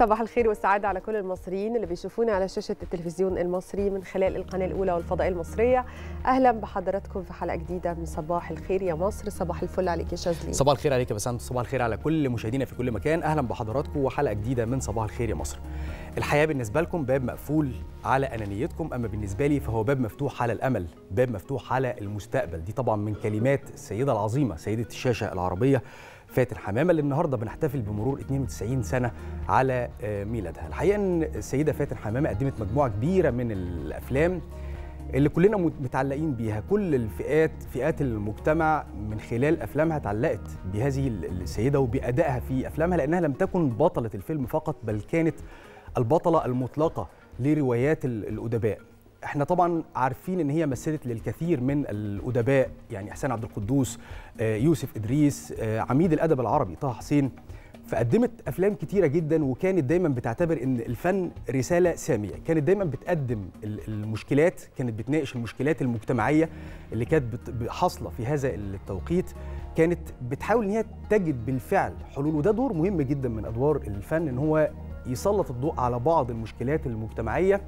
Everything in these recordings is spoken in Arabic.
صباح الخير والسعادة على كل المصريين اللي بيشوفونا على شاشة التلفزيون المصري من خلال القناة الأولى والفضاء المصرية. أهلا بحضراتكم في حلقة جديدة من صباح الخير يا مصر. صباح الفل عليك يا شاذلي. صباح الخير عليك يا بسنت. صباح الخير على كل مشاهدينا في كل مكان. أهلا بحضراتكم وحلقة جديدة من صباح الخير يا مصر. الحياة بالنسبة لكم باب مقفول على أنانيتكم. أما بالنسبة لي فهو باب مفتوح على الأمل باب مفتوح على المستقبل. دي طبعا من كلمات السيدة العظيمة سيدة الشاشة العربية فاتن حمامة اللي النهارده بنحتفل بمرور 92 سنة على آه، ميلادها. الحقيقة إن السيدة فاتن حمامة قدمت مجموعة كبيرة من الأفلام اللي كلنا متعلقين بيها. كل الفئات فئات المجتمع من خلال أفلامها اتعلقت بهذه السيدة وبأدائها في أفلامها لأنها لم تكن بطلة الفيلم فقط بل كانت البطلة المطلقة لروايات ال- الأدباء. إحنا طبعا عارفين إن هي مثلت للكثير من الأدباء يعني إحسان عبد القدوس آه، يوسف إدريس آه، عميد الأدب العربي طه حسين. فقدمت أفلام كتيرة جدا وكانت دايما بتعتبر إن الفن رسالة سامية. كانت دايما بتقدم ال- المشكلات كانت بتناقش المشكلات المجتمعية اللي كانت حاصلة في هذا التوقيت. كانت بتحاول إن هي تجد بالفعل حلول وده دور مهم جدا من أدوار الفن إن هو يسلط الضوء على بعض المشكلات المجتمعية.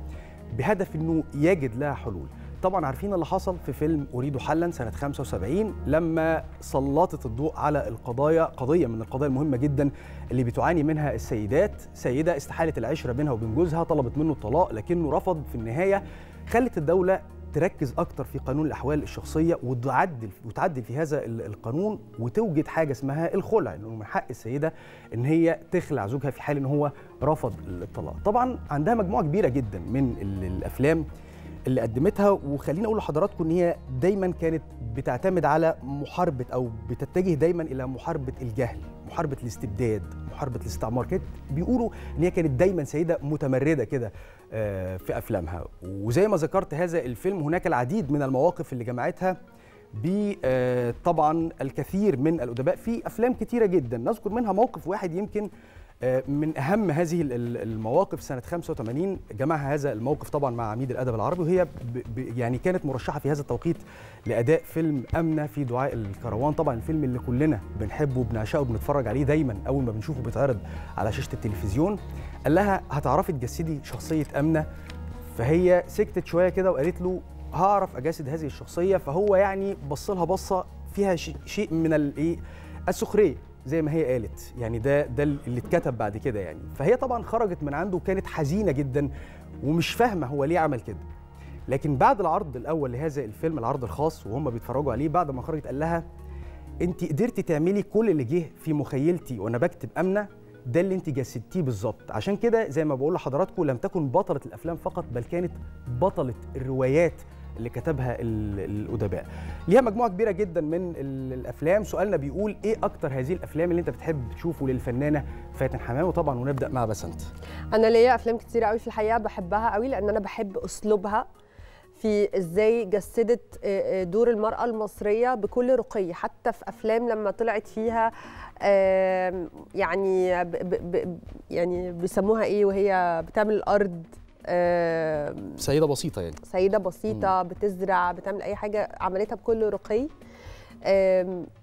بهدف إنه يجد لها حلول. طبعا عارفين اللي حصل في فيلم أريد حلا سنة 75 لما سلطت الضوء على القضايا قضية من القضايا المهمة جدا اللي بتعاني منها السيدات. سيدة استحالة العشرة بينها وبين جوزها طلبت منه الطلاق لكنه رفض في النهاية. خلت الدولة تركز أكتر في قانون الأحوال الشخصية وتعدل وتعدل في هذا ال- القانون وتوجد حاجة اسمها الخلع إنه من حق السيدة إن هي تخلع زوجها في حال إن هو رفض الطلاق طبعا عندها مجموعة كبيرة جدا من ال- الأفلام اللي قدمتها وخليني أقول لحضراتكم إن هي دايما كانت بتعتمد على محاربة أو بتتجه دايما إلى محاربة الجهل محاربة الاستبداد محاربة الاستعمار. كانت بيقولوا إن هي كانت دايما سيده متمردة كده آه، في أفلامها. وزي ما ذكرت هذا الفيلم هناك العديد من المواقف اللي جمعتها آه، طبعا الكثير من الأدباء في أفلام كتيرة جدا. نذكر منها موقف واحد يمكن من أهم هذه ال- ال- المواقف سنة 85 جمعها هذا الموقف طبعا مع عميد الأدب العربي وهي يعني كانت مرشحة في هذا التوقيت لأداء فيلم أمنة في دعاء الكروان. طبعا الفيلم اللي كلنا بنحبه وبنعشقه وبنتفرج عليه دايما أول ما بنشوفه بيتعرض على شاشة التلفزيون. قال لها هتعرفي تجسدي شخصية أمنة؟ فهي سكتت شوية كده وقالت له هعرف أجسد هذه الشخصية. فهو يعني بص لها بصة فيها شيء من الايه السخرية. زي ما هي قالت. يعني ده ده اللي اتكتب بعد كده يعني. فهي طبعا خرجت من عنده وكانت حزينة جدا ومش فاهمة هو ليه عمل كده. لكن بعد العرض الأول لهذا الفيلم العرض الخاص وهم بيتفرجوا عليه بعد ما خرجت قال لها أنت قدرتي تعملي كل اللي جه في مخيلتي وأنا بكتب أمنة ده اللي أنت جسدتيه بالظبط. عشان كده زي ما بقول لحضراتكم لم تكن بطلة الأفلام فقط بل كانت بطلة الروايات اللي كتبها ال- الأدباء. ليها مجموعة كبيرة جدا من ال- الأفلام. سؤالنا بيقول إيه أكتر هذه الأفلام اللي أنت بتحب تشوفه للفنانة فاتن حمامة؟ وطبعا ونبدأ مع بسنت أنا ليا أفلام كتير قوي في الحقيقة بحبها قوي لأن أنا بحب أسلوبها في إزاي جسدت دور المرأة المصرية بكل رقي. حتى في أفلام لما طلعت فيها آم، يعني ب ب ب يعني بيسموها إيه وهي بتعمل الأرض. سيدة بسيطة يعني. سيدة بسيطة بتزرع بتعمل أي حاجة عملتها بكل رقي.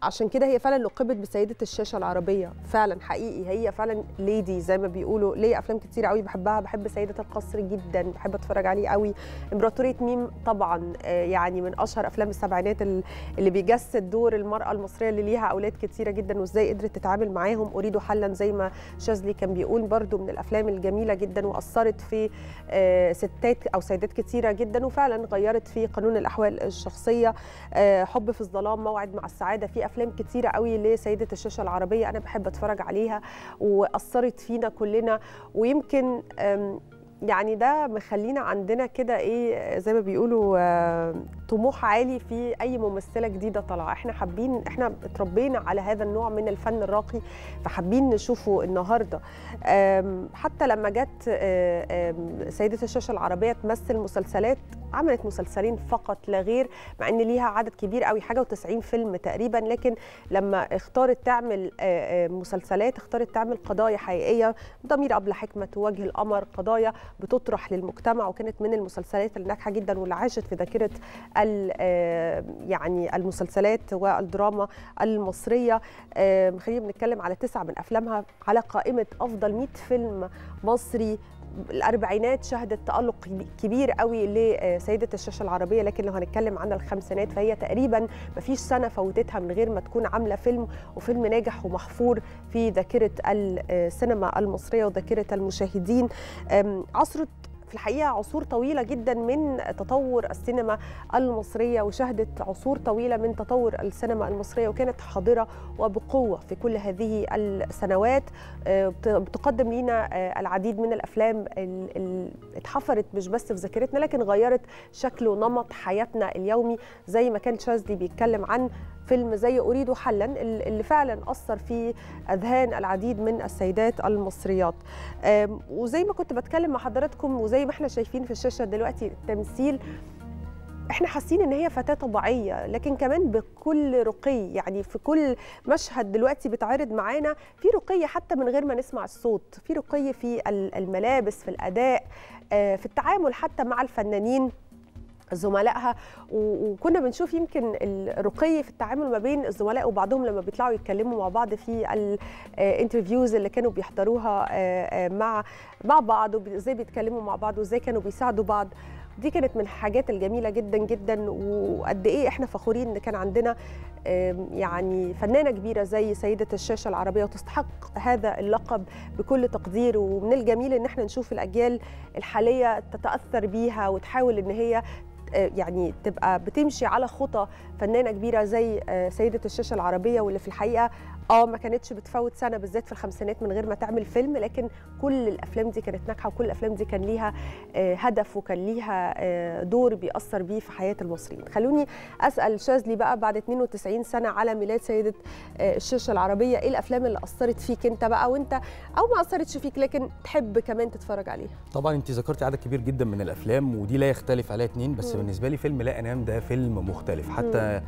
عشان كده هي فعلا لقبت بسيدة الشاشة العربية. فعلا حقيقي هي فعلا ليدي زي ما بيقولوا. ليا أفلام كتير قوي بحبها. بحب سيدة القصر جدا. بحب أتفرج عليه قوي إمبراطورية ميم طبعا آه، يعني من أشهر أفلام السبعينات ال- اللي بيجسد دور المرأة المصرية اللي ليها أولاد كتيرة جدا وإزاي قدرت تتعامل معاهم. أريد حلا زي ما شاذلي كان بيقول برضو من الأفلام الجميلة جدا وأثرت في آه، ستات أو سيدات كتيرة جدا وفعلا غيرت في قانون الأحوال الشخصية. آه، حب في الظلام موعد مع السعادة. في أفلام كتيرة قوي لسيدة الشاشة العربية أنا بحب أتفرج عليها وأثرت فينا كلنا. ويمكن يعني ده مخلينا عندنا كده إيه زي ما بيقولوا طموح عالي في أي ممثلة جديدة طالعة. إحنا حابين إحنا اتربينا على هذا النوع من الفن الراقي فحابين نشوفه النهارده. حتى لما جت سيدة الشاشة العربية تمثل مسلسلات عملت مسلسلين فقط لا غير مع إن ليها عدد كبير قوي حاجة و90 فيلم تقريبا. لكن لما اختارت تعمل مسلسلات اختارت تعمل قضايا حقيقية ضمير ابله حكمه وجه القمر قضايا بتطرح للمجتمع وكانت من المسلسلات الناجحه جدا واللي عاشت في ذاكرة يعني المسلسلات والدراما المصرية. آه، خلينا بنتكلم على تسعة من أفلامها على قائمة أفضل 100 فيلم مصري. الأربعينات شهدت تألق كبير قوي لسيدة الشاشة العربية لكن لو هنتكلم عن الخمسينات فهي تقريبا ما فيش سنة فوتتها من غير ما تكون عاملة فيلم وفيلم ناجح ومحفور في ذاكرة السينما المصرية وذاكرة المشاهدين. عصر في الحقيقة عصور طويلة جدا من تطور السينما المصرية وشهدت عصور طويلة من تطور السينما المصرية وكانت حاضرة وبقوة في كل هذه السنوات. آه، بت- بتقدم لنا آه، العديد من الأفلام اللي اتحفرت مش بس في ذاكرتنا لكن غيرت شكل ونمط حياتنا اليومي. زي ما كان شاذلي بيتكلم عن فيلم زي أريد حلا ال- اللي فعلا أثر في أذهان العديد من السيدات المصريات. وزي ما كنت بتكلم مع حضراتكم وزي ما إحنا شايفين في الشاشة دلوقتي التمثيل إحنا حاسين إن هي فتاة طبيعية لكن كمان بكل رقي يعني في كل مشهد دلوقتي بيتعرض معانا في رقي حتى من غير ما نسمع الصوت في رقي في ال- الملابس في الأداء آه، في التعامل حتى مع الفنانين. زملائها. وكنا بنشوف يمكن الرقي في التعامل ما بين الزملاء وبعضهم لما بيطلعوا يتكلموا مع بعض في الانترفيوز اللي كانوا بيحضروها آه، آه، مع مع بعض وازاي بيتكلموا مع بعض وازاي كانوا بيساعدوا بعض. دي كانت من الحاجات الجميلة جدا جدا. وقد إيه إحنا فخورين ان كان عندنا يعني فنانة كبيرة زي سيدة الشاشة العربية وتستحق هذا اللقب بكل تقدير. ومن الجميل ان إحنا نشوف الأجيال الحالية تتأثر بيها وتحاول ان هي آه، يعني تبقى بتمشي على خطى فنانة كبيرة زي آه، سيدة الشاشة العربية واللي في الحقيقة آه ما كانتش بتفوت سنة بالذات في الخمسينات من غير ما تعمل فيلم لكن كل الأفلام دي كانت ناجحة وكل الأفلام دي كان ليها آه، هدف وكان ليها آه، دور بيأثر بيه في حياة المصريين. خلوني أسأل شاذلي بقى بعد 92 سنة على ميلاد سيدة آه، الشاشة العربية إيه الأفلام اللي أثرت فيك أنت بقى وأنت أو ما أثرتش فيك لكن تحب كمان تتفرج عليها؟ طبعا أنت ذكرتي عدد كبير جدا من الأفلام ودي لا يختلف عليها اتنين بس مم. بالنسبة لي فيلم لا أنام ده فيلم مختلف. حتى ال-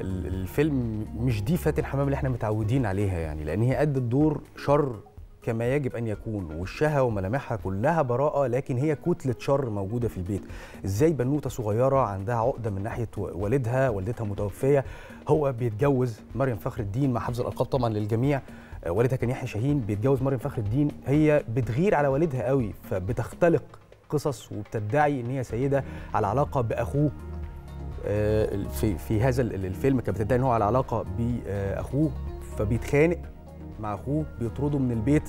الفيلم مش دي فاتن حمام اللي إحنا متعودين عليها يعني لأن هي أدت دور شر كما يجب أن يكون وشها وملامحها كلها براءة لكن هي كتلة شر موجودة في البيت. إزاي بنوتة صغيرة عندها عقدة من ناحية والدها والدتها متوفية هو بيتجوز مريم فخر الدين مع حفظ الألقاب طبعا للجميع. والدها كان يحيى شاهين بيتجوز مريم فخر الدين هي بتغير على والدها قوي فبتختلق قصص وبتدعي إن هي سيدة على علاقة بأخوه في في هذا ال- الفيلم كانت بتدعي إن هو على علاقة باخوه فبيتخانق مع أخوه بيطرده من البيت.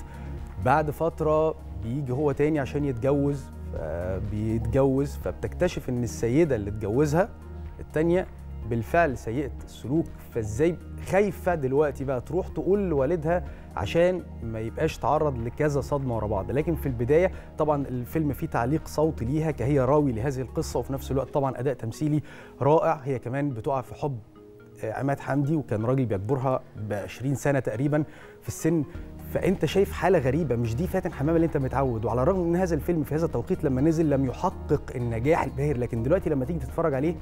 بعد فترة بيجي هو تاني عشان يتجوز فبيتجوز فبتكتشف إن السيدة اللي اتجوزها التانية بالفعل سيئة السلوك فإزاي خايفة دلوقتي بقى تروح تقول لوالدها عشان ما يبقاش تعرض لكذا صدمة ورا بعض. لكن في البداية طبعا الفيلم فيه تعليق صوتي ليها كهي راوي لهذه القصة وفي نفس الوقت طبعا أداء تمثيلي رائع. هي كمان بتقع في حب آه، عماد حمدي وكان راجل بيكبرها ب 20 سنة تقريبا في السن. فأنت شايف حالة غريبة مش دي فاتن حمامة اللي أنت متعود. وعلى الرغم من هذا الفيلم في هذا التوقيت لما نزل لم يحقق النجاح الباهر. لكن دلوقتي لما تيجي تتفرج عليه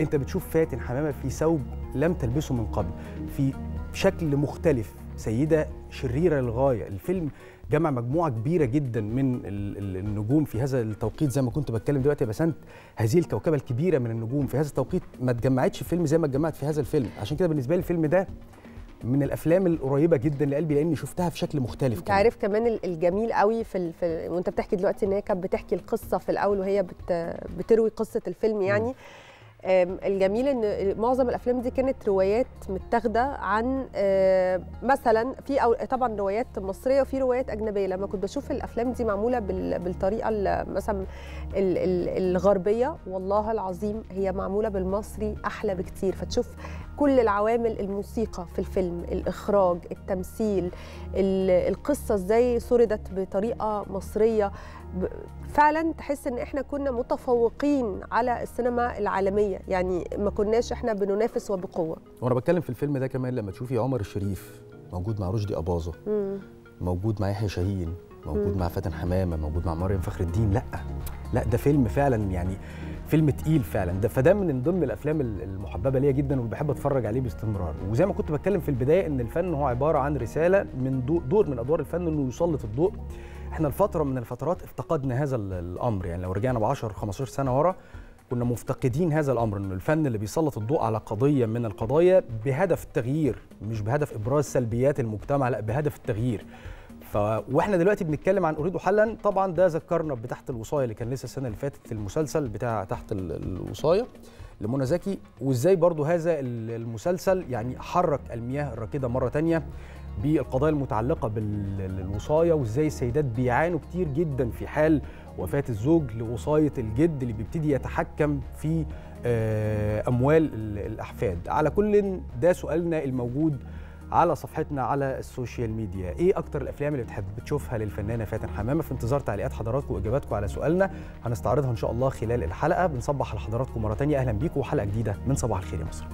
أنت بتشوف فاتن حمامة في ثوب لم تلبسه من قبل في شكل مختلف. سيدة شريرة للغاية. الفيلم جمع مجموعة كبيرة جدا من ال- ال- النجوم في هذا التوقيت زي ما كنت بتكلم دلوقتي. يا بسنت هذه الكوكبة الكبيرة من النجوم في هذا التوقيت ما اتجمعتش في فيلم زي ما اتجمعت في هذا الفيلم. عشان كده بالنسبة لي الفيلم ده من الأفلام القريبة جدا لقلبي لأني شفتها في شكل مختلف أنت عارف كمان ال- الجميل قوي في, ال... في وأنت بتحكي دلوقتي إن هي كانت بتحكي القصة في الأول وهي بت... بتروي قصة الفيلم يعني. آم، الجميل إن معظم الأفلام دي كانت روايات متاخدة عن مثلا في أو طبعا روايات مصرية وفي روايات أجنبية. لما كنت بشوف الأفلام دي معمولة بال... بالطريقة ال- مثلا ال... ال... الغربية والله العظيم هي معمولة بالمصري أحلى بكتير. فتشوف كل العوامل الموسيقى في الفيلم الإخراج التمثيل ال- القصة إزاي سردت بطريقة مصرية فعلا تحس إن إحنا كنا متفوقين على السينما العالمية. يعني ما كناش إحنا بننافس وبقوة. وأنا بتكلم في الفيلم ده كمان لما تشوفي عمر الشريف موجود مع رشدي أباظة مم. موجود مع يحيى شاهين موجود مع فاتن حمامة موجود مع مريم فخر الدين. لأ لأ ده فيلم فعلا يعني فيلم تقيل فعلا. ده فده من ضمن الأفلام ال- المحببة ليا جدا واللي بحب أتفرج عليه باستمرار. وزي ما كنت بتكلم في البداية إن الفن هو عبارة عن رسالة من دو- دور من أدوار الفن إنه يسلط الضوء. إحنا الفترة من الفترات افتقدنا هذا ال- الأمر. يعني لو رجعنا ب 10 15 سنة ورا كنا مفتقدين هذا الأمر إنه الفن اللي بيسلط الضوء على قضية من القضايا بهدف التغيير مش بهدف إبراز سلبيات المجتمع لا بهدف التغيير. ف... وإحنا دلوقتي بنتكلم عن أريد حلا. طبعا ده ذكرنا بتحت الوصايه اللي كان لسه السنة اللي فاتت المسلسل بتاع تحت ال- الوصايه لمنى زكي. وإزاي برضو هذا ال- المسلسل يعني حرك المياه الراكدة مرة تانية. بالقضايا المتعلقة بالوصايه وإزاي السيدات بيعانوا كتير جدا في حال وفاة الزوج لوصاية الجد اللي بيبتدي يتحكم في آه، أموال ال- الأحفاد. على كل ده سؤالنا الموجود على صفحتنا على السوشيال ميديا. إيه أكتر الأفلام اللي بتحب تشوفها للفنانة فاتن حمامة؟ في انتظار تعليقات حضراتكم وإجاباتكم على سؤالنا هنستعرضها إن شاء الله خلال الحلقة. بنصبح على حضراتكم مرة تانية. أهلا بيكم وحلقة جديدة من صباح الخير يا مصر.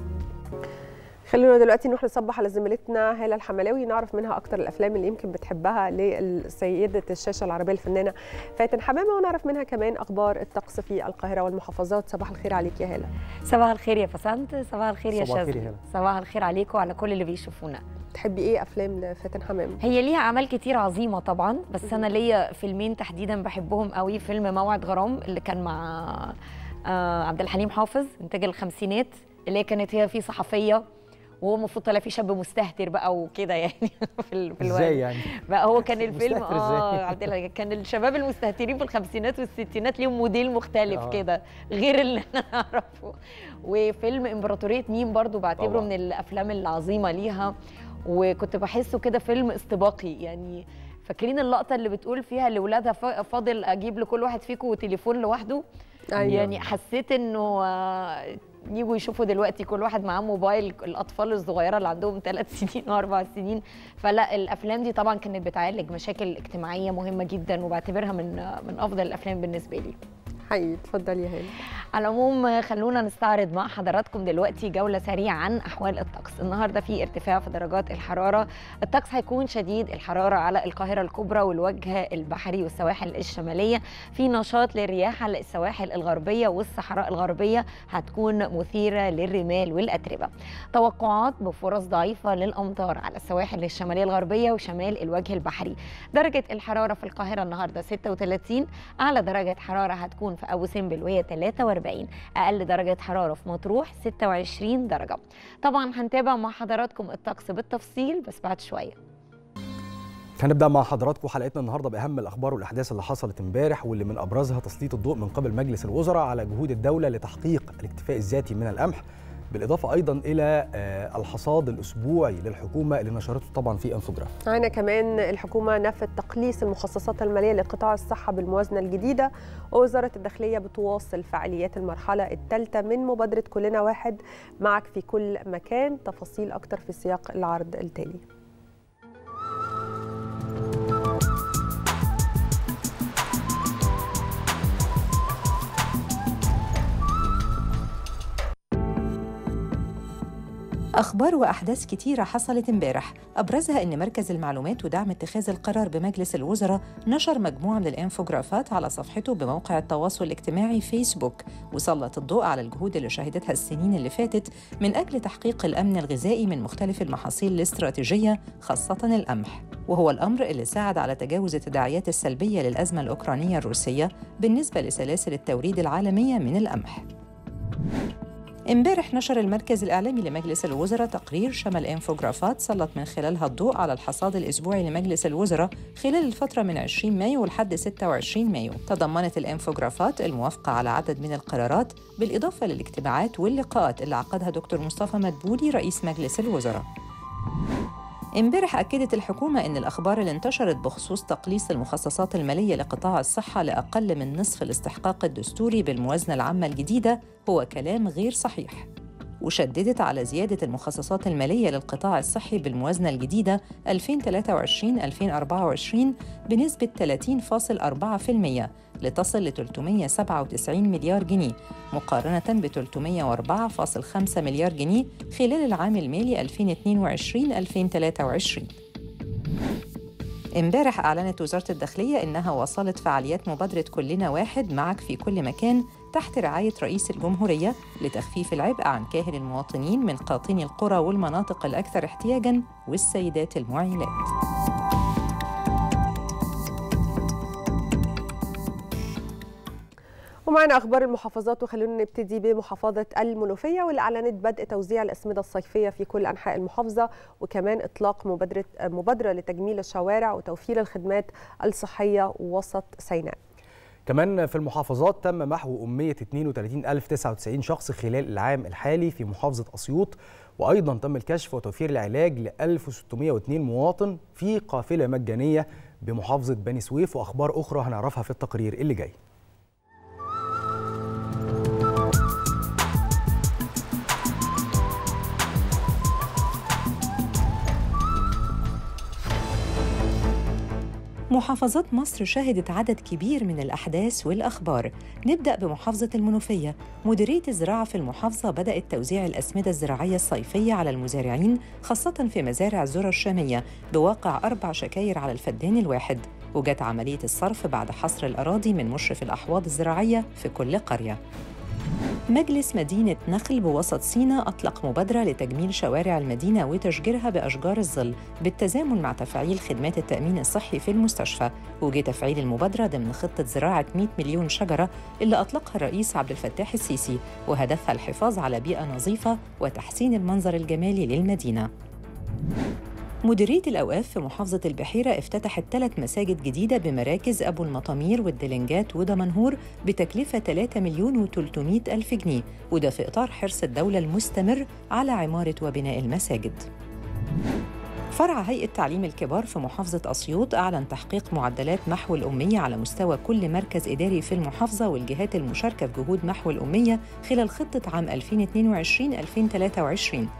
خلونا دلوقتي نروح نصبح على زميلتنا هالة الحملاوي نعرف منها أكتر الأفلام اللي يمكن بتحبها لسيده الشاشة العربية الفنانة فاتن حمامة ونعرف منها كمان أخبار الطقس في القاهرة والمحافظات. صباح الخير عليك يا هالة. صباح الخير يا فسنت صباح الخير يا هلا. صباح الخير عليكم وعلى كل اللي بيشوفونا. تحبي إيه أفلام لفاتن حمامة؟ هي ليها أعمال كتير عظيمة طبعا بس أنا ليا فيلمين تحديدا بحبهم قوي. فيلم موعد غرام اللي كان مع آه، عبد الحليم حافظ إنتاج الخمسينات اللي هي كانت هي فيه صحفية وهو المفروض طالع فيه شاب مستهتر بقى وكده يعني في ال- في الوقت إزاي يعني بقى هو كان الفيلم آه؟ عبد الله كان الشباب المستهترين في الخمسينات والستينات ليهم موديل مختلف آه. كده غير اللي أنا أعرفه وفيلم إمبراطورية ميم برضو بعتبره طبعاً. من الأفلام العظيمة ليها وكنت بحسه كده فيلم استباقي يعني فاكرين اللقطة اللي بتقول فيها لاولادها فا- فاضل أجيب لكل واحد فيكم تليفون لوحده أيوة. يعني حسيت إنه آه، يجوا يشوفوا دلوقتي كل واحد معاه موبايل الأطفال الصغيرة اللي عندهم ثلاث سنين واربع سنين. فلا الأفلام دي طبعا كانت بتعالج مشاكل اجتماعية مهمة جدا وبعتبرها من من أفضل الأفلام بالنسبة لي. حقيقي. اتفضلي يا هاله على العموم خلونا نستعرض مع حضراتكم دلوقتي جولة سريعة عن أحوال الطقس. النهاردة في ارتفاع في درجات الحرارة. الطقس هيكون شديد. الحرارة على القاهرة الكبرى والوجه البحري والسواحل الشمالية. في نشاط للرياح على السواحل الغربية والصحراء الغربية هتكون مثيرة للرمال والأتربة. توقعات بفرص ضعيفة للأمطار على السواحل الشمالية الغربية وشمال الوجه البحري. درجة الحرارة في القاهرة النهاردة 36 أعلى درجة حرارة هتكون في أبو سمبل وهي 43 أقل درجة حرارة في مطروح 26 درجة. طبعا هنتابع مع حضراتكم الطقس بالتفصيل بس بعد شوية. هنبدأ مع حضراتكم حلقتنا النهارده بأهم الأخبار والأحداث اللي حصلت امبارح واللي من أبرزها تسليط الضوء من قبل مجلس الوزراء على جهود الدولة لتحقيق الاكتفاء الذاتي من القمح. بالإضافة أيضا إلى آه، الحصاد الأسبوعي للحكومة اللي نشرته طبعا في إنفوجراف. معانا كمان الحكومة نفت تقليص المخصصات المالية لقطاع الصحة بالموازنة الجديدة. ووزارة الداخلية بتواصل فعاليات المرحلة الثالثة من مبادرة كلنا واحد معك في كل مكان. تفاصيل أكتر في سياق العرض التالي. أخبار وأحداث كتيرة حصلت امبارح. أبرزها أن مركز المعلومات ودعم اتخاذ القرار بمجلس الوزراء نشر مجموعة من الانفوجرافات على صفحته بموقع التواصل الاجتماعي فيسبوك. وسلط الضوء على الجهود اللي شهدتها السنين اللي فاتت من أجل تحقيق الأمن الغذائي من مختلف المحاصيل الاستراتيجية خاصة القمح. وهو الأمر اللي ساعد على تجاوز التداعيات السلبية للأزمة الأوكرانية الروسية بالنسبة لسلاسل التوريد العالمية من القمح. امبارح نشر المركز الإعلامي لمجلس الوزراء تقرير شمل إنفوجرافات سلط من خلالها الضوء على الحصاد الأسبوعي لمجلس الوزراء خلال الفترة من 20 مايو لحد 26 مايو. تضمنت الإنفوجرافات الموافقة على عدد من القرارات بالإضافة للاجتماعات واللقاءات اللي عقدها دكتور مصطفى مدبولي رئيس مجلس الوزراء. امبارح أكدت الحكومة أن الأخبار اللي انتشرت بخصوص تقليص المخصصات المالية لقطاع الصحة لأقل من نصف الاستحقاق الدستوري بالموازنة العامة الجديدة هو كلام غير صحيح. وشددت على زيادة المخصصات المالية للقطاع الصحي بالموازنة الجديدة 2023-2024 بنسبة 30.4% لتصل ل 397 مليار جنيه مقارنة ب 304.5 مليار جنيه خلال العام المالي 2022-2023 امبارح أعلنت وزارة الداخلية إنها وصلت فعاليات مبادرة كلنا واحد معك في كل مكان تحت رعاية رئيس الجمهورية لتخفيف العبء عن كاهل المواطنين من قاطني القرى والمناطق الأكثر احتياجاً والسيدات المعيلات. ومعنا أخبار المحافظات وخلونا نبتدي بمحافظة المنوفية واللي اعلنت بدء توزيع الأسمدة الصيفية في كل أنحاء المحافظة وكمان إطلاق مبادره مبادرة لتجميل الشوارع وتوفير الخدمات الصحية وسط سيناء. كمان في المحافظات تم محو أمية 32099 شخص خلال العام الحالي في محافظة أسيوط وأيضا تم الكشف وتوفير العلاج ل 1602 مواطن في قافلة مجانية بمحافظة بني سويف وأخبار أخرى هنعرفها في التقرير اللي جاي. محافظات مصر شهدت عدد كبير من الأحداث والأخبار. نبدأ بمحافظة المنوفية. مديرية الزراعة في المحافظة بدأت توزيع الأسمدة الزراعية الصيفية على المزارعين خاصة في مزارع الذرة الشامية بواقع أربع شكاير على الفدان الواحد. وجت عملية الصرف بعد حصر الأراضي من مشرف الأحواض الزراعية في كل قرية. مجلس مدينة نخل بوسط سيناء أطلق مبادرة لتجميل شوارع المدينة وتشجيرها بأشجار الظل بالتزامن مع تفعيل خدمات التأمين الصحي في المستشفى وجه تفعيل المبادرة ضمن خطة زراعة 100 مليون شجرة اللي أطلقها الرئيس عبد الفتاح السيسي وهدفها الحفاظ على بيئة نظيفة وتحسين المنظر الجمالي للمدينة. مديرية الأوقاف في محافظة البحيرة افتتحت ثلاث مساجد جديدة بمراكز أبو المطامير والدلنجات ودمنهور بتكلفة 3 مليون و300 ألف جنيه وده في إطار حرص الدولة المستمر على عمارة وبناء المساجد. فرع هيئة تعليم الكبار في محافظة أسيوط أعلن تحقيق معدلات محو الأمية على مستوى كل مركز إداري في المحافظة والجهات المشاركة في جهود محو الأمية خلال خطة عام 2022-2023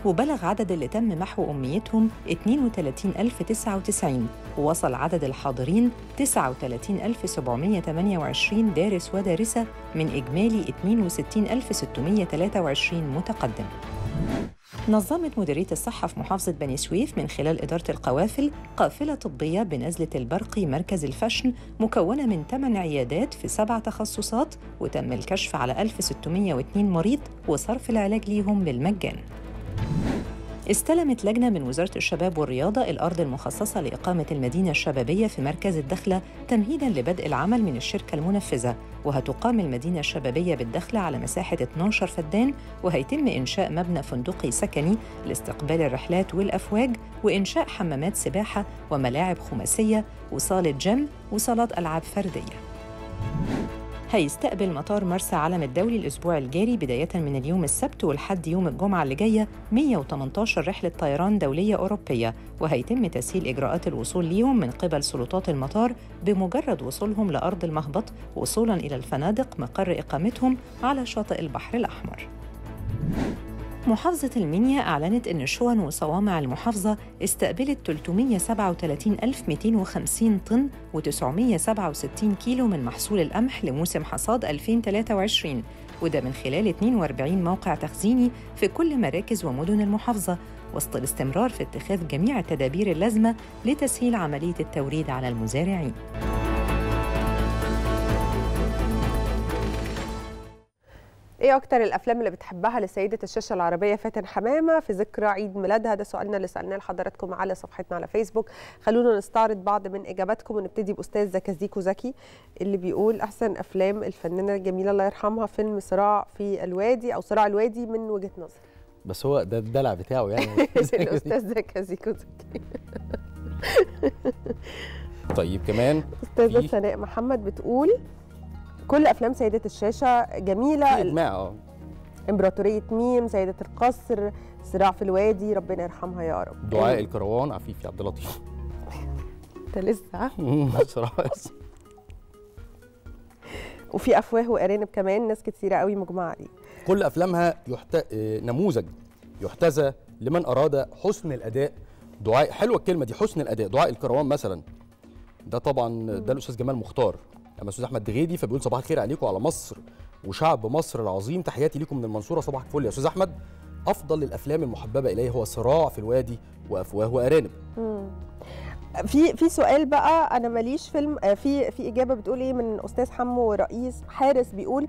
وبلغ عدد اللي تم محو أميتهم 32099 ووصل عدد الحاضرين 39728 دارس ودارسة من إجمالي 62623 متقدم. نظمت مديرية الصحة في محافظة بني سويف من خلال إدارة القوافل قافلة طبية بنزلة البرقي مركز الفشن مكونة من 8 عيادات في سبع تخصصات وتم الكشف على 1602 مريض وصرف العلاج ليهم بالمجان استلمت لجنة من وزارة الشباب والرياضة الأرض المخصصة لإقامة المدينة الشبابية في مركز الدخلة تمهيداً لبدء العمل من الشركة المنفذة وهتقام المدينة الشبابية بالدخلة على مساحة 12 فدان وهيتم إنشاء مبنى فندقي سكني لاستقبال الرحلات والأفواج وإنشاء حمامات سباحة وملاعب خماسية وصالة جيم وصالات ألعاب فردية. هيستقبل مطار مرسى علم الدولي الأسبوع الجاري بداية من اليوم السبت ولحد يوم الجمعة اللي جاية 118 رحلة طيران دولية أوروبية. وهيتم تسهيل إجراءات الوصول ليهم من قبل سلطات المطار بمجرد وصولهم لأرض المهبط وصولاً إلى الفنادق مقر إقامتهم على شاطئ البحر الأحمر. محافظة المنيا أعلنت أن شون وصوامع المحافظة استقبلت 337250 طن و967 كيلو من محصول القمح لموسم حصاد 2023 وده من خلال 42 موقع تخزيني في كل مراكز ومدن المحافظة وسط الاستمرار في اتخاذ جميع التدابير اللازمة لتسهيل عملية التوريد على المزارعين. إيه أكتر الافلام اللي بتحبها لسيدة الشاشة العربية فاتن حمامة في ذكرى عيد ميلادها؟ ده سؤالنا اللي سألناه لحضراتكم على صفحتنا على فيسبوك. خلونا نستعرض بعض من إجاباتكم ونبتدي بأستاذ زكازيكو زكي اللي بيقول أحسن أفلام الفنانة الجميله الله يرحمها فيلم صراع في الوادي أو صراع الوادي من وجهة نظري بس هو ده الدلع بتاعه يعني. الأستاذ زكازيكو زكي. طيب كمان أستاذة سناء محمد بتقول كل أفلام سيدة الشاشة جميلة. إجماع آه. إمبراطورية ميم سيدة القصر صراع في الوادي ربنا يرحمها يا رب. دعاء الكروان عفيفي عبد اللطيف. أنت لسه بصراحه وفي أفواه وأرانب كمان ناس كتيرة قوي مجمعة عليه كل أفلامها يحت... نموذج يحتذى لمن أراد حسن الأداء. دعاء حلوة الكلمة دي حسن الأداء. دعاء الكروان مثلا. ده طبعا ده الأستاذ جمال مختار. أما الأستاذ أحمد دغيدي فبيقول صباح الخير عليكم على مصر وشعب مصر العظيم. تحياتي ليكم من المنصورة صباح الفل. يا أستاذ أحمد أفضل الأفلام المحببة الي هو صراع في الوادي وأفواه وأرانب. في في سؤال بقى أنا ماليش فيلم آه، في في إجابة بتقول إيه من أستاذ حمو رئيس حارس بيقول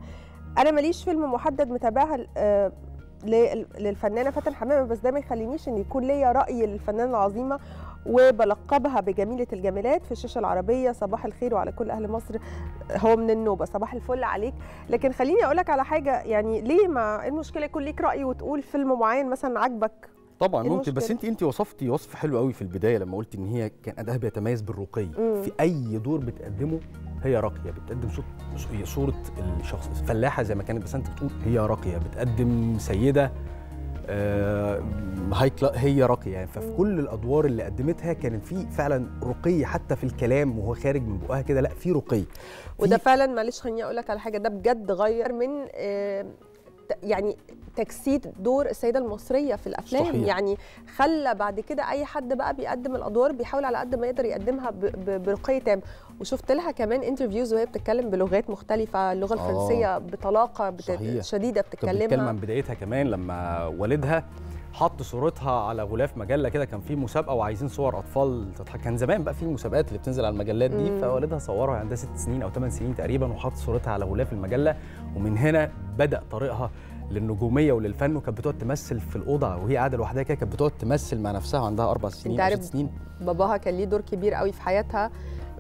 أنا ماليش فيلم محدد متابعها آه، لل- للفنانة فاتن حمامة بس ده ما يخلينيش إن يكون ليا رأي للفنانة العظيمة وبلقبها بجميلة الجمالات في الشاشة العربية. صباح الخير وعلى كل أهل مصر. هو من النوبة. صباح الفل عليك. لكن خليني أقول لك على حاجة. يعني ليه ما إيه المشكلة؟ يكون ليك رأي وتقول فيلم معين مثلا عجبك طبعا إيه ممكن. بس؟ انت أنت وصفتي وصف حلو قوي في البداية لما قلت إن هي كان أداها بيتميز بالرقي. مم. في أي دور بتقدمه هي راقية. بتقدم صوت هي صورة الشخص. فلاحة زي ما كانت. بس أنت بتقول هي راقية. بتقدم سيدة هاي كلا- هي راقية يعني. ففي كل الأدوار اللي قدمتها كانت في فعلا رقي حتى في الكلام وهو خارج من بقها كده لا في رقي. وده فعلا معلش خليني أقول لك على حاجة ده بجد غير من آه، يعني تجسيد دور السيدة المصرية في الأفلام صحيح. يعني خلى بعد كده أي حد بقى بيقدم الأدوار بيحاول على قد ما يقدر يقدمها برقي تام وشفت لها كمان انترفيوز وهي بتتكلم بلغات مختلفة اللغة آه. الفرنسية بطلاقة بت... شديدة كانت بتتكلم بتتكلمها عن بدايتها كمان لما والدها حط صورتها على غلاف مجلة كده كان في مسابقة وعايزين صور أطفال تضحك. كان زمان بقى في مسابقات اللي بتنزل على المجلات دي مم. فوالدها صورها عندها ست سنين أو ثمان سنين تقريبا وحط صورتها على غلاف المجلة. ومن هنا بدأ طريقها للنجومية وللفن وكانت بتقعد تمثل في الأوضة وهي قاعدة لوحدها كده كانت بتقعد تمثل مع نفسها وعندها أربع سنين ست سنين. باباها كان ليه دور كبير قوي في حياتها.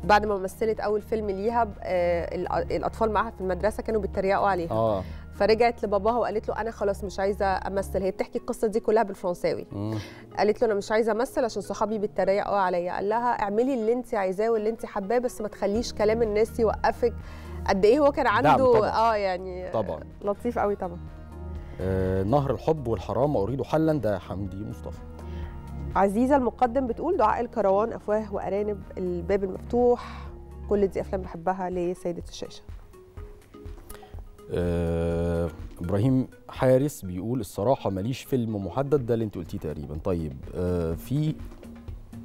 بعد ما مثلت أول فيلم ليها آه، الأطفال معاها في المدرسة كانوا بيتريقوا عليها. آه. فرجعت لباباها وقالت له أنا خلاص مش عايزة أمثل. هي بتحكي القصة دي كلها بالفرنساوي. مم. قالت له أنا مش عايزة أمثل عشان صحابي بيتريقوا عليا. قال لها اعملي اللي أنت عايزاه واللي أنت حباه بس ما تخليش كلام الناس يوقفك. قد إيه هو كان عنده طبعاً. آه يعني طبعا. لطيف قوي طبعا. آه نهر الحب والحرام واريد حلا. ده حمدي مصطفى. عزيزة المقدم بتقول دعاء الكروان أفواه وأرانب الباب المفتوح. كل دي أفلام بحبها لسيدة الشاشة. آه، إبراهيم حارس بيقول الصراحة ماليش فيلم محدد ده اللي انت قلتيه تقريبا. طيب آه، في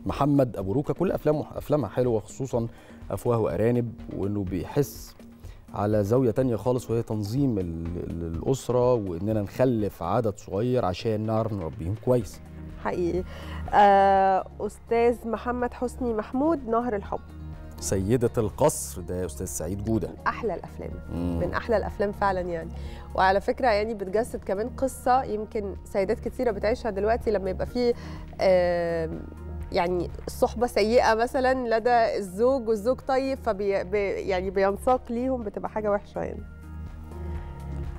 محمد أبو روكا كل أفلامه أفلامها حلوة خصوصا أفواه وأرانب وإنه بيحس على زاوية تانية خالص وهي تنظيم ال- ال- الأسرة وإننا نخلف عدد صغير عشان نعرف نربيهم كويس. حقيقي. آه أستاذ محمد حسني محمود نهر الحب. سيدة القصر. ده أستاذ سعيد جودة. أحلى الأفلام. مم. من أحلى الأفلام فعلا يعني. وعلى فكرة يعني بتجسد كمان قصة يمكن سيدات كتيرة بتعيشها دلوقتي لما يبقى في يعني الصحبه سيئة مثلا لدى الزوج والزوج طيب فبي بي يعني بينساق ليهم بتبقى حاجة وحشة يعني.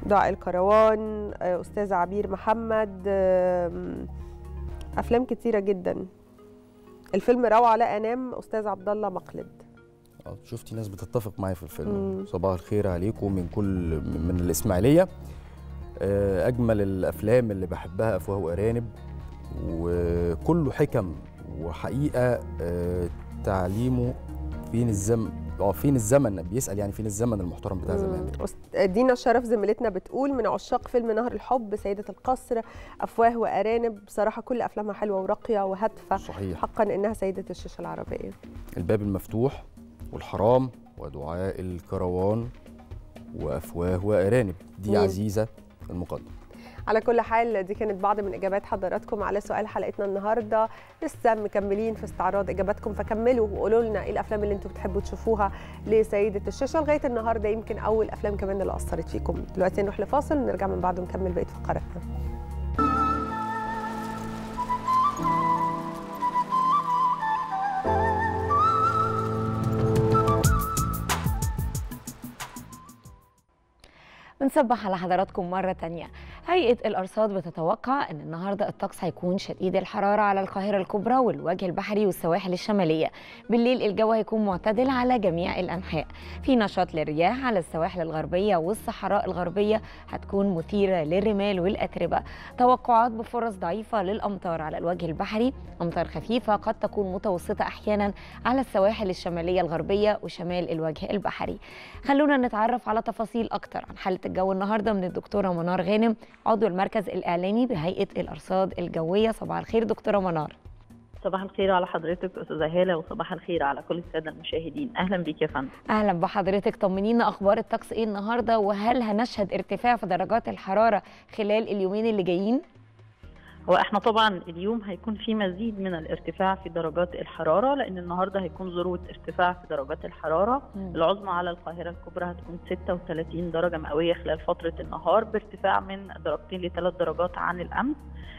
دعاء الكروان آه، أستاذ عبير محمد أفلام كتيرة جدا. الفيلم روعة لا انام أستاذ عبد الله مقلد. شفتي ناس بتتفق معايا في الفيلم. صباح الخير عليكم من كل من الإسماعيلية. آه، أجمل الأفلام اللي بحبها افواه وارانب وكله حكم وحقيقة آه، تعليمه فين الزم آه فين الزمن بيسأل يعني فين الزمن المحترم بتاع زمان. دينا الشرف زميلتنا بتقول من عشاق فيلم نهر الحب سيدة القصر أفواه وأرانب. بصراحة كل أفلامها حلوة وراقية وهادفة. صحيح. حقا إنها سيدة الشاشة العربية. الباب المفتوح. والحرام ودعاء الكروان وأفواه وأرانب. دي مين؟ عزيزة المقدم. على كل حال دي كانت بعض من إجابات حضراتكم على سؤال حلقتنا النهاردة. لسه مكملين في استعراض إجاباتكم فكملوا وقولوا لنا إيه الأفلام اللي أنتم بتحبوا تشوفوها لسيدة الشاشة لغاية النهاردة. يمكن أول أفلام كمان اللي أثرت فيكم. دلوقتي نروح لفاصل ونرجع من بعده نكمل بقية فقراتنا. بنصبح على حضراتكم مرة تانية. هيئة الأرصاد بتتوقع أن النهاردة الطقس هيكون شديد الحرارة على القاهرة الكبرى والوجه البحري والسواحل الشمالية. بالليل الجو هيكون معتدل على جميع الأنحاء. في نشاط للرياح على السواحل الغربية والصحراء الغربية هتكون مثيرة للرمال والأتربة. توقعات بفرص ضعيفة للأمطار على الوجه البحري. أمطار خفيفة قد تكون متوسطة أحيانا على السواحل الشمالية الغربية وشمال الوجه البحري. خلونا نتعرف على تفاصيل أكتر عن حالة الجو النهاردة من الدكتورة منار غانم عضو المركز الإعلامي بهيئة الأرصاد الجوية. صباح الخير دكتورة منار. صباح الخير على حضرتك أستاذة هالة وصباح الخير على كل السادة المشاهدين. أهلا بيك يا فندم. أهلا بحضرتك. طمنينا أخبار الطقس إيه النهاردة؟ وهل هنشهد ارتفاع في درجات الحرارة خلال اليومين اللي جايين؟ هو إحنا طبعا اليوم هيكون في مزيد من الارتفاع في درجات الحرارة لأن النهارده هيكون ذروة ارتفاع في درجات الحرارة. مم. العظمى على القاهرة الكبرى هتكون 36 درجة مئوية خلال فترة النهار بارتفاع من درجتين لثلاث درجات عن الأمس.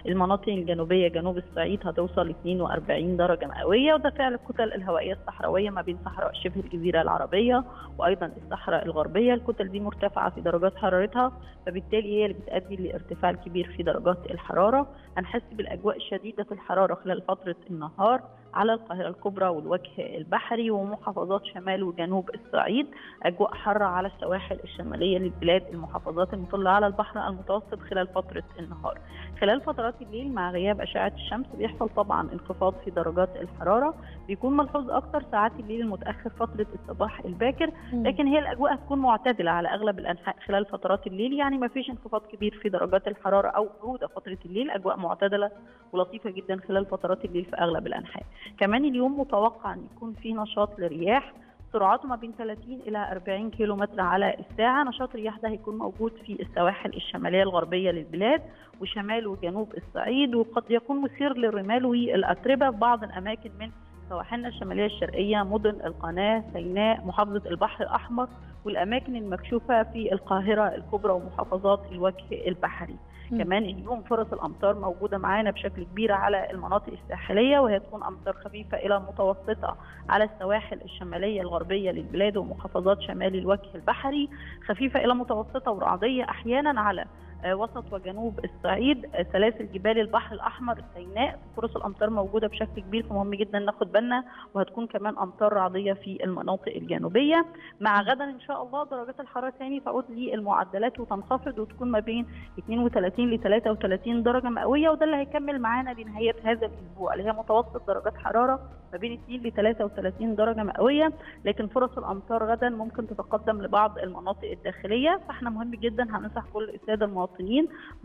المناطق الجنوبية جنوب الصعيد هتوصل 42 درجة مئوية وده فعل الكتل الهوائية الصحراوية ما بين صحراء شبه الجزيرة العربية وأيضا الصحراء الغربية. الكتل دي مرتفعة في درجات حرارتها فبالتالي هي اللي بتؤدي لارتفاع الكبير في درجات الحرارة. هنحس بالأجواء شديده الحرارة خلال فترة النهار. على القاهرة الكبرى والوجه البحري ومحافظات شمال وجنوب الصعيد. أجواء حارة على السواحل الشمالية للبلاد. المحافظات المطلة على البحر المتوسط خلال فترة النهار. خلال فترات الليل مع غياب أشعة الشمس بيحصل طبعا انخفاض في درجات الحرارة. بيكون ملحوظ أكتر ساعات الليل المتأخر فترة الصباح الباكر. لكن هي الأجواء هتكون معتدلة على أغلب الأنحاء خلال فترات الليل. يعني ما فيش انخفاض كبير في درجات الحرارة أو بروده فترة الليل. أجواء معتدلة ولطيفة جدا خلال فترات الليل في أغلب الأنحاء. كمان اليوم متوقع أن يكون في نشاط لرياح سرعته ما بين 30 إلى 40 كيلو متر على الساعة نشاط الرياح ده هيكون موجود في السواحل الشمالية الغربية للبلاد وشمال وجنوب الصعيد وقد يكون مثير للرمال والأتربة في بعض الأماكن من سواحلنا الشمالية الشرقية مدن القناة سيناء محافظة البحر الأحمر والأماكن المكشوفة في القاهرة الكبرى ومحافظات الوجه البحري. كمان اليوم فرص الأمطار موجودة معانا بشكل كبير على المناطق الساحلية وهي تكون أمطار خفيفة إلى متوسطة على السواحل الشمالية الغربية للبلاد ومحافظات شمال الوجه البحري خفيفة إلى متوسطة ورعدية أحيانا على وسط وجنوب الصعيد آه، سلاسل جبال البحر الأحمر سيناء فرص الأمطار موجودة بشكل كبير فمهم جدا ناخد بالنا وهتكون كمان أمطار رعديه في المناطق الجنوبية. مع غدا إن شاء الله درجات الحرارة ثاني تعود للمعدلات وتنخفض وتكون ما بين 32 ل 33 درجة مئوية وده اللي هيكمل معانا لنهايه هذا الأسبوع اللي هي متوسط درجات حرارة ما بين 2 ل 33 درجة مئوية. لكن فرص الأمطار غدا ممكن تتقدم لبعض المناطق الداخلية فإحنا مهم جدا هننصح كل الساده المواطنين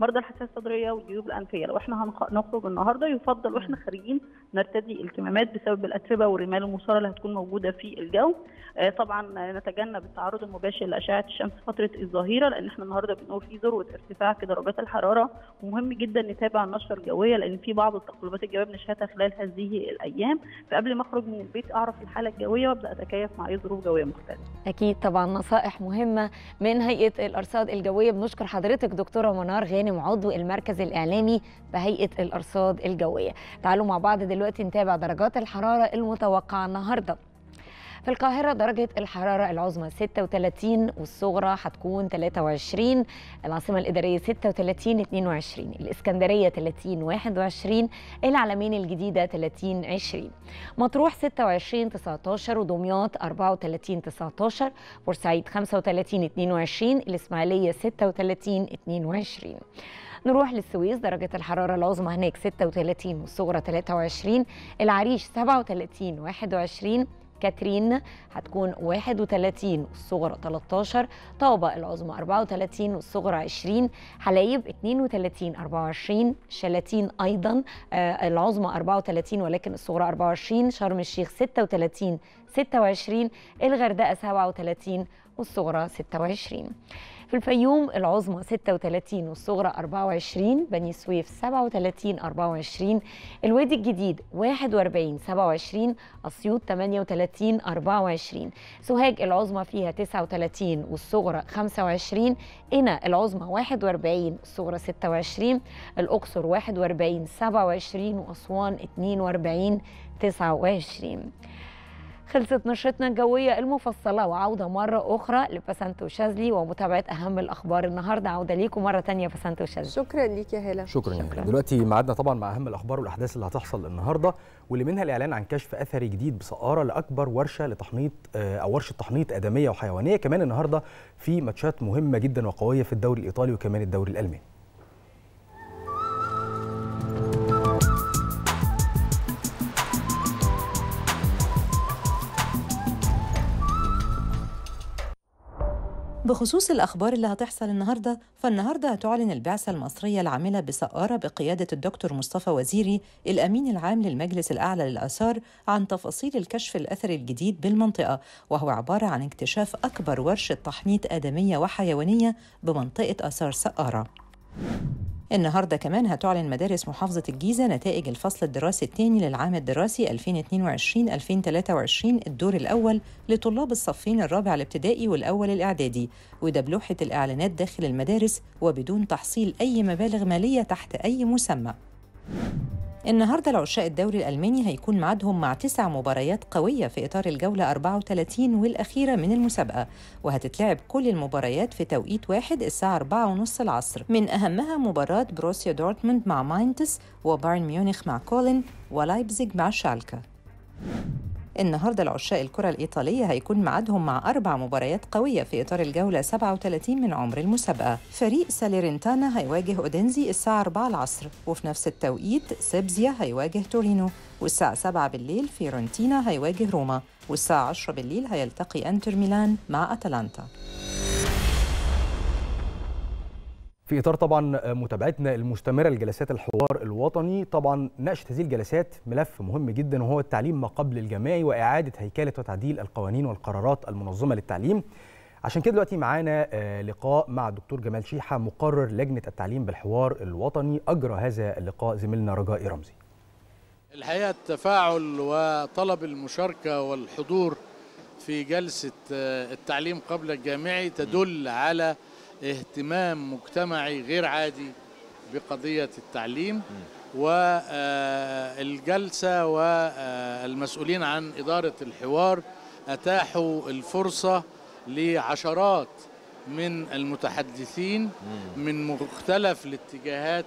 مرضى الحساسية الصدرية والجيوب الأنفية. لو إحنا هنخ- نخرج النهارده يفضل وإحنا خارجين نرتدي الكمامات بسبب الأتربة والرمال المثاره اللي هتكون موجودة في الجو. آه، طبعا نتجنب التعرض المباشر لأشعة الشمس فترة الظهيرة لأن إحنا النهارده بنقول في ذروة ارتفاع في درجات الحرارة. ومهم جدا نتابع النشرة الجوية لأن في بعض التقلبات الجويه بنشهدها خلال هذه الأيام. فقبل ما أخرج من البيت أعرف الحالة الجوية وأبدأ أتكيف مع أي ظروف جوية مختلفة. أكيد طبعا نصائح مهمة من هيئة الأرصاد الجوية. بنشكر حضرتك دكتورة منار غانم عضو المركز الإعلامي بهيئة الأرصاد الجوية. تعالوا مع بعض دلوقتي نتابع درجات الحرارة المتوقعة النهاردة. في القاهرة درجة الحرارة العظمى 36 والصغرى هتكون 23 العاصمة الإدارية 36 22 الإسكندرية 30 21 العلمين الجديدة 30 20 مطروح 26 19 ودمياط 34 19 بورسعيد 35 22 الإسماعيلية 36 22 نروح للسويس درجة الحرارة العظمى هناك 36 والصغرى 23 العريش 37 21 كاترين هتكون 31 والصغرى 13 طابة العظمى 34 والصغرى 20 حلايب 32 24 شلاتين أيضا آه، العظمى 34 ولكن الصغرى 24 شرم الشيخ 36 26 الغردقة 37 والصغرى 26 في الفيوم العظمى 36 والصغرى 24 بني سويف 37 24 الوادي الجديد 41 27 أسيوط 38 24 سوهاج العظمى فيها 39 والصغرى 25 قنا العظمى 41 الصغرى 26 الأقصر 41 27 وأسوان 42 29 خلصت نشرتنا الجوية المفصلة وعودة مرة أخرى لبسنت شاذلي ومتابعة أهم الأخبار النهاردة. عودة ليكم مرة تانية بسنت شاذلي. شكرا ليك يا هاله شكرا, شكراً. دلوقتي ميعادنا طبعا مع أهم الأخبار والأحداث اللي هتحصل النهارده واللي منها الإعلان عن كشف أثري جديد بسقارة لأكبر ورشة لتحنيط آه، أو ورشة تحنيط آدمية وحيوانية كمان النهارده في ماتشات مهمة جدا وقوية في الدوري الإيطالي وكمان الدوري الألماني. بخصوص الأخبار اللي هتحصل النهاردة فالنهاردة هتعلن البعثة المصرية العاملة بسقارة بقيادة الدكتور مصطفى وزيري الأمين العام للمجلس الأعلى للآثار عن تفاصيل الكشف الأثري الجديد بالمنطقة وهو عبارة عن اكتشاف أكبر ورشة تحنيط آدمية وحيوانية بمنطقة آثار سقارة. النهارده كمان هتعلن مدارس محافظة الجيزة نتائج الفصل الدراسي الثاني للعام الدراسي 2022-2023 الدور الأول لطلاب الصفين الرابع الابتدائي والأول الإعدادي وده بلوحة الإعلانات داخل المدارس وبدون تحصيل أي مبالغ مالية تحت أي مسمى. النهارده العشاق الدوري الألماني هيكون ميعادهم مع تسع مباريات قوية في إطار الجولة 34 والأخيرة من المسابقة وهتتلعب كل المباريات في توقيت واحد الساعة 4:30 العصر. من أهمها مباراة بروسيا دورتموند مع ماينتس وبايرن ميونخ مع كولن ولايبزيج مع شالكا. النهارده العشاق الكرة الإيطالية هيكون ميعادهم مع أربع مباريات قوية في إطار الجولة 37 من عمر المسابقة. فريق ساليرنتانا هيواجه أودينزي الساعة 4 العصر وفي نفس التوقيت سبيزيا هيواجه تورينو والساعة 7 بالليل فيورنتينا هيواجه روما والساعة 10 بالليل هيلتقي أنتر ميلان مع أتلانتا. في إطار طبعا متابعتنا المستمرة لجلسات الحوار الوطني طبعا ناقشت هذه الجلسات ملف مهم جدا وهو التعليم ما قبل الجامعي وإعادة هيكلة وتعديل القوانين والقرارات المنظمة للتعليم. عشان كده دلوقتي معانا آه، لقاء مع الدكتور جمال شيحة مقرر لجنة التعليم بالحوار الوطني. أجرى هذا اللقاء زميلنا رجاء رمزي. الحقيقة التفاعل وطلب المشاركة والحضور في جلسة آه، التعليم قبل الجامعي تدل على اهتمام مجتمعي غير عادي بقضية التعليم والجلسة والمسؤولين عن إدارة الحوار أتاحوا الفرصة لعشرات من المتحدثين من مختلف الاتجاهات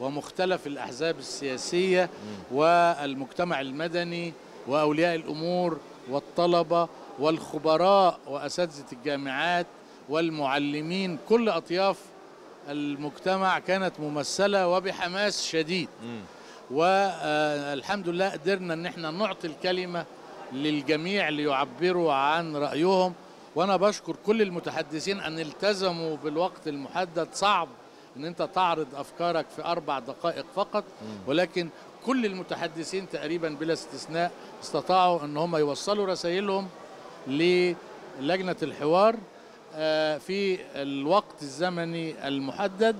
ومختلف الأحزاب السياسية والمجتمع المدني وأولياء الأمور والطلبة والخبراء وأساتذة الجامعات والمعلمين كل أطياف المجتمع كانت ممثلة وبحماس شديد. والحمد لله قدرنا إن إحنا نعطي الكلمة للجميع ليعبروا عن رأيهم. وأنا بشكر كل المتحدثين أن التزموا بالوقت المحدد. صعب إن أنت تعرض أفكارك في أربع دقائق فقط. ولكن كل المتحدثين تقريبا بلا استثناء استطاعوا إن هم يوصلوا رسائلهم للجنة الحوار. آه، في الوقت الزمني المحدد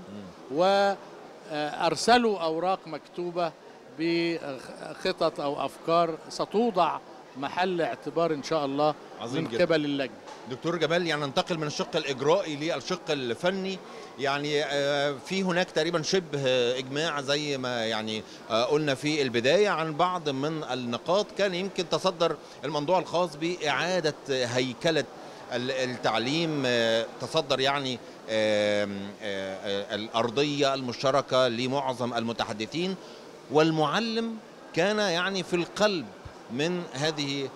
وأرسلوا أوراق مكتوبة بخطط أو أفكار ستوضع محل اعتبار إن شاء الله عظيم من جدا. قبل اللجنة. دكتور جمال يعني ننتقل من الشق الإجرائي للشق الفني. يعني آه، في هناك تقريبا شبه إجماع زي ما يعني آه، قلنا في البداية عن بعض من النقاط. كان يمكن تصدر الموضوع الخاص بإعادة هيكلة التعليم آه، تصدر يعني آم، الأرضية المشتركة لمعظم المتحدثين. والمعلم كان يعني في القلب من هذه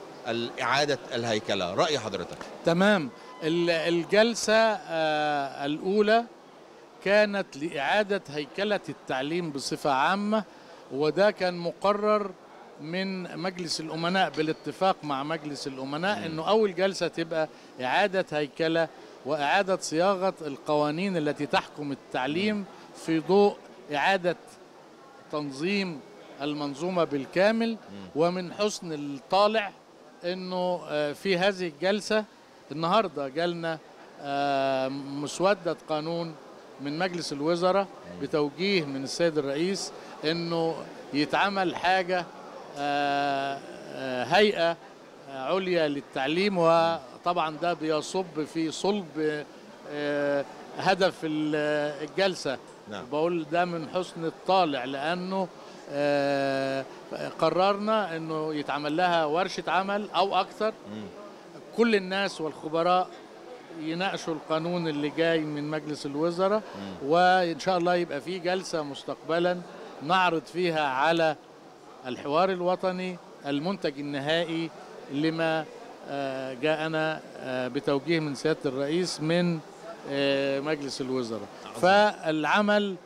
اعاده الهيكلة. رأي حضرتك؟ تمام. ال- الجلسة الأولى كانت لإعادة هيكلة التعليم بصفة عامة وده كان مقرر من مجلس الأمناء بالاتفاق مع مجلس الأمناء إنه أول جلسة تبقى إعادة هيكلة وإعادة صياغة القوانين التي تحكم التعليم في ضوء إعادة تنظيم المنظومة بالكامل. ومن حسن الطالع إنه آه، في هذه الجلسة النهارده جالنا آه، مسودة قانون من مجلس الوزراء بتوجيه من السيد الرئيس إنه يتعمل حاجة هيئة عليا للتعليم وطبعا ده بيصب في صلب آه، هدف ال- الجلسة. نعم. بقول ده من حسن الطالع لأنه آه، قررنا إنه يتعمل لها ورشة عمل أو أكثر كل الناس والخبراء يناقشوا القانون اللي جاي من مجلس الوزراء وإن شاء الله يبقى في جلسة مستقبلا نعرض فيها على الحوار الوطني المنتج النهائي لما آه، جاءنا آه، بتوجيه من سيادة الرئيس من آه، مجلس الوزراء. فالعمل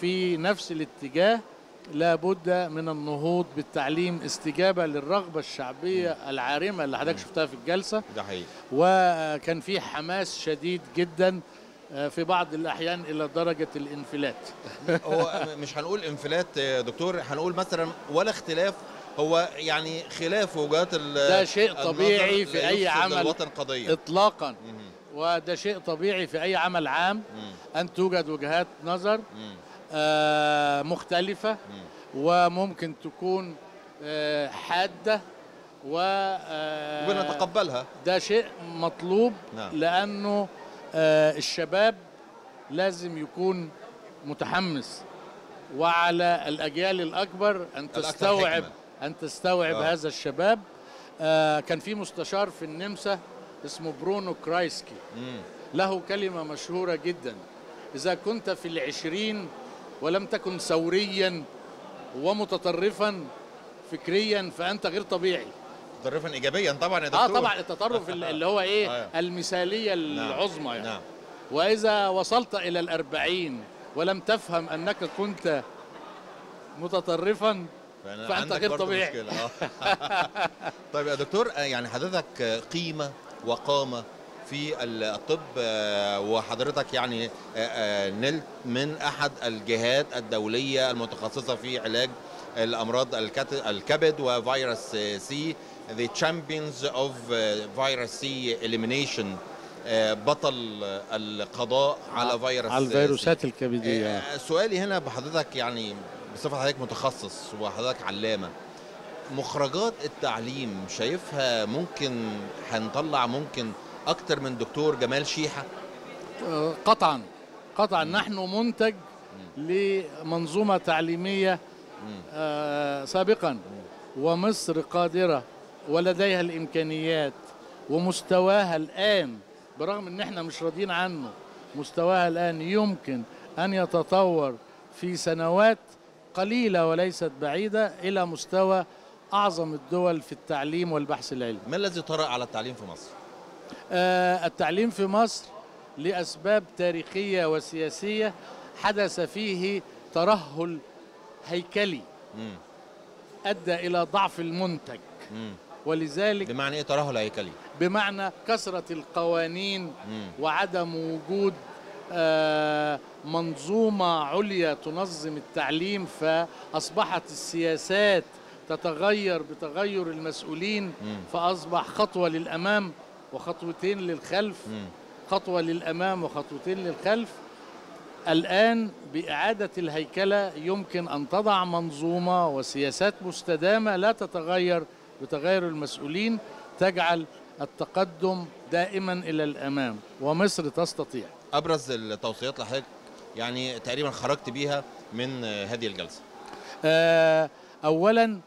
في نفس الاتجاه لابد من النهوض بالتعليم استجابة للرغبة الشعبية العارمة اللي حضرتك شفتها في الجلسة. ده حقيقي. وكان في حماس شديد جدا في بعض الأحيان إلى درجة الإنفلات. هو مش هنقول إنفلات يا دكتور هنقول مثلا ولا اختلاف هو يعني خلاف وجهات ده شيء طبيعي في أي عمل الوطن قضيه اطلاقا وده شيء طبيعي في أي عمل عام. أن توجد وجهات نظر آه، مختلفة. وممكن تكون آه، حادة. و آه، ونتقبلها ده شيء مطلوب نعم. لأنه آه، الشباب لازم يكون متحمس وعلى الأجيال الأكبر أن تستوعب. أن تستوعب آه. هذا الشباب آه، كان في مستشار في النمسا اسمه برونو كرايسكي مم. له كلمة مشهورة جدا إذا كنت في العشرين ولم تكن ثوريا ومتطرفا فكريا فأنت غير طبيعي متطرفا ايجابيا طبعا يا دكتور آه طبعا التطرف ال- اللي هو إيه آه. المثالية العظمى يعني نعم وإذا وصلت إلى الأربعين ولم تفهم أنك كنت متطرفا عندك غير طبيعي. آه. طيب يا دكتور آه، يعني حضرتك آه، قيمة وقامة في الطب آه، وحضرتك يعني آه، آه، نلت من أحد الجهات الدولية المتخصصة في علاج الأمراض الكت- الكبد وفيروس آه، سي The Champions of آه، Virus C Elimination آه، بطل آه، القضاء على فيروس على آه، الفيروسات سي. الكبدية. آه، سؤالي هنا بحضرتك يعني بصفة حضرتك متخصص وحضرتك علامة. مخرجات التعليم شايفها ممكن هنطلع ممكن أكتر من دكتور جمال شيحة؟ آه، قطعا. قطعا. نحن منتج لمنظومة تعليمية آه، سابقا. ومصر قادرة ولديها الإمكانيات ومستواها الآن برغم إن إحنا مش راضيين عنه مستواها الآن يمكن أن يتطور في سنوات قليلة وليست بعيدة إلى مستوى أعظم الدول في التعليم والبحث العلمي ما الذي طرأ على التعليم في مصر؟ آه، التعليم في مصر لأسباب تاريخية وسياسية حدث فيه ترهل هيكلي مم. أدى إلى ضعف المنتج مم. ولذلك بمعنى إيه ترهل هيكلي؟ بمعنى كثرة القوانين مم. وعدم وجود آه، منظومة عليا تنظم التعليم فأصبحت السياسات تتغير بتغير المسؤولين مم. فأصبح خطوة للأمام وخطوتين للخلف مم. خطوة للأمام وخطوتين للخلف الآن بإعادة الهيكلة يمكن أن تضع منظومة وسياسات مستدامة لا تتغير بتغير المسؤولين تجعل التقدم دائما إلى الأمام ومصر تستطيع. أبرز التوصيات اللي حضرتك يعني تقريبا خرجت بيها من هذه الجلسة. آه، أولا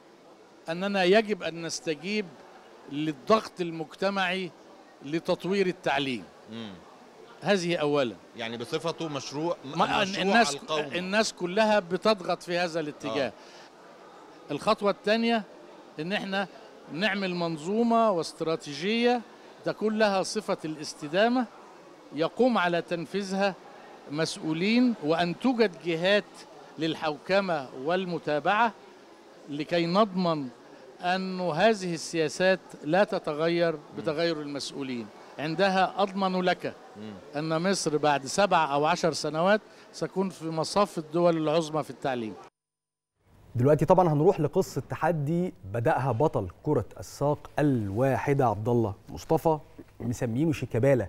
أننا يجب أن نستجيب للضغط المجتمعي لتطوير التعليم. مم. هذه أولا. يعني بصفته مشروع ما المشروع الناس الناس كلها بتضغط في هذا الاتجاه. آه. الخطوة الثانية إن إحنا نعمل منظومة واستراتيجية تكون لها صفة الاستدامة يقوم على تنفيذها مسؤولين وأن توجد جهات للحوكمة والمتابعة لكي نضمن أن هذه السياسات لا تتغير بتغير المسؤولين. عندها أضمن لك أن مصر بعد سبع أو عشر سنوات ستكون في مصاف الدول العظمى في التعليم. دلوقتي طبعا هنروح لقصة تحدي بدأها بطل كرة الساق الواحده عبد الله مصطفى مسمينه شيكابالا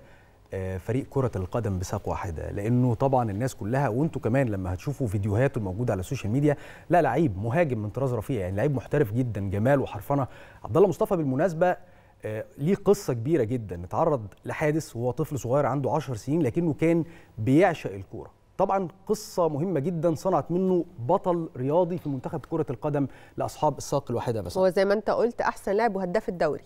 آه، فريق كرة القدم بساق واحدة لأنه طبعا الناس كلها وأنتوا كمان لما هتشوفوا فيديوهاته الموجودة على السوشيال ميديا لا لعيب مهاجم من طراز رفيع يعني لعيب محترف جدا جمال وحرفنة. عبد الله مصطفى بالمناسبة آه، ليه قصة كبيرة جدا. اتعرض لحادث وهو طفل صغير عنده 10 سنين لكنه كان بيعشق الكورة. طبعا قصة مهمة جدا صنعت منه بطل رياضي في منتخب كرة القدم لأصحاب الساق الواحدة بس هو زي ما أنت قلت أحسن لاعب وهداف الدوري.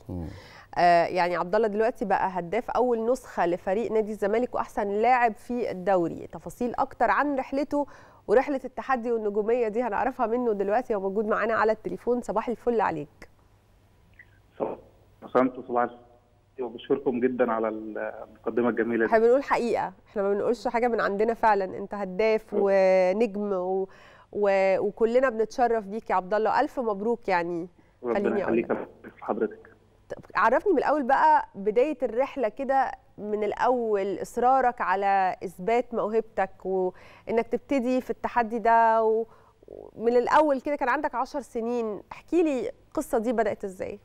آه يعني عبد الله دلوقتي بقى هداف أول نسخة لفريق نادي الزمالك وأحسن لاعب في الدوري. تفاصيل أكتر عن رحلته ورحلة التحدي والنجومية دي هنعرفها منه دلوقتي هو موجود معانا على التليفون. صباح الفل عليك. صباح الخير. وبشكركم جدا على المقدمة الجميلة إحنا دي بنقول حقيقة. إحنا ما بنقولش حاجة من عندنا فعلا. انت هداف ونجم و... و... وكلنا بنتشرف بيك يا عبد الله. ألف مبروك يعني. خليني أقول في حضرتك. عرفني من الأول بقى بداية الرحلة كده من الأول إصرارك على إثبات موهبتك وإنك تبتدي في التحدي ده و... من الأول كده كان عندك عشر سنين. احكي لي القصة دي بدأت إزاي؟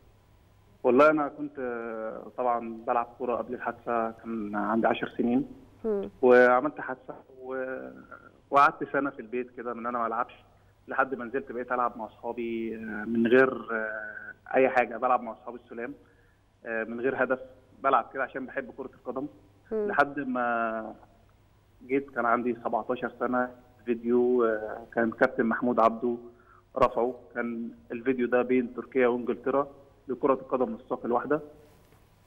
والله أنا كنت آه، طبعا بلعب كورة قبل الحادثة كان عندي 10 سنين. وعملت حادثة و... وقعدت سنة في البيت كده من أنا ما ألعبش لحد ما نزلت بقيت ألعب مع أصحابي آه، من غير آه، أي حاجة. بلعب مع أصحابي السلام من غير هدف. بلعب كده عشان بحب كرة القدم. لحد ما جيت كان عندي 17 سنة. فيديو كان كابتن محمود عبده رفعه. كان الفيديو ده بين تركيا وإنجلترا. لكرة القدم الساق الواحدة.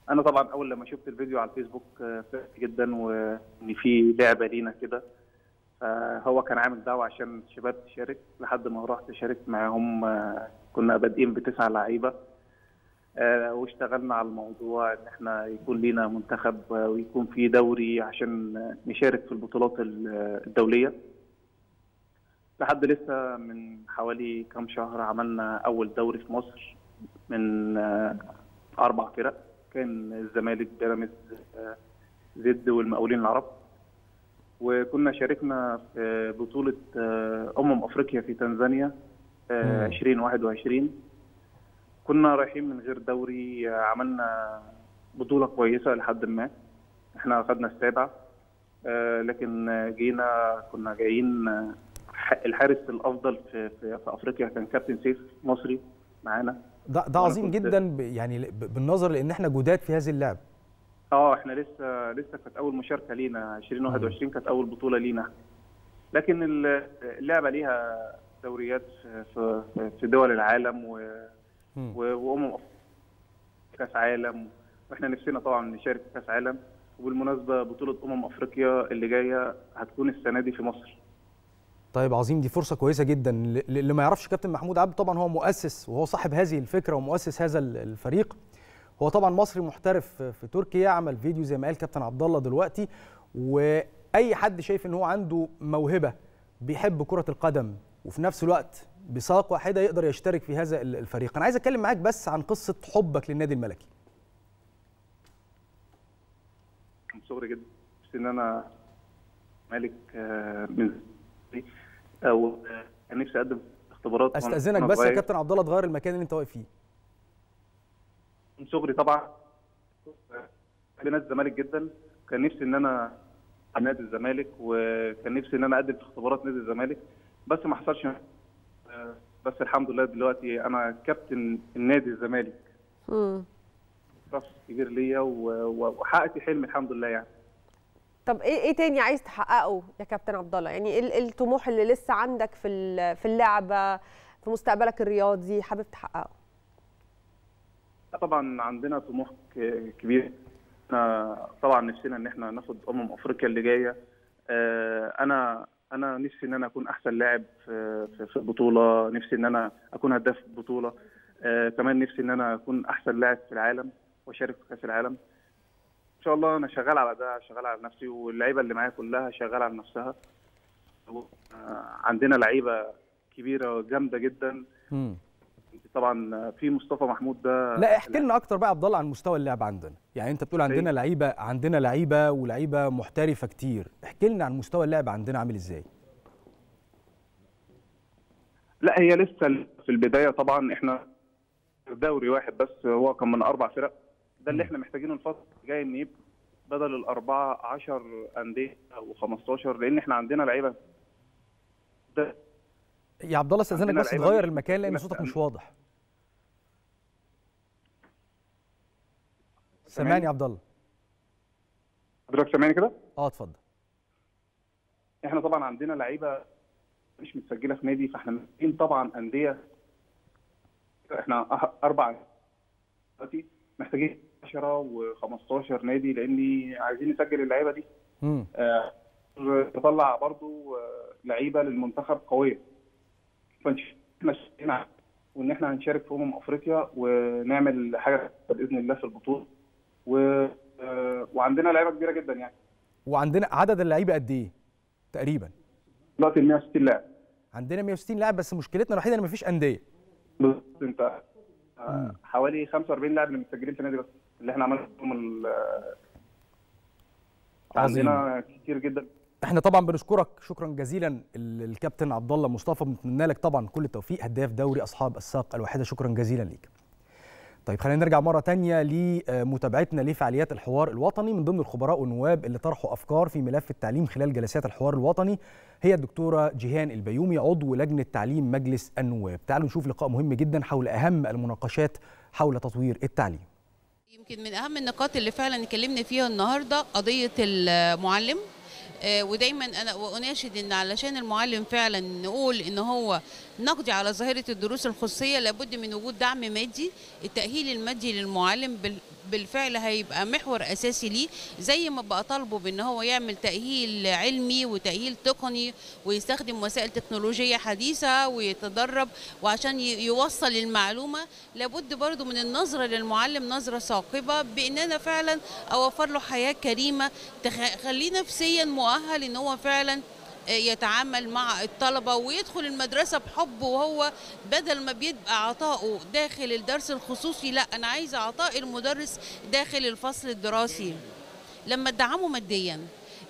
أنا طبعا أول لما شفت الفيديو على الفيسبوك آه، فرحت جدا وإن في لعبة لينا كده. فهو كان عامل دعوة عشان الشباب تشارك. لحد ما رحت شاركت معاهم آه، كنا بادئين بتسع لعيبة. آه، واشتغلنا على الموضوع إن إحنا يكون لينا منتخب ويكون في دوري عشان نشارك في البطولات ال- الدولية. لحد لسه من حوالي كام شهر عملنا أول دوري في مصر. من آه، أربع فرق. كان الزمالك بيراميدز آه، زد والمقاولين العرب. وكنا شاركنا في بطولة آه، أمم أفريقيا في تنزانيا آه، مم. 2021 كنا رايحين من غير دوري عملنا بطولة كويسة لحد ما. إحنا أخدنا السابع لكن جينا كنا جايين الحارس الأفضل في, في, في أفريقيا كان كابتن سيف مصري معانا. ده, ده عظيم جدا ب- يعني ب- بالنظر لأن إحنا جداد في هذه اللعبه آه إحنا لسه لسه كانت أول مشاركة لينا 2021 كانت أول بطولة لينا. لكن ال- اللعبة ليها دوريات في في- دول العالم و وأمم كأس عالم. وإحنا نفسنا طبعا نشارك في كأس عالم. وبالمناسبة بطولة أمم أفريقيا اللي جاية هتكون السنة دي في مصر. طيب عظيم دي فرصة كويسة جدا اللي ما يعرفش كابتن محمود عبد طبعا هو مؤسس وهو صاحب هذه الفكرة ومؤسس هذا ال- الفريق. هو طبعا مصري محترف في- تركيا عمل فيديو زي ما قال كابتن عبد الله دلوقتي وأي حد شايف إن هو عنده موهبة بيحب كرة القدم وفي نفس الوقت بساق واحدة يقدر يشترك في هذا ال- الفريق. أنا عايز أتكلم معاك بس عن قصة حبك للنادي الملكي. من صغري جدا إن أنا مالك آه، من أو كان نفسي أقدم اختبارات أستأذنك بس يا. كابتن عبد الله تغير المكان اللي أنت واقف فيه. من صغري طبعا. بحب نادي الزمالك جدا. كان نفسي إن أنا على نادي الزمالك وكان نفسي إن أنا أقدم في اختبارات نادي الزمالك. بس ما حصلش. بس الحمد لله دلوقتي أنا كابتن النادي الزمالك. مم. شرف كبير ليا وحققت حلمي الحمد لله يعني. طب إيه إيه تاني عايز تحققه يا كابتن عبد الله يعني إيه ال- الطموح اللي لسه عندك في في اللعبة في مستقبلك الرياضي حابب تحققه؟ طبعا عندنا طموح كبير. طبعا نفسنا إن إحنا ناخد أمم أفريقيا اللي جاية. آه، أنا أنا نفسي إن أنا أكون أحسن لاعب في البطولة. نفسي إن أنا أكون هداف البطولة. آه، كمان نفسي إن أنا أكون أحسن لاعب في العالم وأشارك في كأس العالم. شاء الله أنا شغال على ده شغال على نفسي واللعيبة اللي معايا كلها شغالة على نفسها. عندنا لعيبة كبيرة جامدة جدا. طبعا في مصطفى محمود ده لا احكي لنا أكتر بقى عبد الله عن مستوى اللعب عندنا. يعني أنت بتقول عندنا لعيبة عندنا لعيبة ولعيبة محترفة كتير. احكي لنا عن مستوى اللعب عندنا عامل إزاي. لا هي لسه في البداية طبعا. إحنا دوري واحد بس هو كان من أربع فرق. ده اللي إحنا محتاجينه الفترة الجايه إن يبقى بدل الأربعة 10 أندية أو 15 لأن إحنا عندنا لعيبة ده يا عبد الله استاذنك بس تغير المكان لأن صوتك مش واضح. سامعني؟ يا عبد الله؟ حضرتك سامعني كده؟ آه اتفضل. إحنا طبعا عندنا لعيبة مش متسجلة في نادي فإحنا محتاجين طبعا أندية. إحنا أه- أربع دلوقتي محتاجين 10 و15 نادي لأن عايزين نسجل اللعيبة دي. امم آه، نطلع برضو آه، لعيبة للمنتخب قوية. فنش- إحنا شايفين وإن إحنا هنشارك في أمم أفريقيا ونعمل حاجة بإذن الله في البطولة. و... آه، وعندنا لعيبة كبيرة جدا يعني. وعندنا عدد اللعيبة قد إيه؟ تقريبا. دلوقتي 160 لاعب. عندنا 160 لاعب بس مشكلتنا الوحيدة إن مفيش أندية. بالظبط أنت آه، حوالي 45 لاعب اللي متسجلين في النادي بس. اللي إحنا عملنا لهم ال- آه، عظيم. عندنا كتير جدا. إحنا طبعا بنشكرك. شكرا جزيلا ال- الكابتن عبد الله مصطفى. بنتمنى لك طبعا كل التوفيق. هداف دوري أصحاب الساق الواحدة. شكرا جزيلا ليك. طيب خلينا نرجع مرة تانية لمتابعتنا لفعاليات الحوار الوطني. من ضمن الخبراء والنواب اللي طرحوا أفكار في ملف التعليم خلال جلسات الحوار الوطني هي الدكتورة جيهان البيومي عضو لجنة تعليم مجلس النواب. تعالوا نشوف لقاء مهم جدا حول أهم المناقشات حول تطوير التعليم. يمكن من أهم النقاط اللي فعلا اتكلمنا فيها النهارده قضية المعلم. آه، ودايما أنا اناشد إن علشان المعلم فعلا نقول إن هو نقضي على ظاهرة الدروس الخصوصية لابد من وجود دعم مادي. التأهيل المادي للمعلم بال- بالفعل هيبقى محور أساسي ليه. زي ما بقى طالبه بأن هو يعمل تأهيل علمي وتأهيل تقني ويستخدم وسائل تكنولوجية حديثة ويتدرب وعشان يوصل المعلومة لابد برضو من النظرة للمعلم نظرة ثاقبة بأن أنا فعلا أوفر له حياة كريمة تخليه نفسيا مؤهل إن هو فعلا يتعامل مع الطلبة ويدخل المدرسة بحب وهو بدل ما بيبقى عطاؤه داخل الدرس الخصوصي لا أنا عايزة عطاء المدرس داخل الفصل الدراسي. لما تدعمه ماديا.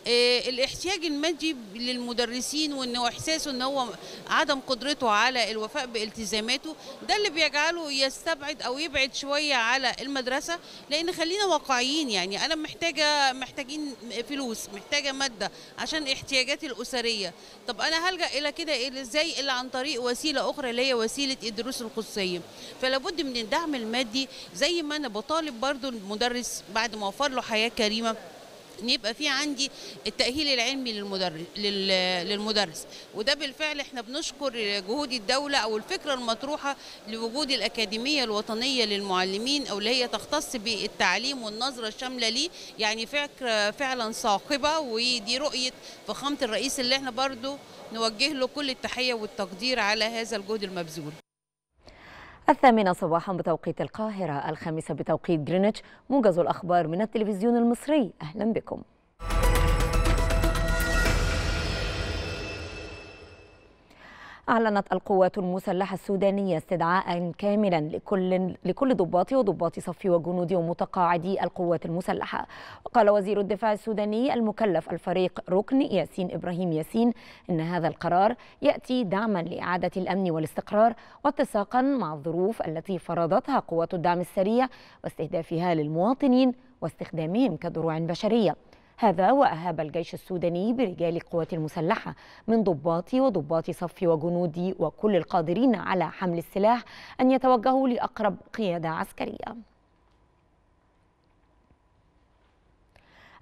الاحتياج المادي للمدرسين وانه إحساسه إن هو عدم قدرته على الوفاء بالتزاماته ده اللي بيجعله يستبعد أو يبعد شوية على المدرسة لأن خلينا واقعيين يعني أنا محتاجة محتاجين فلوس محتاجة مادة عشان احتياجاتي الأسرية. طب أنا هلجأ إلى كده إزاي؟ إلا عن طريق وسيلة أخرى اللي هي وسيلة الدروس الخصوصيه فلا بد من الدعم المادي زي ما أنا بطالب برضو المدرس بعد ما اوفر له حياة كريمة. إن يبقى في عندي التأهيل العلمي للمدرس لل- للمدرس. وده بالفعل إحنا بنشكر جهود الدولة أو الفكرة المطروحة لوجود الأكاديمية الوطنية للمعلمين أو اللي هي تختص بالتعليم والنظرة الشاملة ليه. يعني فكرة فعلا ثاقبه ودي رؤية فخامة الرئيس اللي إحنا برضو نوجه له كل التحية والتقدير على هذا الجهد المبذول. الثامنة صباحا بتوقيت القاهرة الخامسة بتوقيت جرينتش موجز الأخبار من التلفزيون المصري. أهلا بكم. أعلنت القوات المسلحة السودانية استدعاء كاملا لكل لكل ضباط وضباط صف وجنود ومتقاعدي القوات المسلحة. وقال وزير الدفاع السوداني المكلف الفريق ركن ياسين إبراهيم ياسين إن هذا القرار يأتي دعما لإعادة الأمن والاستقرار واتساقا مع الظروف التي فرضتها قوات الدعم السريع واستهدافها للمواطنين واستخدامهم كدروع بشرية. هذا وأهاب الجيش السوداني برجال القوات المسلحة من ضباط وضباط صف وجنود وكل القادرين على حمل السلاح أن يتوجهوا لأقرب قيادة عسكرية.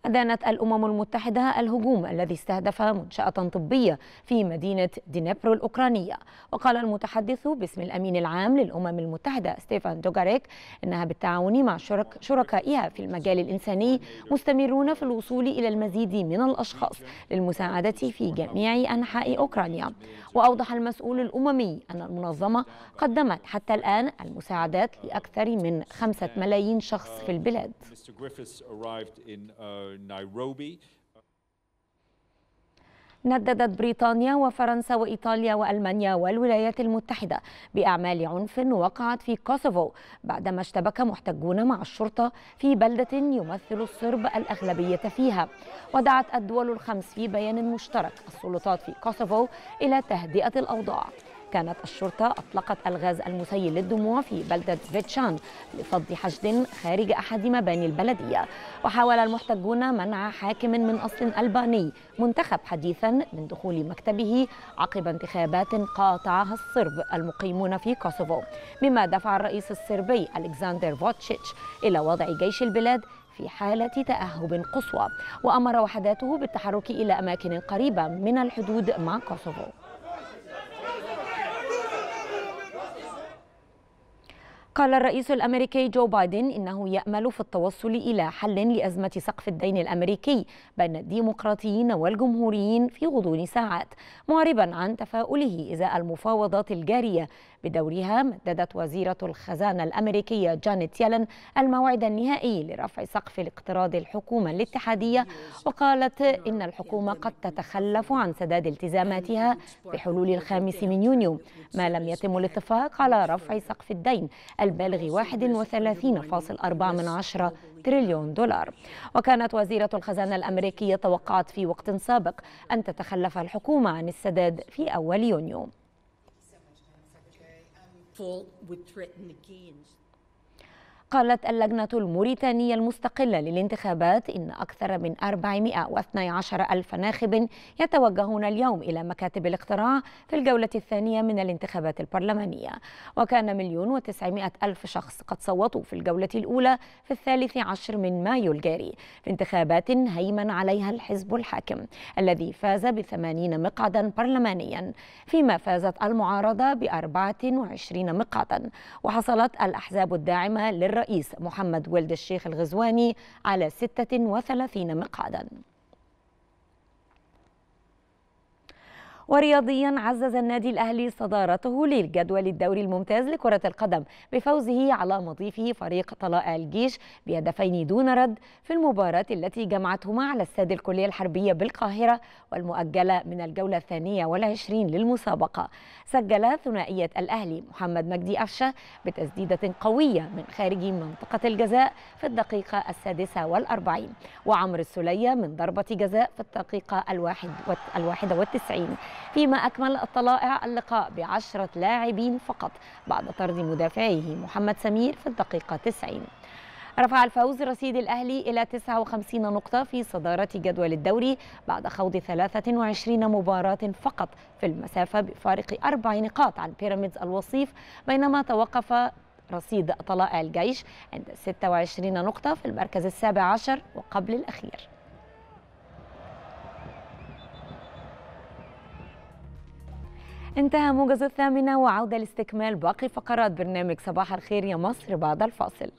أدانت الأمم المتحدة الهجوم الذي استهدف منشأة طبية في مدينة دينيبرو الأوكرانية. وقال المتحدث باسم الأمين العام للأمم المتحدة ستيفان دوجاريك إنها بالتعاون مع شرك شركائها في المجال الإنساني مستمرون في الوصول إلى المزيد من الأشخاص للمساعدة في جميع أنحاء أوكرانيا. وأوضح المسؤول الأممي أن المنظمة قدمت حتى الآن المساعدات لأكثر من خمسة ملايين شخص في البلاد. Nairobi. نددت بريطانيا وفرنسا وإيطاليا وألمانيا والولايات المتحدة بأعمال عنف وقعت في كوسوفو بعدما اشتبك محتجون مع الشرطة في بلدة يمثل الصرب الأغلبية فيها ودعت الدول الخمس في بيان مشترك السلطات في كوسوفو إلى تهدئة الأوضاع كانت الشرطة أطلقت الغاز المسيل للدموع في بلدة فيتشان لفض حشد خارج أحد مباني البلدية. وحاول المحتجون منع حاكم من أصل ألباني منتخب حديثا من دخول مكتبه عقب انتخابات قاطعها الصرب المقيمون في كوسوفو. مما دفع الرئيس الصربي ألكسندر فوتشيتش إلى وضع جيش البلاد في حالة تأهب قصوى وأمر وحداته بالتحرك إلى أماكن قريبة من الحدود مع كوسوفو. قال الرئيس الأمريكي جو بايدن إنه يأمل في التوصل إلى حل لأزمة سقف الدين الأمريكي بين الديمقراطيين والجمهوريين في غضون ساعات معربا عن تفاؤله إزاء المفاوضات الجارية بدورها مددت وزيرة الخزانة الأمريكية جانيت يالن الموعد النهائي لرفع سقف الاقتراض الحكومة الاتحادية وقالت إن الحكومة قد تتخلف عن سداد التزاماتها بحلول الخامس من يونيو ما لم يتم الاتفاق على رفع سقف الدين البالغ 31.4 تريليون دولار. وكانت وزيرة الخزانة الأمريكية توقعت في وقت سابق أن تتخلف الحكومة عن السداد في أول يونيو. fall would threaten the gains. قالت اللجنة الموريتانية المستقلة للانتخابات إن أكثر من 412 ألف ناخب يتوجهون اليوم إلى مكاتب الاقتراع في الجولة الثانية من الانتخابات البرلمانية. وكان مليون وتسعمائة ألف شخص قد صوتوا في الجولة الأولى في الثالث عشر من مايو الجاري في انتخابات هيمن عليها الحزب الحاكم الذي فاز بثمانين مقعدا برلمانيا. فيما فازت المعارضة بأربعة وعشرين مقعدا. وحصلت الأحزاب الداعمة للرئيس الرئيس محمد ولد الشيخ الغزواني على 36 مقعدا. ورياضيا عزز النادي الأهلي صدارته للجدول الدوري الممتاز لكرة القدم بفوزه على مضيفه فريق طلائع الجيش بهدفين دون رد في المباراة التي جمعتهما على استاد الكلية الحربية بالقاهرة والمؤجلة من الجولة الثانية والعشرين للمسابقة. سجل ثنائية الأهلي محمد مجدي قفشه بتسديدة قوية من خارج منطقة الجزاء في الدقيقة السادسة والأربعين وعمرو السليه من ضربة جزاء في الدقيقة الواحد والتسعين فيما أكمل الطلائع اللقاء بعشرة لاعبين فقط بعد طرد مدافعه محمد سمير في الدقيقة 90 رفع الفوز رصيد الأهلي إلى 59 نقطة في صدارة جدول الدوري بعد خوض 23 مباراة فقط في المسافة بفارق أربع نقاط عن بيراميدز الوصيف بينما توقف رصيد طلائع الجيش عند 26 نقطة في المركز السابع عشر وقبل الأخير. انتهى موجز الثامنة وعودة لاستكمال باقي فقرات برنامج صباح الخير يا مصر بعد الفاصل.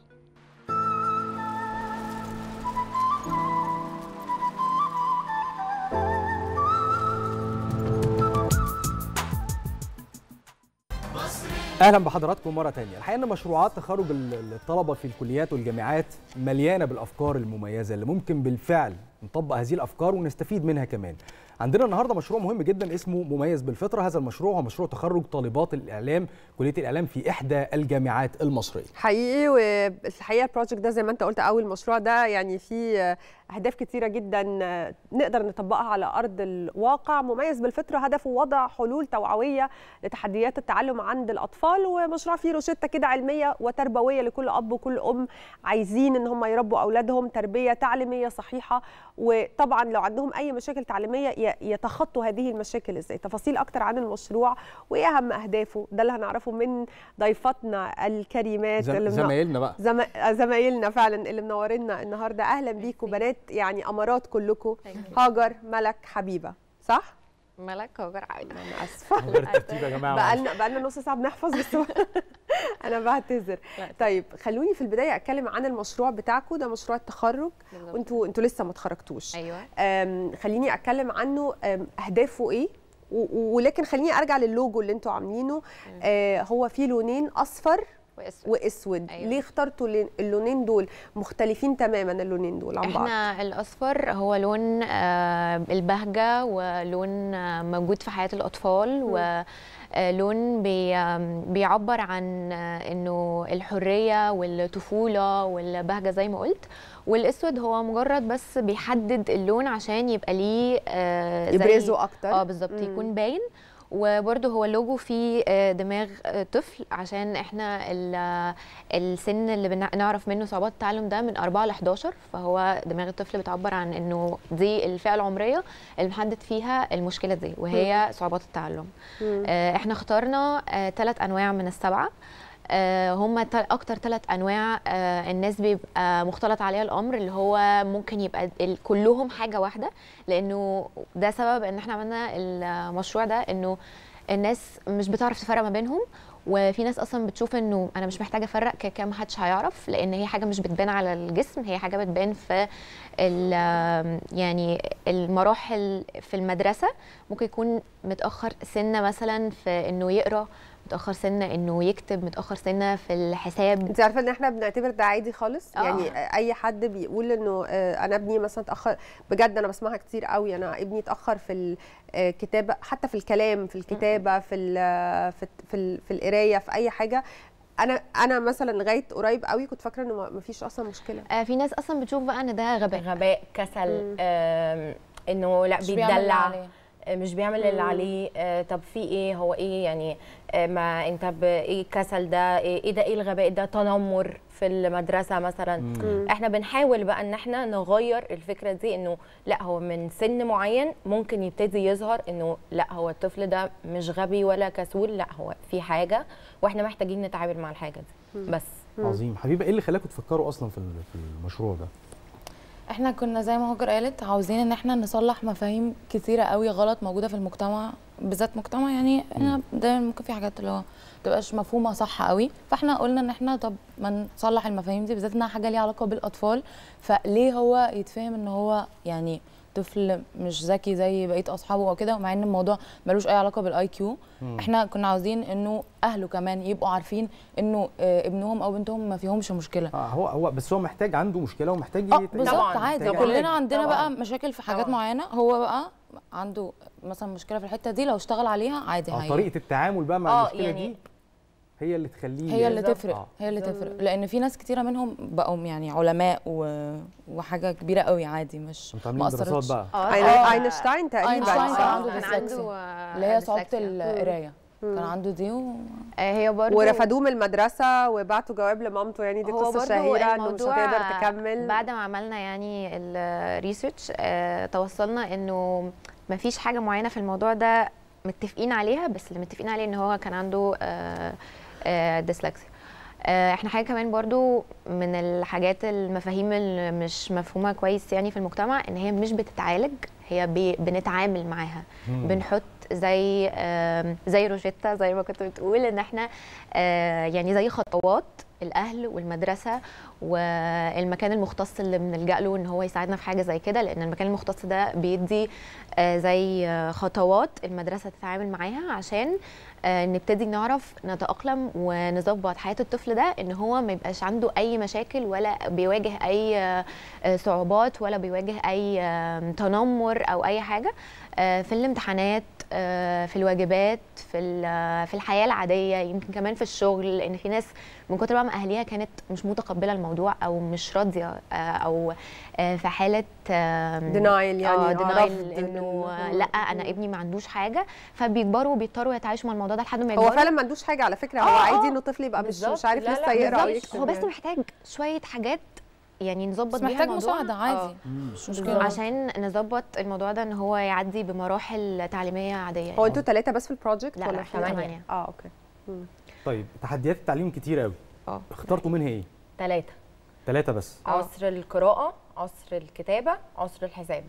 أهلا بحضراتكم مرة تانية. الحقيقة إن مشروعات تخرج الطلبة في الكليات والجامعات مليانة بالأفكار المميزة اللي ممكن بالفعل نطبق هذه الأفكار ونستفيد منها كمان. عندنا النهارده مشروع مهم جدا اسمه مميز بالفطرة. هذا المشروع هو مشروع تخرج طالبات الإعلام كلية الإعلام في إحدى الجامعات المصرية. حقيقي والحقيقة البروجكت ده زي ما أنت قلت أول مشروع ده يعني فيه أهداف كتيرة جدا نقدر نطبقها على أرض الواقع. مميز بالفطرة هدفه وضع حلول توعوية لتحديات التعلم عند الأطفال ومشروع فيه روشتة كده علمية وتربوية لكل أب وكل أم عايزين إن هم يربوا أولادهم تربية تعليمية صحيحة. وطبعا لو عندهم أي مشاكل تعليمية يتخطوا هذه المشاكل إزاي؟ تفاصيل أكتر عن المشروع وإيه أهم أهدافه؟ ده اللي هنعرفه من ضيفتنا الكريمات زم... اللي زمايلنا بقى. زم... زمايلنا فعلا اللي منورينا النهارده. أهلا بيكم بنات يعني أمارات كلكم هاجر ملك حبيبة صح؟ ملك هاجر عايدة. أنا آسفة. غير الترتيب يا جماعة. بقالنا بقالنا نص ساعة بنحفظ بس أنا بعتذر. طيب خلوني في البداية أتكلم عن المشروع بتاعكم ده مشروع التخرج. وانتوا أنتوا لسه ما اتخرجتوش. أيوه. خليني أتكلم عنه. أهدافه إيه؟ ولكن خليني أرجع للوجو اللي أنتوا عاملينه. آه هو فيه لونين أصفر وأسود. وأسود. أيوة. ليه اخترتوا اللونين دول؟ مختلفين تماما اللونين دول عن بعض. إحنا الأصفر هو لون آه، البهجة ولون آه، موجود في حياة الأطفال ولون بي آم، بيعبر عن آه، إنه الحرية والطفولة والبهجة زي ما قلت. والأسود هو مجرد بس بيحدد اللون عشان يبقى ليه آه، يبرزوا أكتر. آه بالظبط. يكون باين. وبرده هو اللوجو فيه آه، دماغ آه، طفل عشان إحنا ال- السن اللي بنعرف منه صعوبات التعلم ده من 4 ل 11 فهو دماغ الطفل بتعبر عن إنه دي الفئة العمرية اللي بنحدد فيها المشكلة دي وهي صعوبات التعلم. آه، إحنا اخترنا ثلاث أنواع من السبعة. آه، هم تل- أكتر ثلاث أنواع. آه، الناس بيبقى مختلط عليها الأمر اللي هو ممكن يبقى كلهم حاجة واحدة لأنه ده سبب إن إحنا عملنا المشروع ده إنه الناس مش بتعرف تفرق ما بينهم وفي ناس أصلا بتشوف إنه أنا مش محتاجة أفرق كده كده محدش هيعرف لأن هي حاجة مش بتبان على الجسم هي حاجة بتبان في يعني المراحل في المدرسة. ممكن يكون متأخر سنة مثلا في إنه يقرأ متأخر سنة إنه يكتب متأخر سنة في الحساب. انت عارفة إن إحنا بنعتبر ده عادي خالص؟ آه. يعني أي حد بيقول إنه آه، أنا ابني مثلا اتأخر بجد أنا بسمعها كتير قوي أنا ابني اتأخر في الكتابه حتى في الكلام في الكتابة في ال في في, ال- في القراية في أي حاجة. أنا أنا مثلا لغاية قريب قوي كنت فاكرة إنه ما فيش أصلا مشكلة. آه في ناس أصلا بتشوف بقى إن ده غباء. غباء كسل آم، إنه لا بيتدلع. عليه. آه، مش بيعمل اللي. عليه. آه، طب في إيه؟ هو إيه يعني؟ آه، ما أنت ب- إيه الكسل ده؟ إيه إيه ده؟ إيه الغباء ده؟ تنمر في المدرسة مثلا. مم. إحنا بنحاول بقى إن إحنا نغير الفكرة دي إنه لأ هو من سن معين ممكن يبتدي يظهر إنه لأ هو الطفل ده مش غبي ولا كسول. لأ هو في حاجة وإحنا محتاجين نتعامل مع الحاجة دي. مم. بس. عظيم. حبيبة إيه اللي خلاكم تفكروا أصلا في المشروع ده؟ إحنا كنا زي ما هاجر قالت عاوزين ان إحنا نصلح مفاهيم كتيرة قوي غلط موجودة في المجتمع بالذات مجتمع يعني إحنا دايما ممكن في حاجات اللي هو تبقاش مفهومة صح قوي فاحنا قلنا ان إحنا طب ما نصلح المفاهيم دي بالذات انها حاجة ليها علاقة بالأطفال فليه هو يتفهم ان هو يعني طفل مش ذكي زي بقية أصحابه أو كده ومع إن الموضوع ملوش أي علاقة بال IQ. إحنا كنا عاوزين إنه أهله كمان يبقوا عارفين إنه آه، ابنهم أو بنتهم ما فيهمش مشكلة آه هو هو بس هو محتاج عنده مشكلة ومحتاج آه يت- بالظبط عادي كلنا. عندنا طبعاً. بقى مشاكل في حاجات معينة هو بقى عنده مثلا مشكلة في الحتة دي لو اشتغل عليها عادي آه هي طريقة التعامل بقى مع آه، المشكلة يعني دي هي اللي تخليه هي اللي. تفرق آه. هي اللي تفرق لأن في ناس كتيرة منهم بقوا يعني علماء و... وحاجة كبيرة قوي عادي مش ما اثرتش بقى. آه، أين- أينشتاين تقريباً. أينشتاين كان آه، عنده كان ديسلكسيا عنده، آه، اللي هي صعوبة. القراية كان عنده دي و... هي برضو ورفضوه من المدرسة وبعتوا جواب لمامته يعني دي قصة شهيرة إنه مش هتقدر تكمل بعد ما عملنا يعني ال research آه توصلنا إنه ما فيش حاجة معينة في الموضوع ده متفقين عليها بس اللي متفقين عليه إن هو كان عنده آه آه ديسلكسيا آه، إحنا حاجة كمان برضو من الحاجات المفاهيم اللي مش مفهومة كويس يعني في المجتمع إن هي مش بتتعالج هي بنتعامل معاها مم. بنحط زي زي روجيتا زي ما كنت بتقول إن إحنا آه، يعني زي خطوات الأهل والمدرسة والمكان المختص اللي بنلجأ له إن هو يساعدنا في حاجة زي كده لأن المكان المختص ده بيدي آه، زي آه، خطوات المدرسة تتعامل معاها عشان نبتدي نعرف نتأقلم ونظبط حياة الطفل ده إن هو ما يبقاش عنده أي مشاكل ولا بيواجه أي صعوبات ولا بيواجه أي تنمر أو أي حاجة. في الامتحانات آه، في الواجبات في ال- في الحياة العادية يمكن كمان في الشغل لأن في ناس من كتر بقى ما أهاليها كانت مش متقبلة الموضوع أو مش راضية آه، أو آه، في حالة Denial يعني، آه، رفض إنه لأ أنا ابني ما عندوش حاجة فبيكبروا وبيضطروا يتعايشوا مع الموضوع ده لحد ما هو يكبروا فعلا ما عندوش حاجة على فكرة هو آه، عادي آه. إنه طفل يبقى مش. مش عارف لسه يقرأ هو بس يعني. محتاج شوية حاجات يعني نظبط بس بيها محتاج الموضوع. مساعدة عادي. آه. مش مشكلة. عشان نظبط الموضوع ده إن هو يعدي بمراحل تعليمية عادية هو أنتوا ثلاثة بس في ال project لا، ولا لا، في؟ تمانية. آه okay مم. طيب تحديات التعليم كتير قوي آه اخترتوا منها إيه ثلاثة ثلاثة بس عسر القراءة عسر الكتابة عصر الحساب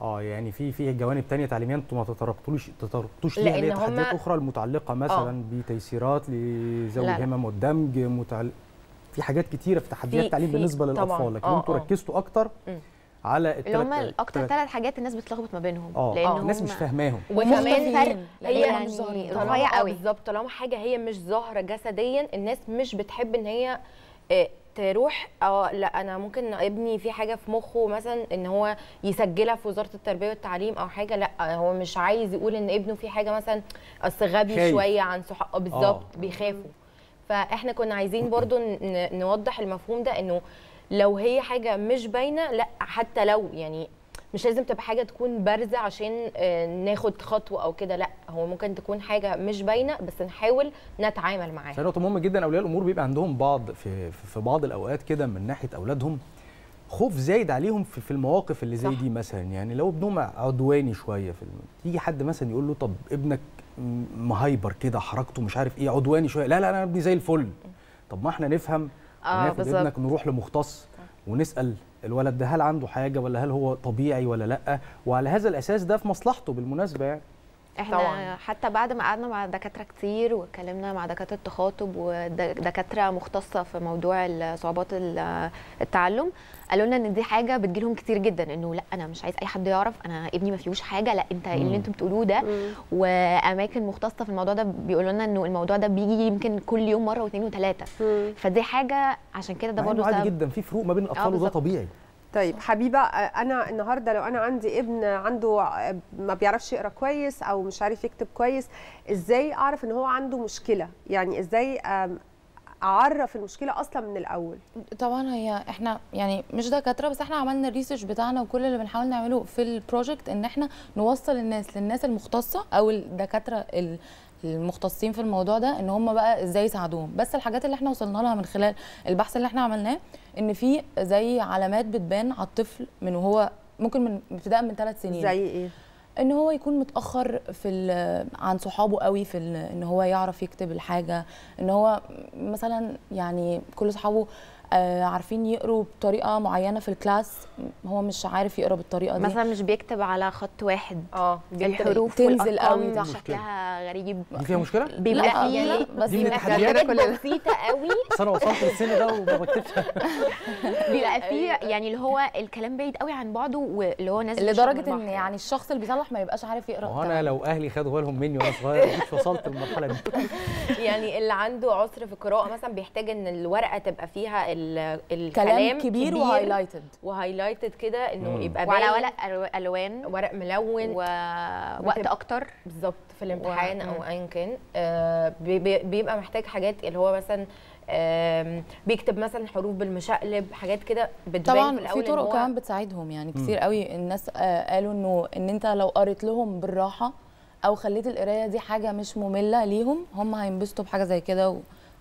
آه يعني في في جوانب تانية تعليمية أنتوا ما تطرقتوش تطرقتوش ليها لأن اللي هي تحديات أخرى المتعلقة مثلا بتيسيرات لذوي. الهمم والدمج متعل... في حاجات كتيرة في تحديات التعليم في- بالنسبة. للأطفال لكن آه، أنتوا آه. ركزتوا أكتر مم. على اللي هم التلات- أكتر التلات- ثلاث حاجات الناس بتلخبط ما بينهم. آه لأن آه الناس مش فاهماهم. وكمان فرق هي يعني طالما- رفيع آه قوي. بالظبط. طالما حاجة هي مش ظاهرة جسديا الناس مش بتحب إن هي آه، تروح آه لا أنا ممكن ابني في حاجة في مخه مثلا إن هو يسجلها في وزارة التربية والتعليم أو حاجة لا هو مش عايز يقول إن ابنه في حاجة مثلا اصل غبي. شوية عن صحابه بالظبط. بيخافوا. فاحنا كنا عايزين برضو نوضح المفهوم ده انه لو هي حاجة مش باينة لا حتى لو يعني مش لازم تبقى حاجة تكون بارزة عشان آه، ناخد خطوة أو كده لا هو ممكن تكون حاجة مش باينة بس نحاول نتعامل معاها. فنقطة مهمة جدا أولياء الأمور بيبقى عندهم بعض في في بعض الأوقات كده من ناحية أولادهم خوف زايد عليهم في, في المواقف اللي زي صح. دي مثلا. يعني لو ابنهم عدواني شوية في الم... يجي حد مثلا يقول له طب ابنك مهايبر كده حركته مش عارف إيه عدواني شوية. لا لا أنا ابني زي الفل. طب ما إحنا نفهم. آه، بالظبط. ابنك نروح لمختص ونسأل الولد ده هل عنده حاجة ولا هل هو طبيعي ولا لأ. وعلى هذا الأساس ده في مصلحته بالمناسبة يعني. إحنا طبعاً. حتى بعد ما قعدنا مع دكاترة كتير واتكلمنا مع دكاترة تخاطب ودكاترة مختصة في موضوع صعوبات ال- التعلم قالوا لنا إن دي حاجة بتجيلهم كتير جدا إنه لأ أنا مش عايز أي حد يعرف أنا ابني ما فيهوش حاجة لأ أنت مم. اللي أنتم بتقولوه ده وأماكن مختصة في الموضوع ده بيقولوا لنا إنه الموضوع ده بيجي يمكن كل يوم مرة واثنين وثلاثة فدي حاجة عشان كده ده برضه عادي جدا في فروق ما بين الأطفال وده بالظبط. طبيعي طيب حبيبة أنا النهارده لو أنا عندي ابن عنده ما بيعرفش يقرأ كويس أو مش عارف يكتب كويس إزاي أعرف إن هو عنده مشكلة؟ يعني إزاي أعرف المشكلة أصلا من الأول؟ طبعا هي إحنا يعني مش دكاترة بس إحنا عملنا ال research بتاعنا وكل اللي بنحاول نعمله في ال project إن إحنا نوصل الناس للناس المختصة أو الدكاترة ال- المختصين في الموضوع ده إن هم بقى إزاي يساعدوهم. بس الحاجات اللي إحنا وصلنا لها من خلال البحث اللي إحنا عملناه إن في زي علامات بتبان على الطفل من وهو ممكن من ابتداء من ثلاث سنين. زي إيه؟ إن هو يكون متأخر في عن صحابه قوي في إن هو يعرف يكتب الحاجة. إن هو مثلا يعني كل صحابه عارفين يقروا بطريقة معينة في الكلاس هو مش عارف يقرا بالطريقة دي. مثلا مش بيكتب على خط واحد. آه الحروف تنزل قوي دي. شكلها غريب. دي فيها مشكلة؟ بيبقى لا، فيه لا، بس دي من بسيطة قوي. بس أنا وصلت للسن ده وما بكتبش. بيبقى فيه يعني اللي هو الكلام بعيد قوي عن بعضه واللي هو نازل لدرجة إن. يعني الشخص اللي بيصلح ما يبقاش عارف يقرأ هو أنا لو أهلي خدوا بالهم مني وأنا صغير مش وصلت للمرحلة دي. يعني اللي عنده عسر في القراءة مثلا بيحتاج إن الورقة تبقى فيها الكلام كلام كبير و highlighted و highlighted كده إنه مم. يبقى وعلى ورق ألوان. ورق ملون. ووقت أكتر. بالظبط في الامتحان و- أو ايا كان. آه، بي- بي- بيبقى محتاج حاجات اللي هو مثلا بيكتب مثلا حروف بالمشقلب حاجات كده بتبان طبعا في الأول في طرق كمان بتساعدهم يعني كتير قوي. الناس آه، قالوا إنه إن أنت لو قريت لهم بالراحة أو خليت القراية دي حاجة مش مملة ليهم هم هينبسطوا بحاجة زي كده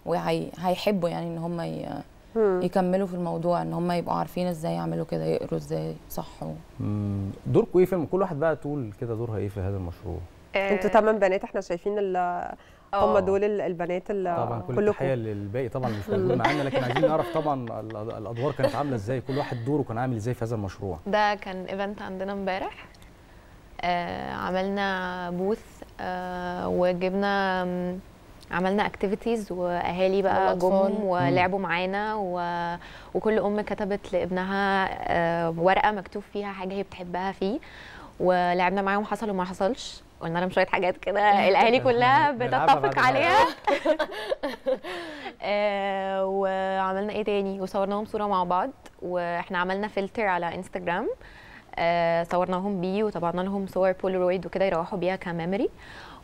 وهيحبوا يعني إن هم ي- يكملوا في الموضوع إن هم يبقوا عارفين إزاي يعملوا كده يقروا إزاي صح و... دوركم إيه في كل واحد بقى تقول كده دورها إيه في هذا المشروع؟ أنتوا تمام بنات؟ إحنا شايفين ال- هم آه. دول ال- البنات اللي طبعا كل كلكم. التحية للباقي طبعا مش موجود معانا لكن عايزين نعرف طبعا ال- الأدوار كانت عاملة إزاي كل واحد دوره كان عامل إزاي في هذا المشروع؟ ده كان event عندنا امبارح. آه عملنا booth آه وجبنا عملنا activities وأهالي بقى. جم ولعبوا معانا و... وكل أم كتبت لابنها آه ورقة مكتوب فيها حاجة هي بتحبها فيه. ولعبنا معاهم حصل وما حصلش. قلنا لهم شوية حاجات كده الأهالي كلها بتتفق عليها. آه وعملنا إيه تاني؟ وصورناهم صورة مع بعض. وإحنا عملنا فلتر على انستجرام آه صورناهم بيه وطبعنا لهم صور بولرويد وكده يروحوا بيها ك memory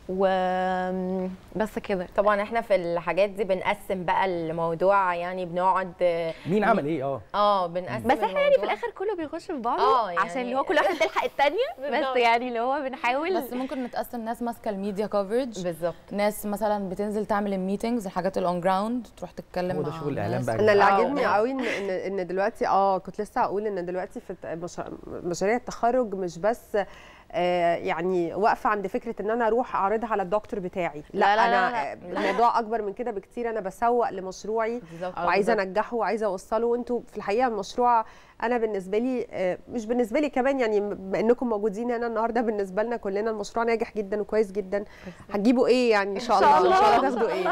وبس كده طبعا إحنا في الحاجات دي بنقسم بقى الموضوع يعني بنقعد مين عمل إيه آه آه بنقسم بس إحنا يعني في. الآخر كله بيخش في بعضه آه، يعني- عشان اللي هو كل واحدة تلحق الثانية. بس يعني اللي هو بنحاول بس ممكن نتقسم ناس ماسكة الميديا كفرج بالظبط ناس مثلا بتنزل تعمل ال meetings الحاجات ال on ground تروح تتكلم هو ده مع شغل الإعلام الناس. بقى أنا اللي آه. عاجبني قوي إن إن دلوقتي آه كنت لسه هقول إن دلوقتي في مشاريع التخرج مش بس آه يعني واقفة عند فكرة إن أنا أروح أعرضها على الدكتور بتاعي. لا, لا، لا، أنا لا، آه، لا. الموضوع أكبر من كده بكتير. أنا بسوق لمشروعي وعايزة أنجحه وعايزة أوصله. وأنتوا في الحقيقة المشروع أنا بالنسبة لي آه، مش بالنسبة لي كمان يعني بما إنكم موجودين هنا النهارده بالنسبة لنا كلنا المشروع ناجح جدا وكويس جدا. هتجيبوا إيه يعني إن شاء إن شاء الله؟ إن شاء الله. تاخدوا إيه؟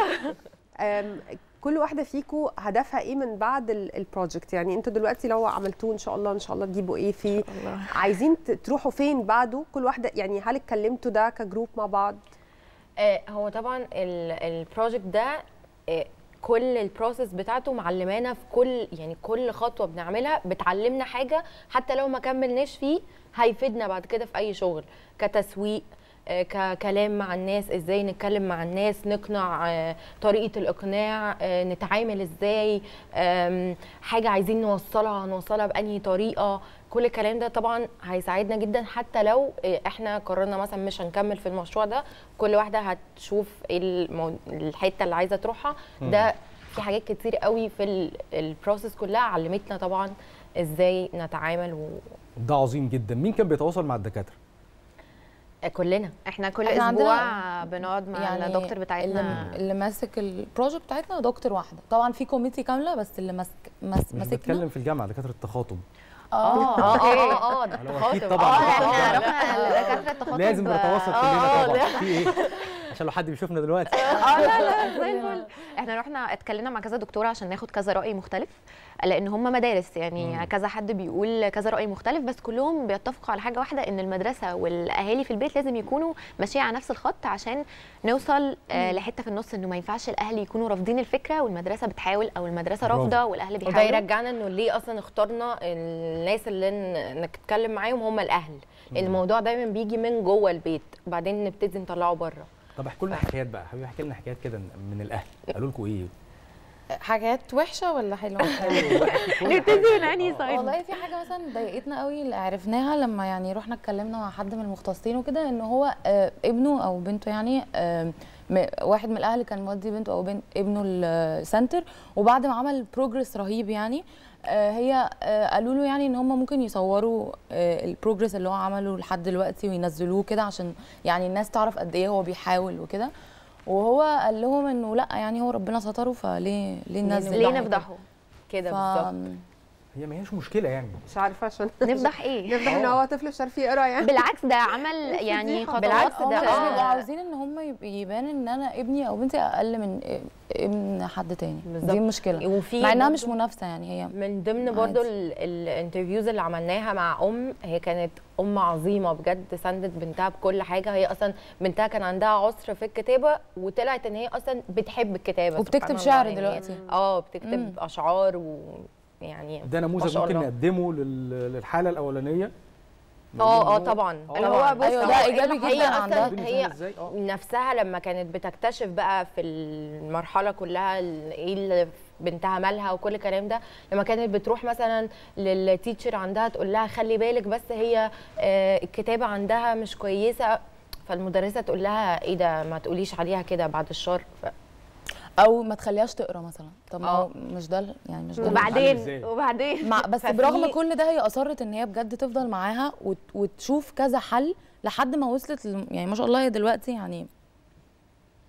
كل واحدة فيكم هدفها إيه من بعد ال- project يعني أنتوا دلوقتي لو عملتوه إن شاء الله إن شاء الله تجيبوا إيه فيه عايزين تروحوا فين بعده؟ كل واحدة يعني هل اتكلمتوا ده كجروب مع بعض؟ آه، هو طبعا ال project ده آه، كل ال process بتاعته معلمانا في كل يعني كل خطوة بنعملها بتعلمنا حاجة حتى لو ما كملناش فيه هيفيدنا بعد كده في أي شغل كتسويق آه، ككلام مع الناس إزاي نتكلم مع الناس نقنع آه، طريقة الإقناع آه، نتعامل إزاي حاجة عايزين نوصلها نوصلها بأنهي طريقة. كل الكلام ده طبعا هيساعدنا جدا حتى لو آه، إحنا قررنا مثلا مش هنكمل في المشروع ده كل واحدة هتشوف المو... الحتة اللي عايزة تروحها. ده في حاجات كتير قوي في ال- ال process كلها علمتنا طبعا إزاي نتعامل و... ده عظيم جدا. مين كان بيتواصل مع الدكاترة؟ كلنا. إحنا كل إحنا أسبوع عندنا بنقعد مع يعني الدكتور بتاعتنا. اللي, اللي ماسك ال project بتاعتنا دكتور واحدة. طبعا في committee كاملة بس اللي ماسك ماسكنا. بتكلم في الجامعة دكاترة التخاطب. آه. آه آه آه التخاطب. طبعاً. آه، إحنا لا، رحنا لدكاترة التخاطب. لازم نتواصل آه، كلنا آه، طبعا في إيه؟ عشان لو حد بيشوفنا دلوقتي آه لا لا زي الفل إحنا رحنا اتكلمنا مع كذا دكتوره عشان ناخد كذا رأي مختلف لأن هم مدارس يعني مم. كذا حد بيقول كذا رأي مختلف بس كلهم بيتفقوا على حاجة واحدة إن المدرسة والأهالي في البيت لازم يكونوا ماشيين على نفس الخط عشان نوصل آه، مم. لحتة في النص إنه ما ينفعش الأهل يكونوا رافضين الفكرة والمدرسة بتحاول أو المدرسة. رافضة والأهل وده بيحاولوا يرجعنا إنه ليه أصلا اخترنا الناس اللي نتكلم معاهم هم الأهل الموضوع دايما بيجي من جوه البيت بعدين نبتدي نطلعه بره طب احكوا لنا حكايات بقى. حبيبي احكي لنا حكايات كده من الأهل. قالوا لكم إيه؟ حاجات وحشة ولا حلوة؟ نبتدي من أنهي side؟ والله في حاجة مثلا ضايقتنا قوي اللي عرفناها لما يعني رحنا اتكلمنا مع حد من المختصين وكده إن هو آه، ابنه أو بنته يعني آه، واحد من الأهل كان مودي بنته أو بنت ابنه ال center وبعد ما عمل progress رهيب يعني آه، هي آه، قالوا له يعني إن هم ممكن يصوروا آه، البروجرس اللي هو عمله لحد دلوقتي وينزلوه كده عشان يعني الناس تعرف قد إيه هو بيحاول وكده. وهو قال لهم إنه لأ يعني هو ربنا ستره فليه ليه ننزل؟ ليه نفضحه؟ كده ف- بالظبط. هي ما هيش مشكلة يعني. مش عارفة عشان نفضح إيه؟ نفضح إن هو طفل مش عارف يقرأ يعني. بالعكس ده عمل يعني خطوات. بالعكس ده آه، بيبقوا عاوزين إن هم يب- يبان إن أنا ابني أو بنتي أقل من ابن حد تاني. بالظبط. دي مشكله وفي مع إنها مش منافسة يعني هي من ضمن برضو الانترفيوز اللي عملناها مع أم هي كانت أم عظيمة بجد ساندت بنتها بكل حاجة. هي أصلا بنتها كان عندها عسر في الكتابة وطلعت إن هي أصلا بتحب الكتابة وبتكتب شعر الله دلوقتي. يعني آه بتكتب مم. أشعار ويعني ده نموذج ممكن الله. نقدمه لل- للحالة الأولانية آه آه طبعا اللي هو بص أيوة، ده إيه اللي جداً هي إزاي؟ آه. نفسها لما كانت بتكتشف بقى في المرحلة كلها ال- إيه اللي بنتها مالها وكل الكلام ده لما كانت بتروح مثلا للتيتشر عندها تقول لها خلي بالك بس هي آه، الكتابة عندها مش كويسة فالمدرسة تقول لها إيه ده ما تقوليش عليها كده بعد الشر. أو ما تخليهاش تقرا مثلا. طب ما هو آه. مش ده يعني مش ده وبعدين وبعدين مع بس ففي- برغم كل ده هي أصرت إن هي بجد تفضل معاها وت- وتشوف كذا حل لحد ما وصلت ل- يعني ما شاء الله هي دلوقتي يعني.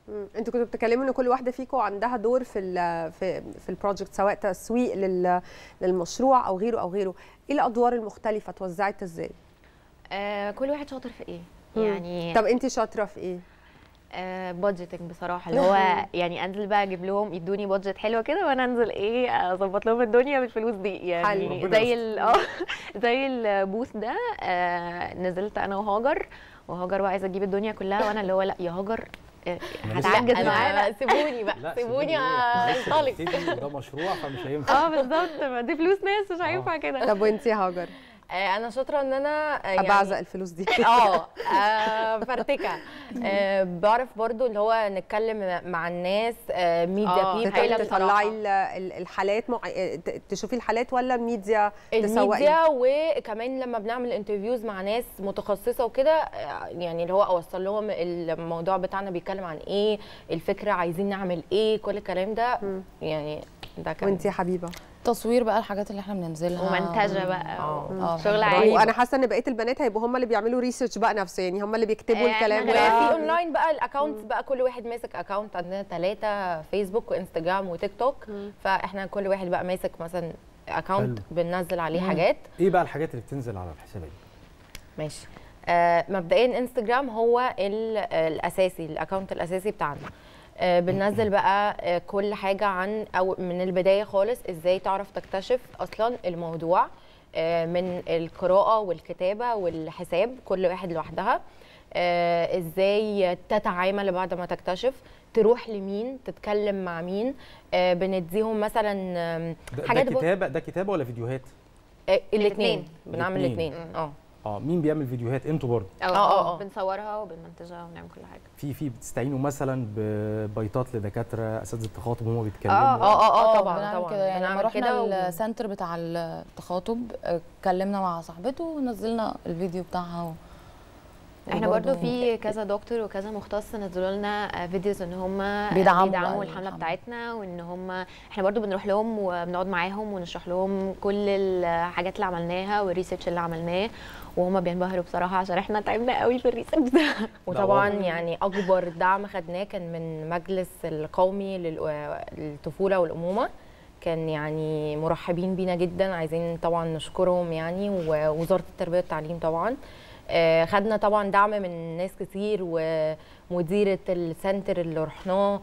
أنتوا كنتوا بتتكلموا إن كل واحدة فيكم عندها دور في ال في في ال project سواء تسويق لل للمشروع أو غيره أو غيره. إيه الأدوار المختلفة؟ اتوزعت إزاي؟ آه كل واحد شاطر في إيه؟ مم. يعني طب انت شاطرة في إيه؟ budgeting بصراحة اللي هو يعني أنزل بقى أجيب لهم يدوني budget حلوة كده وأنا أنزل إيه أظبط لهم الدنيا بالفلوس دي. يعني زي ال- آه زي ال booth ده آه نزلت أنا وهاجر وهاجر بقى عايزة تجيب الدنيا كلها وأنا اللي هو لأ يا هاجر آه، هتعجز أنا- معانا سيبوني بقى لا سيبوني؟ لسه انطلق. وده مشروع فمش هينفع. آه بالظبط. ما دي فلوس ناس مش هينفع كده. طب وانت يا هاجر؟ آه، أنا شاطره ان أنا آه، يعني ابعزق الفلوس دي. آه آه، فرتكة. آه، بعرف برضو اللي هو نتكلم مع الناس ميديا آه، people هايلة تطلعي ال- ال- الحالات مع... تشوفي الحالات ولا ميديا تسوقي؟ الميديا وكمان لما بنعمل interviews مع ناس متخصصة وكده آه، يعني اللي هو أوصل لهم الموضوع بتاعنا بيتكلم عن إيه الفكرة عايزين نعمل إيه كل الكلام ده. يعني ده كان وانت يا حبيبة. تصوير بقى الحاجات اللي إحنا بننزلها. ومنتجه بقى آه. آه. شغل عالي وأنا حاسة إن بقية البنات هيبقوا هم اللي بيعملوا research بقى نفسه يعني هم اللي بيكتبوا آه، الكلام ده اونلاين بقى ال accounts بقى كل واحد ماسك account عندنا ثلاثة فيسبوك وانستجرام وتيك توك فإحنا كل واحد بقى ماسك مثلا account حلو. بننزل عليه حاجات. إيه بقى الحاجات اللي بتنزل على الحسابات ماشي. آه مبدئيا انستجرام هو ال- الأساسي ال account الأساسي بتاعنا. آه، بننزل بقى آه، كل حاجة عن أو من البداية خالص إزاي تعرف تكتشف أصلا الموضوع آه، من القراءة والكتابة والحساب كل واحد لوحدها آه، إزاي تتعامل بعد ما تكتشف تروح لمين تتكلم مع مين آه، بنديهم مثلا آم، ده, حاجات كتابه ده كتابة ولا فيديوهات؟ الاثنين بنعمل الاتنين. الاثنين آه. آه مين بيعمل فيديوهات؟ أنتوا برضه. آه آه، آه. بنصورها وبنمنتجها ونعمل كل حاجة. في في بتستعينوا مثلا ببيطات لدكاترة أساتذة تخاطب وهم بيتكلموا؟ آه آه آه طبعا بنعمل طبعا. كده يعني. لما رحنا السنتر بتاع التخاطب آه، اتكلمنا مع صاحبته ونزلنا الفيديو بتاعها و... إحنا برضو في كذا دكتور وكذا مختص نزلوا لنا آه، videos إن هم بيدعموا بيدعموا الحملة الحملة. بتاعتنا وإن هم إحنا برضو بنروح لهم وبنقعد معاهم ونشرح لهم كل الحاجات اللي عملناها وال research اللي عملناه وهم بينبهروا بصراحة عشان إحنا تعبنا قوي في ال research ده. وطبعا يعني أكبر دعم خدناه كان من مجلس القومي للطفولة والأمومة. كان يعني مرحبين بينا جدا عايزين طبعا نشكرهم يعني ووزارة التربية والتعليم طبعا. آه، خدنا طبعا دعم من ناس كتير ومديرة ال center اللي رحناه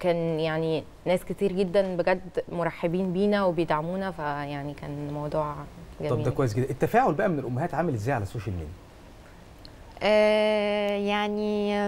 كان يعني ناس كتير جدا بجد مرحبين بينا وبيدعمونا فيعني كان الموضوع جميل. طب ده كويس جدا. التفاعل بقى من الأمهات عامل إزاي على ال social media؟ آه، يعني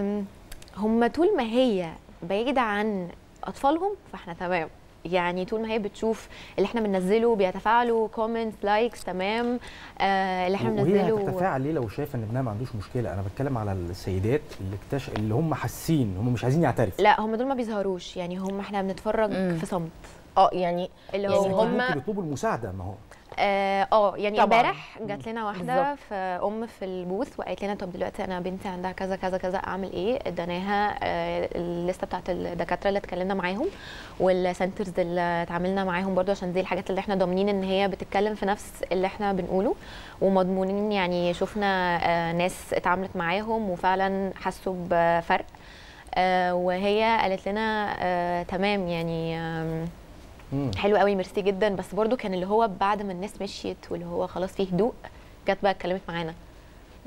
هم طول ما هي بعيدة عن أطفالهم فإحنا تمام. يعني طول ما هي بتشوف اللي إحنا بننزله بيتفاعلوا comments likes تمام. آه اللي إحنا وهي بننزله. هتتفاعل ليه لو شايفة إن ابنها ما عندوش مشكلة؟ أنا بتكلم على السيدات اللي اكتش... اللي هم حاسين هم مش عايزين يعترفوا. لا هم دول ما بيظهروش. يعني هم إحنا بنتفرج في صمت. آه يعني اللي هو أكيد هم ممكن يطلبوا المساعدة ما هو. آه آه، يعني طبعاً. امبارح جات لنا واحدة. في أم في ال booth وقالت لنا طب دلوقتي أنا بنتي عندها كذا كذا كذا أعمل إيه اديناها آه، الليستة بتاعت الدكاترة اللي اتكلمنا معاهم وال centers اللي اتعاملنا معاهم برضو عشان دي الحاجات اللي إحنا ضامنين إن هي بتتكلم في نفس اللي إحنا بنقوله ومضمونين يعني شفنا آه، ناس اتعاملت معاهم وفعلا حسوا بفرق آه، وهي قالت لنا تمام يعني. حلو قوي ميرسي جدا. بس برضو كان اللي هو بعد ما الناس مشيت واللي هو خلاص فيه هدوء جت بقى اتكلمت معانا.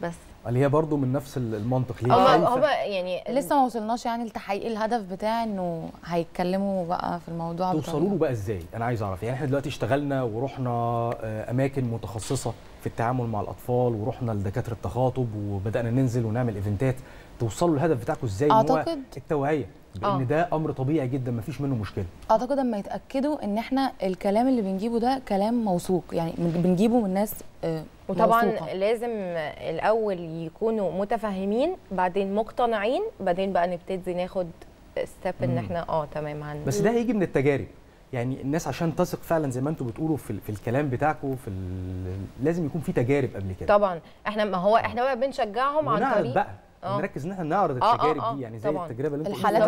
بس. اللي هي برضو من نفس المنطق. ليه هو؟ هو يعني لسه ما وصلناش يعني لتحقيق الهدف بتاعي إنه هيتكلموا بقى في الموضوع توصلوا له بقى إزاي؟ أنا عايز أعرف. يعني إحنا دلوقتي اشتغلنا ورحنا آه، أماكن متخصصة في التعامل مع الأطفال ورحنا لدكاترة التخاطب وبدأنا ننزل ونعمل إيفنتات. توصلوا للهدف بتاعكم إزاي؟ أعتقد- التوعية. بان آه. ده أمر طبيعي جدا مفيش منه مشكلة أعتقد اما يتأكدوا إن إحنا الكلام اللي بنجيبه ده كلام موثوق يعني بنجيبه من ناس آه، وطبعا موثوقة. لازم الأول يكونوا متفاهمين بعدين مقتنعين بعدين بقى نبتدي ناخد step in. إحنا آه تمام هن بس ده هيجي من التجارب يعني الناس عشان تثق فعلا زي ما أنتم بتقولوا في, في الكلام بتاعكم في ال- لازم يكون في تجارب قبل كده طبعا إحنا ما هو إحنا بقى بنشجعهم عن طريق بقى آه. نركز إن إحنا نعرض آه، آه، التجارب آه، دي يعني زي طبعاً. التجربة اللي أنتوا الحالات.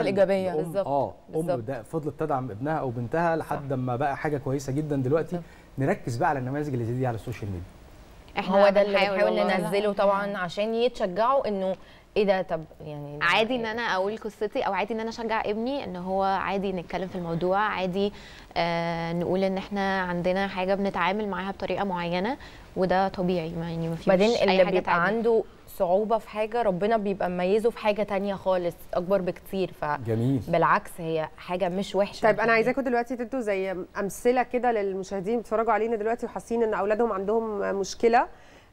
أم- بالظبط، آه أم. ده فضلت تدعم ابنها أو بنتها لحد ما بقى حاجة كويسة جدا دلوقتي نركز بقى على النماذج اللي زي دي على ال social media هو ده اللي بنحاول. ننزله طبعا عشان يتشجعوا إنه إيه ده طب يعني عادي إن أنا أقول قصتي أو عادي إن أنا أشجع ابني إن هو عادي نتكلم في الموضوع عادي آه نقول إن إحنا عندنا حاجة بنتعامل معاها بطريقة معينة وده طبيعي يعني ما فيش بعدين أي اللي حاجة بيبقى. عنده صعوبة في حاجة ربنا بيبقى مميزه في حاجة تانية خالص أكبر بكتير. جميل. فبالعكس هي حاجة مش وحشة. طيب أنا عايزاكم دلوقتي تدوا زي أمثلة كده للمشاهدين بيتفرجوا علينا دلوقتي وحاسين إن أولادهم عندهم مشكلة.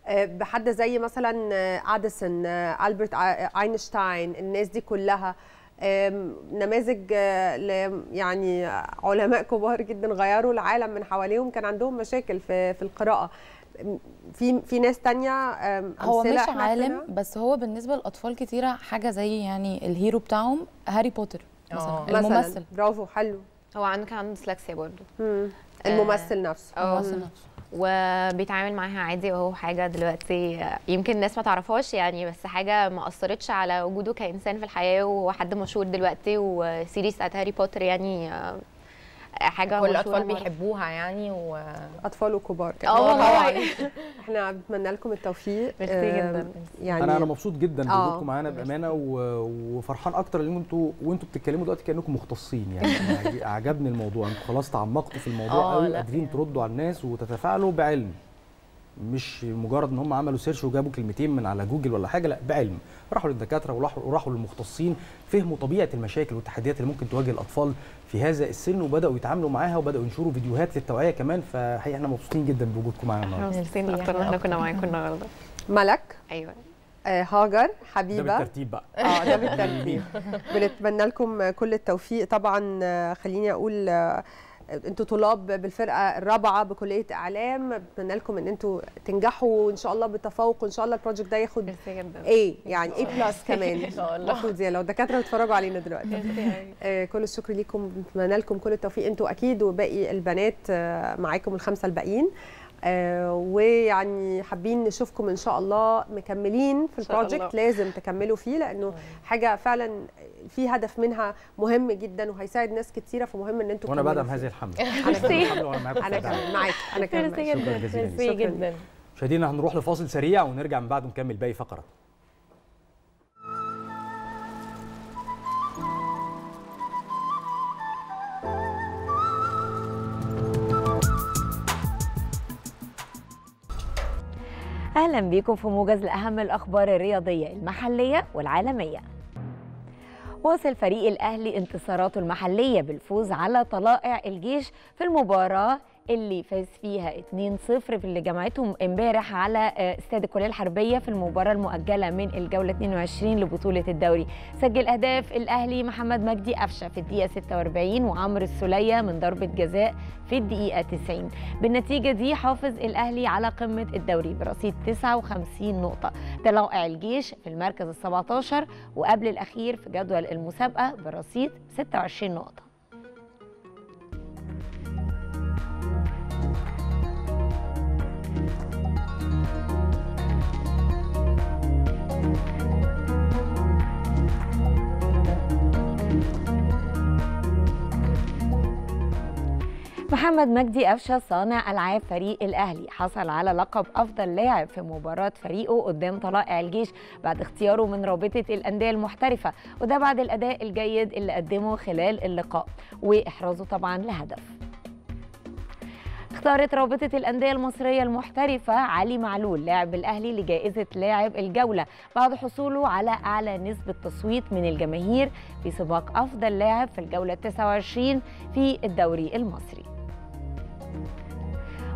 آه، بحد زي مثلا آه، أديسون آه، ألبرت أينشتاين الناس دي كلها. نماذج يعني علماء كبار جدا غيروا العالم من حواليهم. كان عندهم مشاكل في في القراءة. في في ناس تانية هو مش عالم عارفينها؟ بس هو بالنسبة للأطفال كتيرة حاجة زي يعني ال hero بتاعهم هاري بوتر مثلا مثلاً. الممثل. برافو حلو. هو عنده كان عنده ديسلكسيا برضو الممثل نفسه. آه. الممثل نفسه. وبيتعامل معاها عادي وهو حاجة دلوقتي آه، يمكن الناس ما تعرفهاش يعني بس حاجة ما أثرتش على وجوده كإنسان في الحياة وهو حد مشهور دلوقتي و series بتاعت هاري بوتر يعني آه، حاجة كل معروفة. بيحبوها يعني و أطفال وكبار آه والله. إحنا بنتمنى لكم التوفيق. ميرسي جدا. يعني أنا أنا مبسوط جدا آه. بوجودكم معانا بأمانة و- وفرحان أكتر إن أنتوا وأنتوا بتتكلموا دلوقتي كأنكم مختصين يعني. عجبني الموضوع. أنتوا خلاص تعمقتوا في الموضوع آه، قوي لا، وقادرين تردوا على الناس وتتفاعلوا بعلم. مش مجرد إن هم عملوا search وجابوا كلمتين من على جوجل ولا حاجة لا بعلم. راحوا للدكاترة وراحوا وراحوا للمختصين فهموا طبيعة المشاكل والتحديات اللي ممكن تواجه الأطفال في هذا السن وبدأوا يتعاملوا معاها وبدأوا ينشروا فيديوهات للتوعية كمان. فحقيقة إحنا مبسوطين جدا بوجودكم معانا إحنا النهارده مبسوطين أكتر إن إحنا كنا معاكم النهارده. ملك. أيوه. آه هاجر ده حبيبه بالترتيب بقى. آه ده بالترتيب. بنتمنى لكم كل التوفيق. طبعا آه، خليني أقول آه، أنتوا طلاب بالفرقة الرابعة بكلية إعلام بتمنى لكم إن أنتوا تنجحوا ان شاء الله بتفوق وإن شاء الله ال project ده ياخد A يعني A plus كمان. إن شاء الله. المفروض يعني لو الدكاترة بيتفرجوا علينا دلوقتي. آه، كل الشكر ليكم. بتمنى لكم كل التوفيق. أنتوا أكيد وباقي البنات آه، معاكم الخمسة الباقيين. آه، ويعني حابين نشوفكم إن شاء الله مكملين في ال project. لازم تكملوا فيه لأنه حاجة فعلا في هدف منها مهم جدا وهيساعد ناس كتيرة فمهم إن أنتوا وأنا بدعم. هذه الحملة. أنا بدعم كمان معاك. أنا كمان معاك. شكرا جزيلا. جدا. مشاهدينا هنروح لفاصل سريع ونرجع من بعده نكمل باقي فقرات أهلا بيكم في موجز لاهم الأخبار الرياضية المحلية والعالمية. واصل فريق الأهلي انتصاراته المحلية بالفوز على طلائع الجيش في المباراة اللي فاز فيها 2-0 في اللي جمعتهم امبارح على آه، استاد الكلية الحربية في المباراة المؤجلة من الجولة 22 لبطولة الدوري. سجل أهداف الأهلي محمد مجدي قفشة في الدقيقة 46 وعمرو السولية من ضربة جزاء في الدقيقة 90 بالنتيجة دي حافظ الأهلي على قمة الدوري برصيد 59 نقطة. طلائع الجيش في المركز ال 17 وقبل الأخير في جدول المسابقة برصيد 26 نقطة. محمد مجدي قفشه صانع ألعاب فريق الأهلي. حصل على لقب أفضل لاعب في مباراة فريقه قدام طلائع الجيش بعد اختياره من رابطة الأندية المحترفة وده بعد الأداء الجيد اللي قدمه خلال اللقاء. وإحرازه طبعا لهدف. اختارت رابطة الأندية المصرية المحترفة علي معلول لاعب الأهلي لجائزة لاعب الجولة بعد حصوله على أعلى نسبة تصويت من الجماهير في سباق أفضل لاعب في الجولة 29 في الدوري المصري.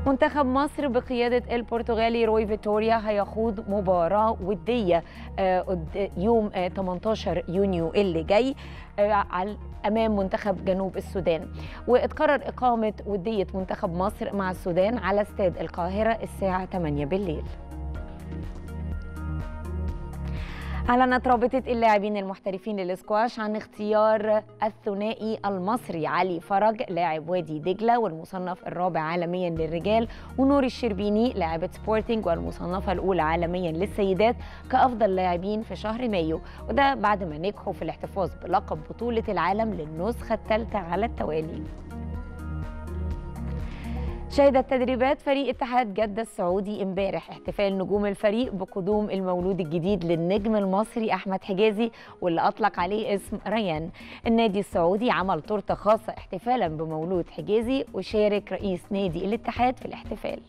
منتخب مصر بقيادة البرتغالي روي فيتوريا هيخوض مباراة ودية آه، يوم آه، 18 يونيو اللي جاي آه، أمام منتخب جنوب السودان. واتقرر إقامة ودية منتخب مصر مع السودان على استاد القاهرة الساعة 8 بالليل. أعلنت رابطة اللاعبين المحترفين للإسكواش عن اختيار الثنائي المصري علي فرج لاعب وادي دجلة والمصنف الرابع عالميا للرجال ونور الشربيني لاعبة سبورتنج والمصنفة الأولى عالميا للسيدات كأفضل لاعبين في شهر مايو. وده بعد ما نجحوا في الاحتفاظ بلقب بطولة العالم للنسخة الثالثة على التوالي. شهدت تدريبات فريق اتحاد جدة السعودي امبارح احتفال نجوم الفريق بقدوم المولود الجديد للنجم المصري أحمد حجازي واللي أطلق عليه اسم ريان. النادي السعودي عمل تورتة خاصة احتفالا بمولود حجازي وشارك رئيس نادي الاتحاد في الاحتفال.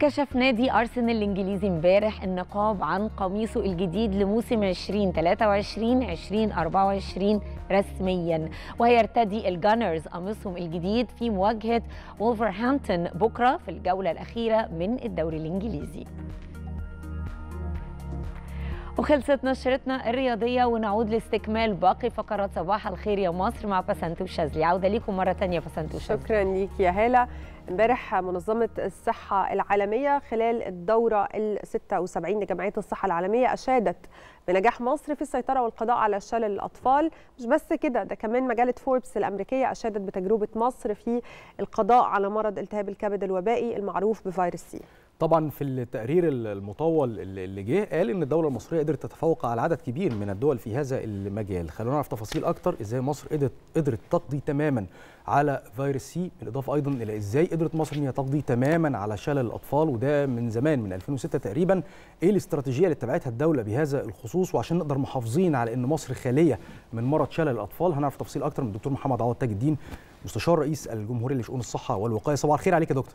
كشف نادي أرسنال الإنجليزي امبارح النقاب عن قميصه الجديد لموسم 2023 2024 رسميا. وهيرتدي الجانرز قميصهم الجديد في مواجهة وولفرهامبتون بكرة في الجولة الأخيرة من الدوري الإنجليزي. وخلصت نشرتنا الرياضية ونعود لاستكمال باقي فقرات صباح الخير يا مصر مع بسنت وشاذلي عودة ليكم مرة تانية بسنت وشاذلي شكرا ليك يا هالة. امبارح منظمة الصحة العالمية خلال الدورة ال 76 لجمعية الصحة العالمية أشادت بنجاح مصر في السيطرة والقضاء على شلل الأطفال. مش بس كده ده كمان مجلة فوربس الأمريكية أشادت بتجربة مصر في القضاء على مرض التهاب الكبد الوبائي المعروف بفيروس سي. طبعا في التقرير المطول اللي جه قال إن الدولة المصرية قدرت تتفوق على عدد كبير من الدول في هذا المجال. خلونا نعرف تفاصيل أكتر إزاي مصر قدرت قدرت تقضي تماما على فيروس سي بالإضافة أيضا إلى إزاي قدرت مصر إن هي تقضي تماما على شلل الأطفال وده من زمان من 2006 تقريبا. إيه الاستراتيجية اللي اتبعتها الدولة بهذا الخصوص؟ وعشان نقدر محافظين على إن مصر خالية من مرض شلل الأطفال هنعرف تفاصيل أكتر من الدكتور محمد عوض تاج الدين مستشار رئيس الجمهورية لشؤون الصحة والوقاية. صباح الخير عليك يا دكتور.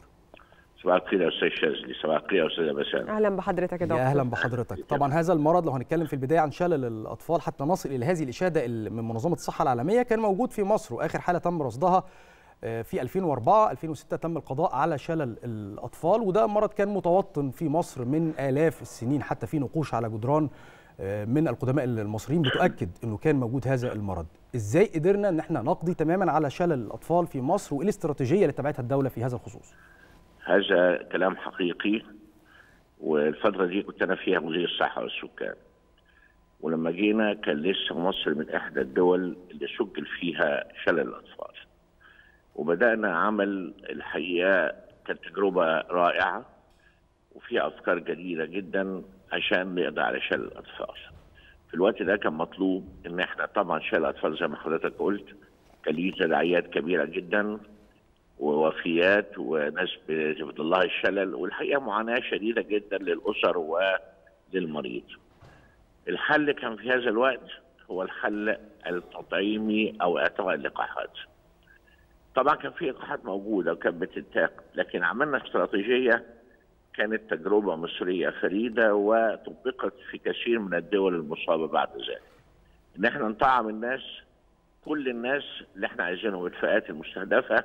صباح الخير يا أستاذ شاذلي. صباح الخير يا أستاذة بسام. أهلا بحضرتك يا دكتور. أهلا بحضرتك. طبعا هذا المرض لو هنتكلم في البداية عن شلل الأطفال حتى نصل إلى هذه الإشادة ال- من منظمة الصحة العالمية كان موجود في مصر وآخر حالة تم رصدها آه، في 2004 2006 تم القضاء على شلل الأطفال وده مرض كان متوطن في مصر من آلاف السنين حتى في نقوش على جدران آه، من القدماء المصريين بتؤكد إنه كان موجود هذا المرض. إزاي قدرنا إن إحنا نقضي تماما على شلل الأطفال في مصر وايه الاستراتيجيه اللي اتبعتها الدولة في هذا الخصوص؟ هذا كلام حقيقي والفترة دي كنت أنا فيها مدير الصحة والسكان. ولما جينا كان لسه مصر من إحدى الدول اللي سجل فيها شلل الأطفال. وبدأنا عمل الحقيقة كانت تجربة رائعة وفيها أفكار جديدة جدا عشان نقضي على شلل الأطفال. في الوقت ده كان مطلوب إن إحنا طبعا شلل الأطفال زي ما حضرتك قلت. كان ليه تداعيات كبيرة جدا. ووفيات وناس بيجبد الله الشلل والحقيقة معاناة شديدة جدا للأسر وللمريض. الحل كان في هذا الوقت هو الحل التطعيمي أو اعطاء اللقاحات. طبعا كان في لقاحات موجودة وكانت بتتاخد لكن عملنا استراتيجية كانت تجربة مصرية فريدة وطبقت في كثير من الدول المصابة بعد ذلك. ان إحنا نطعم الناس كل الناس اللي إحنا عايزينهم الفئات المستهدفة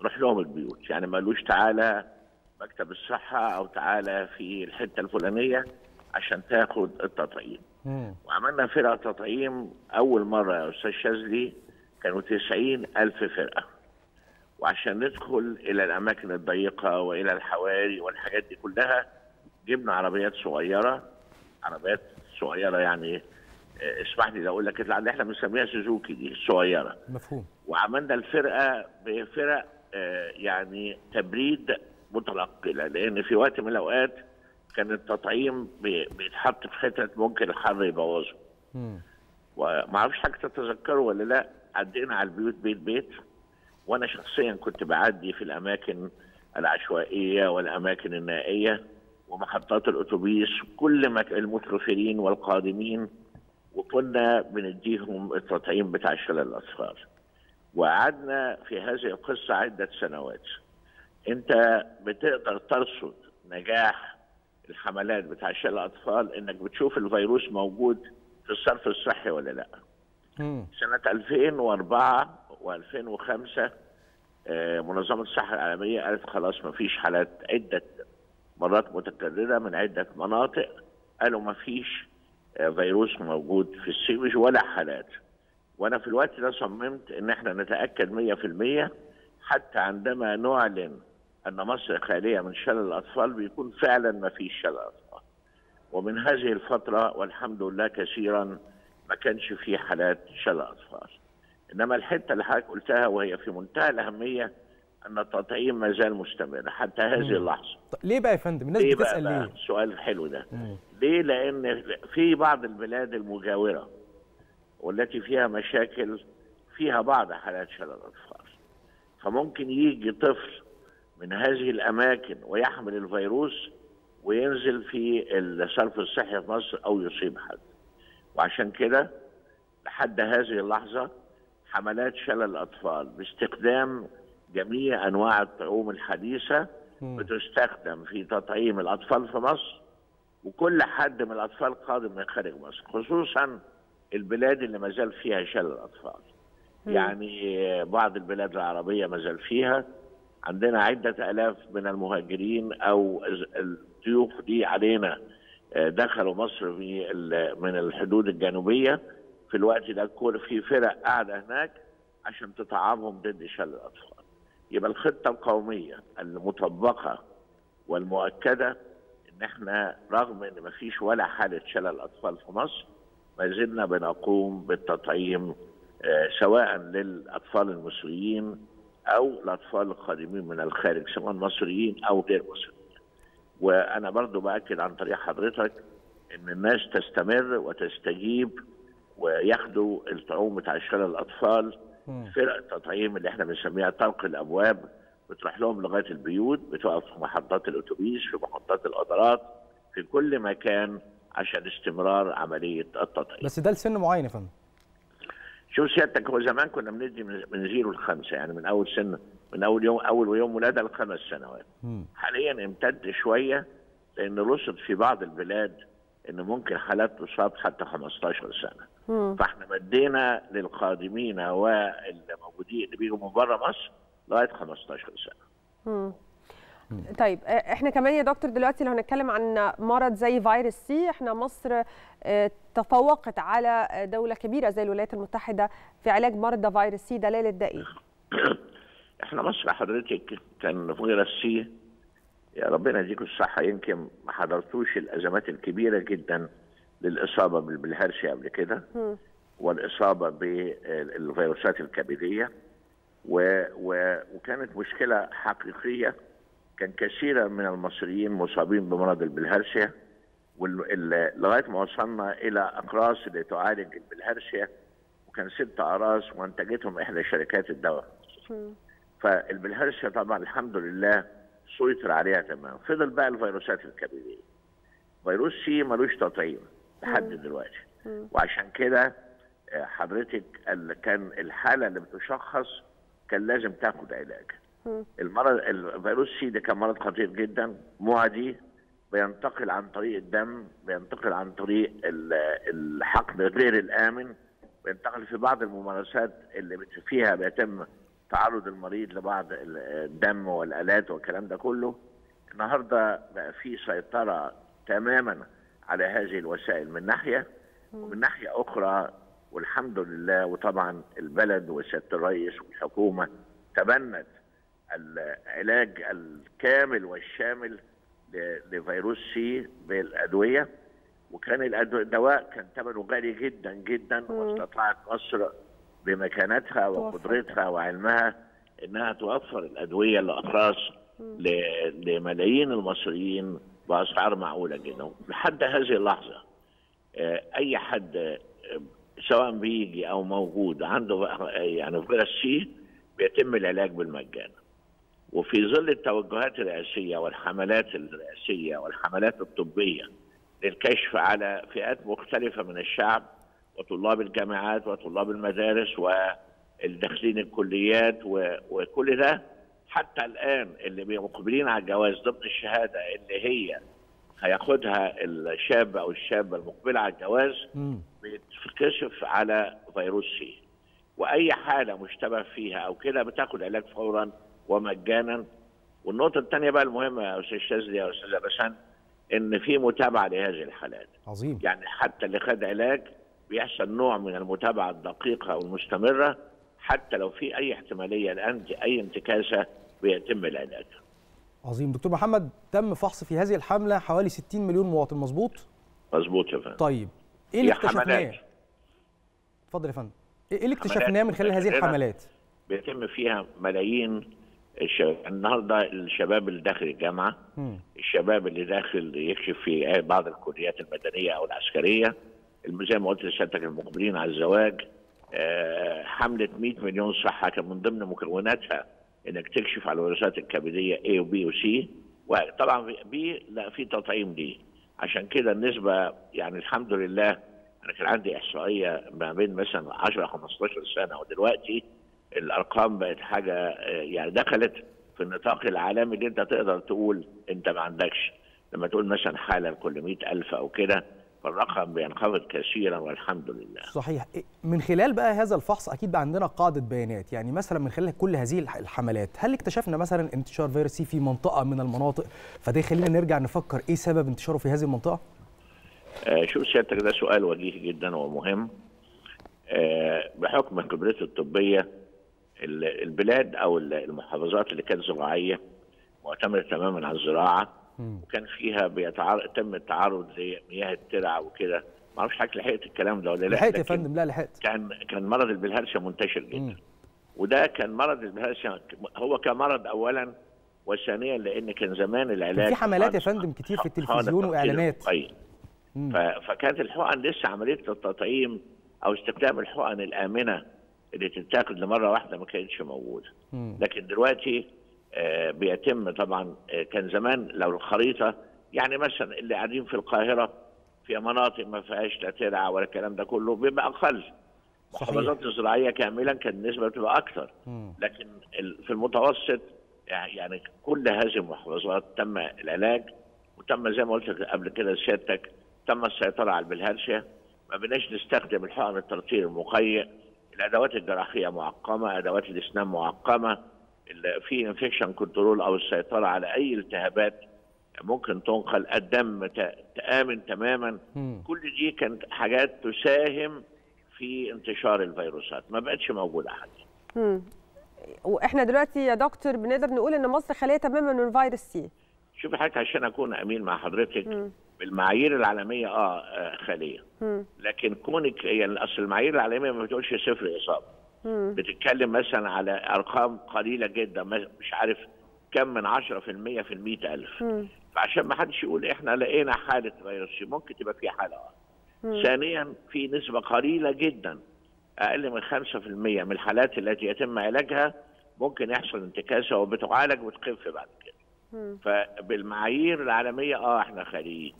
نروح لهم البيوت. يعني ما قالوش تعالى مكتب الصحة أو تعالى في الحتة الفلانية عشان تاخد التطعيم. وعملنا فرقة تطعيم. أول مرة يا أستاذ شاذلي كانوا 90 ألف فرقة. وعشان ندخل إلى الأماكن الضيقة وإلى الحواري والحاجات دي كلها جبنا عربيات صغيرة. عربيات صغيرة يعني آه، اسمح لي لو أقول لك اللي إحنا بنسميها سوزوكي دي الصغيرة. مفهوم. وعملنا الفرقة بفرق يعني تبريد متنقلة لأن في وقت من الأوقات كان التطعيم بي- بيتحط في حتة ممكن الحر يبوظه. وما أعرفش حاجة تتذكروا ولا لأ عدينا على البيوت بيت بيت وأنا شخصيا كنت بعدي في الأماكن العشوائية والأماكن النائية ومحطات الأتوبيس كل مك... المترفرين والقادمين وكنا بنديهم التطعيم بتاع شلل الاطفال وقعدنا في هذه القصة عدة سنوات. انت بتقدر ترصد نجاح الحملات بتاع شلل الأطفال انك بتشوف الفيروس موجود في الصرف الصحي ولا لا. سنة 2004 و2005 منظمة الصحة العالمية قالت خلاص ما فيش حالات عدة مرات متكررة من عدة مناطق قالوا ما فيش آه، فيروس موجود في السيوج ولا حالات. وأنا في الوقت ده صممت إن إحنا نتأكد 100% حتى عندما نعلن أن مصر خالية من شلل الأطفال بيكون فعلا ما فيش شلل اطفال ومن هذه الفترة والحمد لله كثيرا ما كانش في حالات شلل اطفال إنما الحتة اللي حضرتك قلتها وهي في منتهى الأهمية أن التطعيم ما زال مستمر حتى هذه. اللحظة طب ليه بقى يا فندم الناس ليه بتسأل بقى؟ ليه السؤال الحلو ده مم. ليه؟ لأن في بعض البلاد المجاورة والتي فيها مشاكل فيها بعض حالات شلل الأطفال. فممكن يجي طفل من هذه الأماكن ويحمل الفيروس وينزل في الصرف الصحي في مصر أو يصيب حد. وعشان كده لحد هذه اللحظة حملات شلل الأطفال باستخدام جميع أنواع الطعوم الحديثة بتستخدم في تطعيم الأطفال في مصر وكل حد من الأطفال قادم من خارج مصر خصوصا البلاد اللي ما زال فيها شلل الأطفال. يعني بعض البلاد العربية ما زال فيها. عندنا عدة آلاف من المهاجرين أو الضيوف دي علينا آه، دخلوا مصر في من الحدود الجنوبية. في الوقت ده كل في فرق قاعدة هناك عشان تطعمهم ضد شلل الأطفال. يبقى الخطة القومية المطبقة والمؤكدة إن إحنا رغم إن ما فيش ولا حالة شلل اطفال في مصر ما زلنا بنقوم بالتطعيم آه، سواء للأطفال المصريين أو الأطفال القادمين من الخارج سواء مصريين أو غير مصريين. وأنا برضو بأكد عن طريق حضرتك إن الناس تستمر وتستجيب وياخدوا الطعوم بتاع شلل الأطفال. فرق التطعيم اللي إحنا بنسميها طرق الأبواب بتروح لهم لغاية البيوت بتقف في محطات الأتوبيس في محطات القطارات في كل مكان عشان استمرار عملية التطعيم. بس ده لسن معين يا فندم. شوف سيادتك؟ هو زمان كنا بندي من من zero لخمسة يعني من أول سن من أول يوم أول يوم ولادة لخمس سنوات. حاليا امتد شوية لأن رصد في بعض البلاد إن ممكن حالات تصاب حتى 15 سنة. فإحنا مدينا للقادمين والموجودين اللي بيجوا من بره مصر لغاية 15 سنة. مم. طيب آه، إحنا كمان يا دكتور دلوقتي لو هنتكلم عن مرض زي فيروس سي إحنا مصر آه، تفوقت على دولة كبيرة زي الولايات المتحدة في علاج مرضى فيروس سي. دلالة ده إيه؟ إحنا مصر حضرتك كان فيروس سي. يا ربنا يديكم الصحة. يمكن ما حضرتوش الأزمات الكبيرة جدا للإصابة بالهرشي قبل كده. والإصابة بالفيروسات الكبدية. و و وكانت مشكلة حقيقية كان كثيرا من المصريين مصابين بمرض البلهارسيا لغاية ما وصلنا إلى أقراص اللي تعالج البلهارسيا وكان ست أقراص وانتجتهم إحدى شركات الدواء. فالبلهارسيا طبعا الحمد لله سيطر عليها تمام فضل بقى الفيروسات الكبديه فيروس سي ملوش تطعيم لحد دلوقتي. وعشان كده آه، حضرتك كان الحالة اللي بتشخص كان لازم تاخد علاج. المرض الفيروس سي ده كان مرض خطير جدا معدي بينتقل عن طريق الدم بينتقل عن طريق ال- الحقن غير الآمن بينتقل في بعض الممارسات اللي فيها بيتم تعرض المريض لبعض ال- الدم والآلات والكلام ده كله. النهارده بقى في سيطرة تماما على هذه الوسائل من ناحية ومن ناحية أخرى والحمد لله وطبعا البلد وسيادة الرئيس والحكومة تبنت العلاج الكامل والشامل لفيروس سي بالأدوية. وكان الدواء كان ثمنه غالي جدا جدا واستطاعت مصر بمكانتها وقدرتها وعلمها إنها توفر الأدوية لاقراص لملايين المصريين بأسعار معقولة جدا. لحد هذه اللحظة آه، أي حد آه، سواء بيجي أو موجود عنده آه، يعني فيروس سي بيتم العلاج بالمجان. وفي ظل التوجهات الرئاسية والحملات الرئاسية والحملات الطبية للكشف على فئات مختلفة من الشعب وطلاب الجامعات وطلاب المدارس والداخلين الكليات وكل ده حتى الآن اللي مقبلين على الجواز ضمن الشهادة اللي هي هياخدها الشاب أو الشابة المقبلة على الجواز بيتكشف على فيروس سي. وأي حالة مشتبه فيها أو كده بتاخد علاج فورا ومجانا. والنقطة الثانية بقى المهمة يا أستاذ شاذلي يا استاذه بسان إن في متابعة لهذه الحالات. عظيم. يعني حتى اللي خد علاج بيحصل نوع من المتابعة الدقيقة والمستمرة حتى لو في أي احتمالية الآن أي انتكاسة بيتم العلاج. عظيم. دكتور محمد تم فحص في هذه الحملة حوالي 60 مليون مواطن. مظبوط؟ مظبوط يا فندم. طيب إيه اللي. اكتشفناه؟ اتفضل يا فندم. إيه اللي اكتشفناه من خلال هذه. الحملات؟ بيتم فيها ملايين النهارده الشباب اللي داخل الجامعة. الشباب اللي داخل يكشف في بعض الكليات المدنية أو العسكرية زي ما قلت لسيادتك المقبلين على الزواج آه، حملة 100 مليون صحة كان من ضمن مكوناتها إنك تكشف على الوراثات الكبدية A وبي وسي وطبعا بي لا في تطعيم دي عشان كده النسبة يعني الحمد لله أنا كان عندي إحصائية ما بين مثلا 10 15 سنة ودلوقتي الأرقام بقت حاجة يعني دخلت في النطاق العالمي اللي انت تقدر تقول انت ما عندكش. لما تقول مثلا حالة لكل 100000 أو كده فالرقم بينخفض كثيرا والحمد لله. صحيح. من خلال بقى هذا الفحص أكيد بقى عندنا قاعدة بيانات. يعني مثلا من خلال كل هذه الح- الحملات هل اكتشفنا مثلا انتشار فيروس سي في منطقة من المناطق؟ فده يخلينا نرجع نفكر إيه سبب انتشاره في هذه المنطقة؟ آه، شوف سيادتك ده سؤال وجيه جدا ومهم. آه، بحكم خبرتي الطبية ال- البلاد أو ال- المحافظات اللي كانت زراعيه معتمدة تماما على الزراعة وكان فيها بيتعرض تم التعرض لمياه الترع وكده. ما أعرفش حضرتك لحقت الكلام ده ولا لأ لحقت يا فندم لا لحقت. كان كان مرض البلهارسيا منتشر جدا. وده كان مرض البلهارسيا هو كمرض اولا وثانيا لأن كان زمان العلاج في حملات يا فندم كتير في التلفزيون وإعلانات. ف- فكانت الحقن لسه عملية التطعيم أو استخدام الحقن الآمنة اللي تتاخد لمرة واحدة ما كانتش موجودة. لكن دلوقتي آه، بيتم طبعا آه، كان زمان لو الخريطة يعني مثلا اللي قاعدين في القاهرة في مناطق ما فيهاش لا ترعه ولا الكلام ده كله بيبقى أقل. المحافظات الزراعيه كاملا كان النسبة بتبقى أكثر. لكن في المتوسط يعني كل هذه المحافظات تم العلاج وتم زي ما قلت قبل كده سيادتك تم السيطرة على البلهارسيا ما بقيناش نستخدم الحقن الطرطير المقيء الأدوات الجراحية معقمة أدوات الأسنان معقمة ال- في infection control أو السيطرة على أي التهابات ممكن تنقل الدم تأمن تماما. كل دي كانت حاجات تساهم في انتشار الفيروسات. ما بقتش موجودة حاليا مم. وإحنا دلوقتي يا دكتور بنقدر نقول إن مصر خاليه تماما من فيروس سي. شوفي حضرتك عشان أكون أمين مع حضرتك مم. بالمعايير العالمية آه آه، خالية. لكن كونك يعني أصل المعايير العالمية ما بتقولش صفر اصابه. بتتكلم مثلا على أرقام قليلة جدا مش عارف كم من 10% في ألف مم. فعشان ما حدش يقول إحنا لقينا حالة فيروس ممكن تبقى في حالة آه مم. ثانيا في نسبة قليلة جدا أقل من 5% من الحالات التي يتم علاجها ممكن يحصل انتكاسة وبتعالج وتخف بعد كده. فبالمعايير العالمية آه إحنا خاليين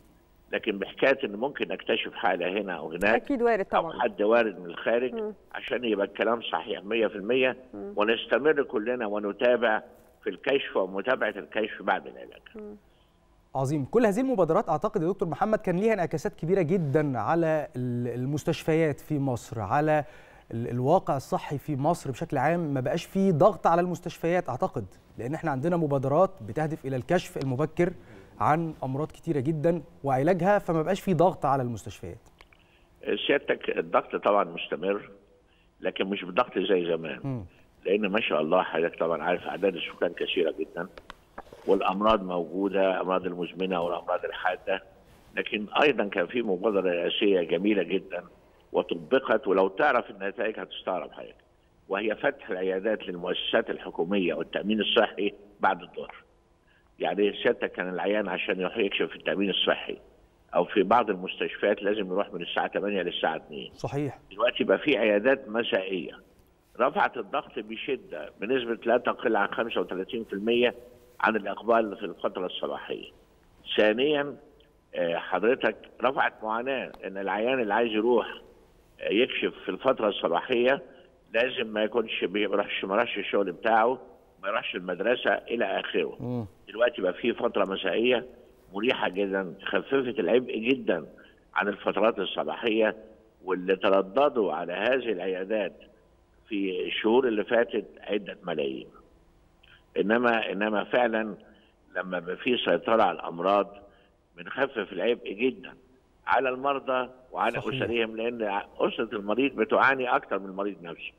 لكن بحكاية ان ممكن نكتشف حالة هنا أو هناك أكيد وارد طبعا. حد وارد من الخارج مم. عشان يبقى الكلام صحيح 100% مم. ونستمر كلنا ونتابع في الكشف ومتابعة الكشف بعد العلاج عظيم. كل هذه المبادرات أعتقد يا دكتور محمد كان ليها انعكاسات كبيرة جدا على ال- المستشفيات في مصر على ال- الواقع الصحي في مصر بشكل عام. ما بقاش فيه ضغط على المستشفيات أعتقد لأن إحنا عندنا مبادرات بتهدف إلى الكشف المبكر. عن أمراض كتيرة جدا وعلاجها فما بقاش فيه ضغط على المستشفيات. سيادتك الضغط طبعا مستمر لكن مش بضغط زي زمان. لأن ما شاء الله حضرتك طبعا عارف أعداد السكان كثيرة جدا والأمراض موجودة امراض المزمنة والأمراض الحادة. لكن أيضا كان في مبادرة رئاسية جميلة جدا وطبقت ولو تعرف النتائج هتستغرب حضرتك وهي فتح العيادات للمؤسسات الحكومية والتأمين الصحي بعد الظهر. يعني سيادتك كان العيان عشان يروح يكشف في التأمين الصحي أو في بعض المستشفيات لازم يروح من الساعة 8 للساعة 2 صحيح. دلوقتي بقى في عيادات مسائية. رفعت الضغط بشدة بنسبة لا تقل عن 35% عن الإقبال في الفترة الصباحية. ثانيا آه، حضرتك رفعت معاناة إن العيان اللي عايز يروح آه، يكشف في الفترة الصباحية لازم ما يكونش بيروحش ما يروحش الشغل بتاعه. ما يروحش المدرسة إلى آخره. دلوقتي بقى في فترة مسائية مريحة جدا خففت العبء جدا عن الفترات الصباحية واللي ترددوا على هذه العيادات في الشهور اللي فاتت عدة ملايين. إنما إنما فعلا لما بقى في سيطرة على الأمراض بنخفف العبء جدا على المرضى وعلى صحيح. أسرهم لأن أسرة المريض بتعاني أكثر من المريض نفسه.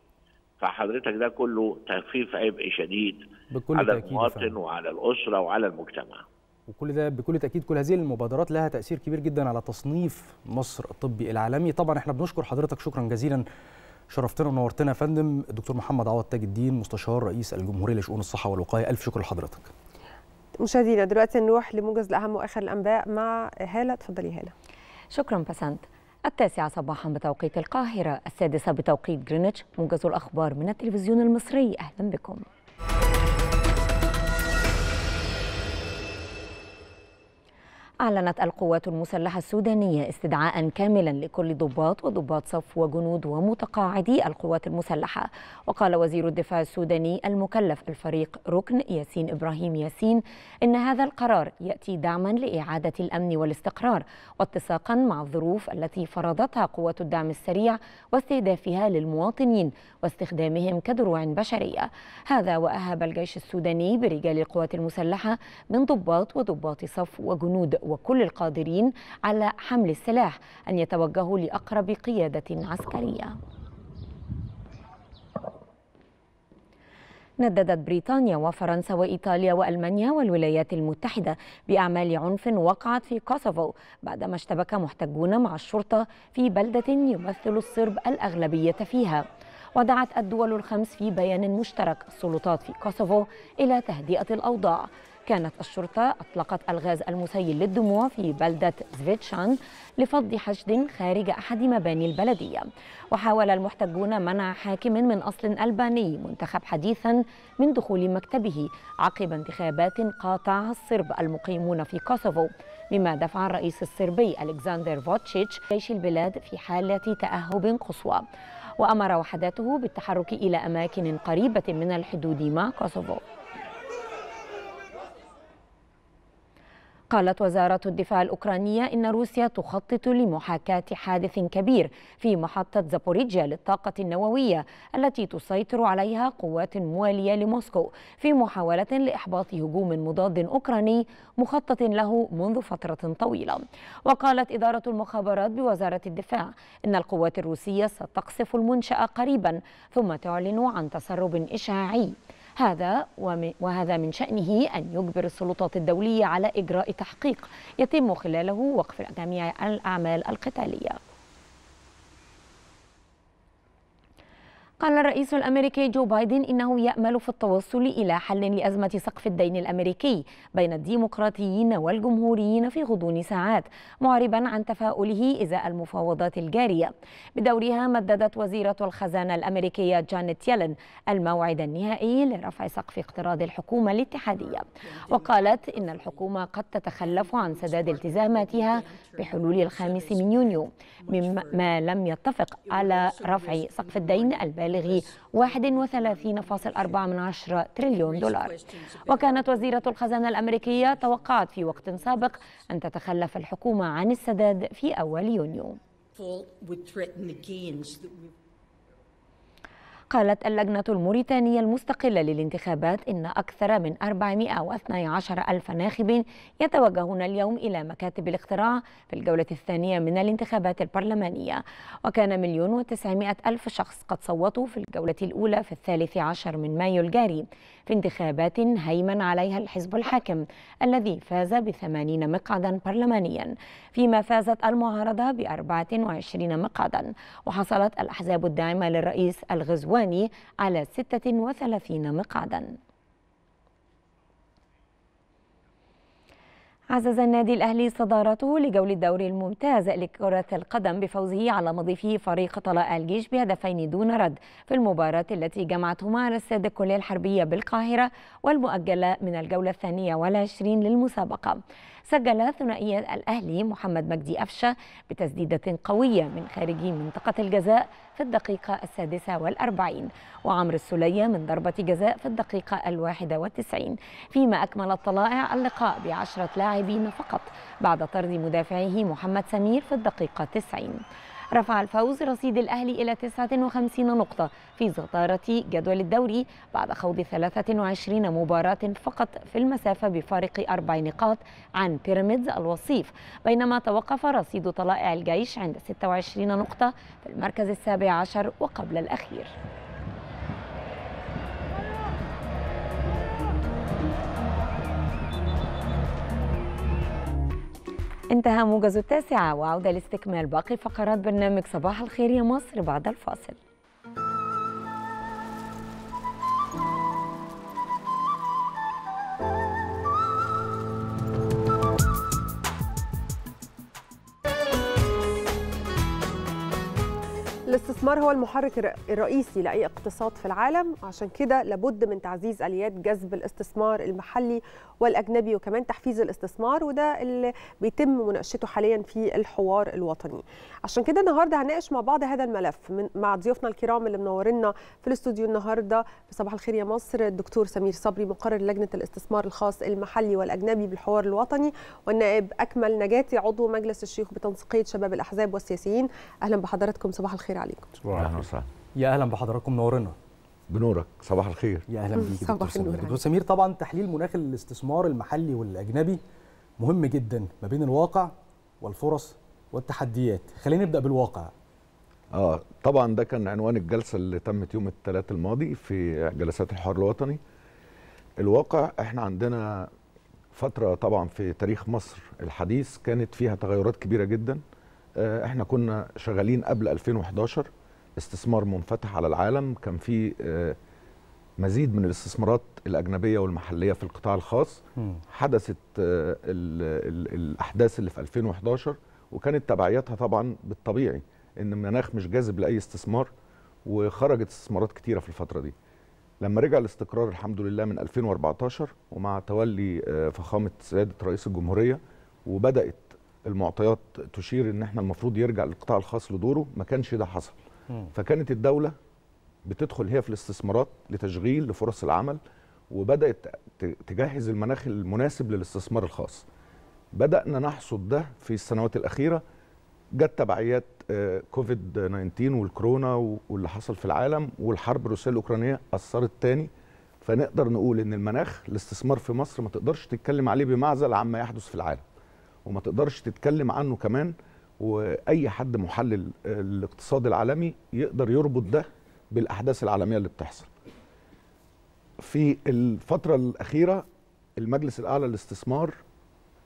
فحضرتك ده كله تخفيف عبء شديد بكل على تأكيد المواطن فندم. وعلى الأسرة وعلى المجتمع. وكل ده بكل تأكيد كل هذه المبادرات لها تأثير كبير جدا على تصنيف مصر الطبي العالمي. طبعا إحنا بنشكر حضرتك شكرا جزيلا. شرفتنا ونورتنا يا فندم. الدكتور محمد عوض تاج الدين مستشار رئيس الجمهورية لشؤون الصحة والوقاية. ألف شكر لحضرتك. مشاهدينا دلوقتي نروح لموجز لاهم وآخر الأنباء مع هالة. اتفضلي هالة. شكرا بسنت التاسعة صباحا بتوقيت القاهرة السادسة بتوقيت جرينتش موجز الأخبار من التلفزيون المصري. أهلا بكم. أعلنت القوات المسلحة السودانية استدعاء كاملا لكل ضباط وضباط صف وجنود ومتقاعدي القوات المسلحة. وقال وزير الدفاع السوداني المكلف الفريق ركن ياسين إبراهيم ياسين إن هذا القرار يأتي دعما لإعادة الأمن والاستقرار واتساقا مع الظروف التي فرضتها قوات الدعم السريع واستهدافها للمواطنين واستخدامهم كدروع بشرية. هذا وأهب الجيش السوداني برجال القوات المسلحة من ضباط وضباط صف وجنود وكل القادرين على حمل السلاح أن يتوجهوا لأقرب قيادة عسكرية. نددت بريطانيا وفرنسا وإيطاليا وألمانيا والولايات المتحدة بأعمال عنف وقعت في كوسوفو بعدما اشتبك محتجون مع الشرطة في بلدة يمثل الصرب الأغلبية فيها. ودعت الدول الخمس في بيان مشترك السلطات في كوسوفو إلى تهدئة الأوضاع. كانت الشرطة أطلقت الغاز المسيل للدموع في بلدة زفيتشان لفض حشد خارج أحد مباني البلدية. وحاول المحتجون منع حاكم من أصل ألباني منتخب حديثا من دخول مكتبه عقب انتخابات قاطعها الصرب المقيمون في كوسوفو مما دفع الرئيس الصربي ألكسندر فوتشيتش جيش البلاد في حالة تأهب قصوى. وأمر وحداته بالتحرك إلى أماكن قريبة من الحدود مع كوسوفو. قالت وزارة الدفاع الأوكرانية إن روسيا تخطط لمحاكاة حادث كبير في محطة زابوريجيا للطاقة النووية التي تسيطر عليها قوات موالية لموسكو في محاولة لإحباط هجوم مضاد أوكراني مخطط له منذ فترة طويلة. وقالت إدارة المخابرات بوزارة الدفاع إن القوات الروسية ستقصف المنشأة قريبا ثم تعلن عن تسرب إشعاعي. هذا وهذا من شأنه أن يجبر السلطات الدولية على إجراء تحقيق يتم خلاله وقف جميع الأعمال القتالية. قال الرئيس الأمريكي جو بايدن إنه يأمل في التوصل إلى حل لأزمة سقف الدين الأمريكي بين الديمقراطيين والجمهوريين في غضون ساعات معربا عن تفاؤله إزاء المفاوضات الجارية. بدورها مددت وزيرة الخزانة الأمريكية جانيت يلن الموعد النهائي لرفع سقف اقتراض الحكومة الاتحادية. وقالت إن الحكومة قد تتخلف عن سداد التزاماتها بحلول الخامس من يونيو مما لم يتفق على رفع سقف الدين البالغ بالغ 31.4 تريليون دولار. وكانت وزيرة الخزانة الأمريكية توقعت في وقت سابق أن تتخلف الحكومة عن السداد في أول يونيو. قالت اللجنة الموريتانية المستقلة للانتخابات إن أكثر من 412 ألف ناخب يتوجهون اليوم إلى مكاتب الاقتراع في الجولة الثانية من الانتخابات البرلمانية. وكان مليون وتسعمائة ألف شخص قد صوتوا في الجولة الأولى في الثالث عشر من مايو الجاري. في انتخابات هيمن عليها الحزب الحاكم الذي فاز بثمانين مقعدا برلمانيا. فيما فازت المعارضة بأربعة وعشرين مقعدا. وحصلت الأحزاب الداعمة للرئيس الغزواني على 36 مقعدا. عزز النادي الأهلي صدارته لجول الدوري الممتاز لكرة القدم بفوزه على مضيفه فريق طلائع الجيش بهدفين دون رد في المباراة التي جمعتهما على استاد الكلية الحربية بالقاهرة والمؤجلة من الجولة الثانية والعشرين للمسابقة. سجل ثنائي الأهلي محمد مجدي أفشة بتسديدة قوية من خارج منطقة الجزاء في الدقيقة السادسة والأربعين وعمرو السلية من ضربة جزاء في الدقيقة الواحدة والتسعين. فيما أكمل الطلائع اللقاء بعشرة لاعبين فقط بعد طرد مدافعه محمد سمير في الدقيقة 90 رفع الفوز رصيد الأهلي إلى 59 نقطة في صدارة جدول الدوري بعد خوض 23 مباراة فقط في المسافة بفارق أربع نقاط عن بيراميدز الوصيف. بينما توقف رصيد طلائع الجيش عند 26 نقطة في المركز السابع عشر وقبل الأخير. انتهى موجز التاسعة وعودة لاستكمال باقي فقرات برنامج صباح الخير يا مصر بعد الفاصل. الاستثمار هو المحرك الرئيسي لأي اقتصاد في العالم. عشان كده لابد من تعزيز آليات جذب الاستثمار المحلي والأجنبي وكمان تحفيز الاستثمار وده اللي بيتم مناقشته حاليا في الحوار الوطني. عشان كده النهارده هنناقش مع بعض هذا الملف من مع ضيوفنا الكرام اللي منورينا في الاستوديو النهارده. في صباح الخير يا مصر. الدكتور سمير صبري مقرر لجنة الاستثمار الخاص المحلي والأجنبي بالحوار الوطني والنائب أكمل نجاتي عضو مجلس الشيوخ بتنسيقية شباب الأحزاب والسياسيين. أهلا بحضراتكم. صباح الخير عليكم. أهلا وسهلا. يا أهلا بحضراتكم منورنا بنورك. صباح الخير. يا أهلا بيك صباح النور. دكتور سمير طبعا تحليل مناخ الاستثمار المحلي والأجنبي مهم جدا ما بين الواقع والفرص والتحديات. خلينا نبدأ بالواقع. آه طبعا ده كان عنوان الجلسة اللي تمت يوم الثلاث الماضي في جلسات الحوار الوطني. الواقع إحنا عندنا فترة طبعا في تاريخ مصر الحديث كانت فيها تغيرات كبيرة جدا. إحنا كنا شغالين قبل 2011 استثمار منفتح على العالم. كان في آه، مزيد من الاستثمارات الأجنبية والمحلية في القطاع الخاص. حدثت آه، ال- ال- الأحداث اللي في 2011 وكانت تبعياتها طبعا بالطبيعي إن المناخ مش جاذب لأي استثمار وخرجت استثمارات كتيرة في الفترة دي. لما رجع الاستقرار الحمد لله من 2014 ومع تولي آه، فخامة سيادة رئيس الجمهورية وبدأت المعطيات تشير إن إحنا المفروض يرجع القطاع الخاص لدوره ما كانش ده حصل. فكانت الدولة بتدخل هي في الاستثمارات لتشغيل لفرص العمل وبدأت تجهز المناخ المناسب للاستثمار الخاص. بدأنا نحصد ده في السنوات الأخيرة جت تبعيات آه، كوفيد 19 والكورونا واللي حصل في العالم والحرب الروسيه الأوكرانية أثرت تاني. فنقدر نقول إن المناخ الاستثمار في مصر ما تقدرش تتكلم عليه بمعزل عما يحدث في العالم. وما تقدرش تتكلم عنه كمان وأي حد محلل الاقتصاد العالمي يقدر يربط ده بالأحداث العالمية اللي بتحصل. في الفترة الأخيرة المجلس الأعلى للاستثمار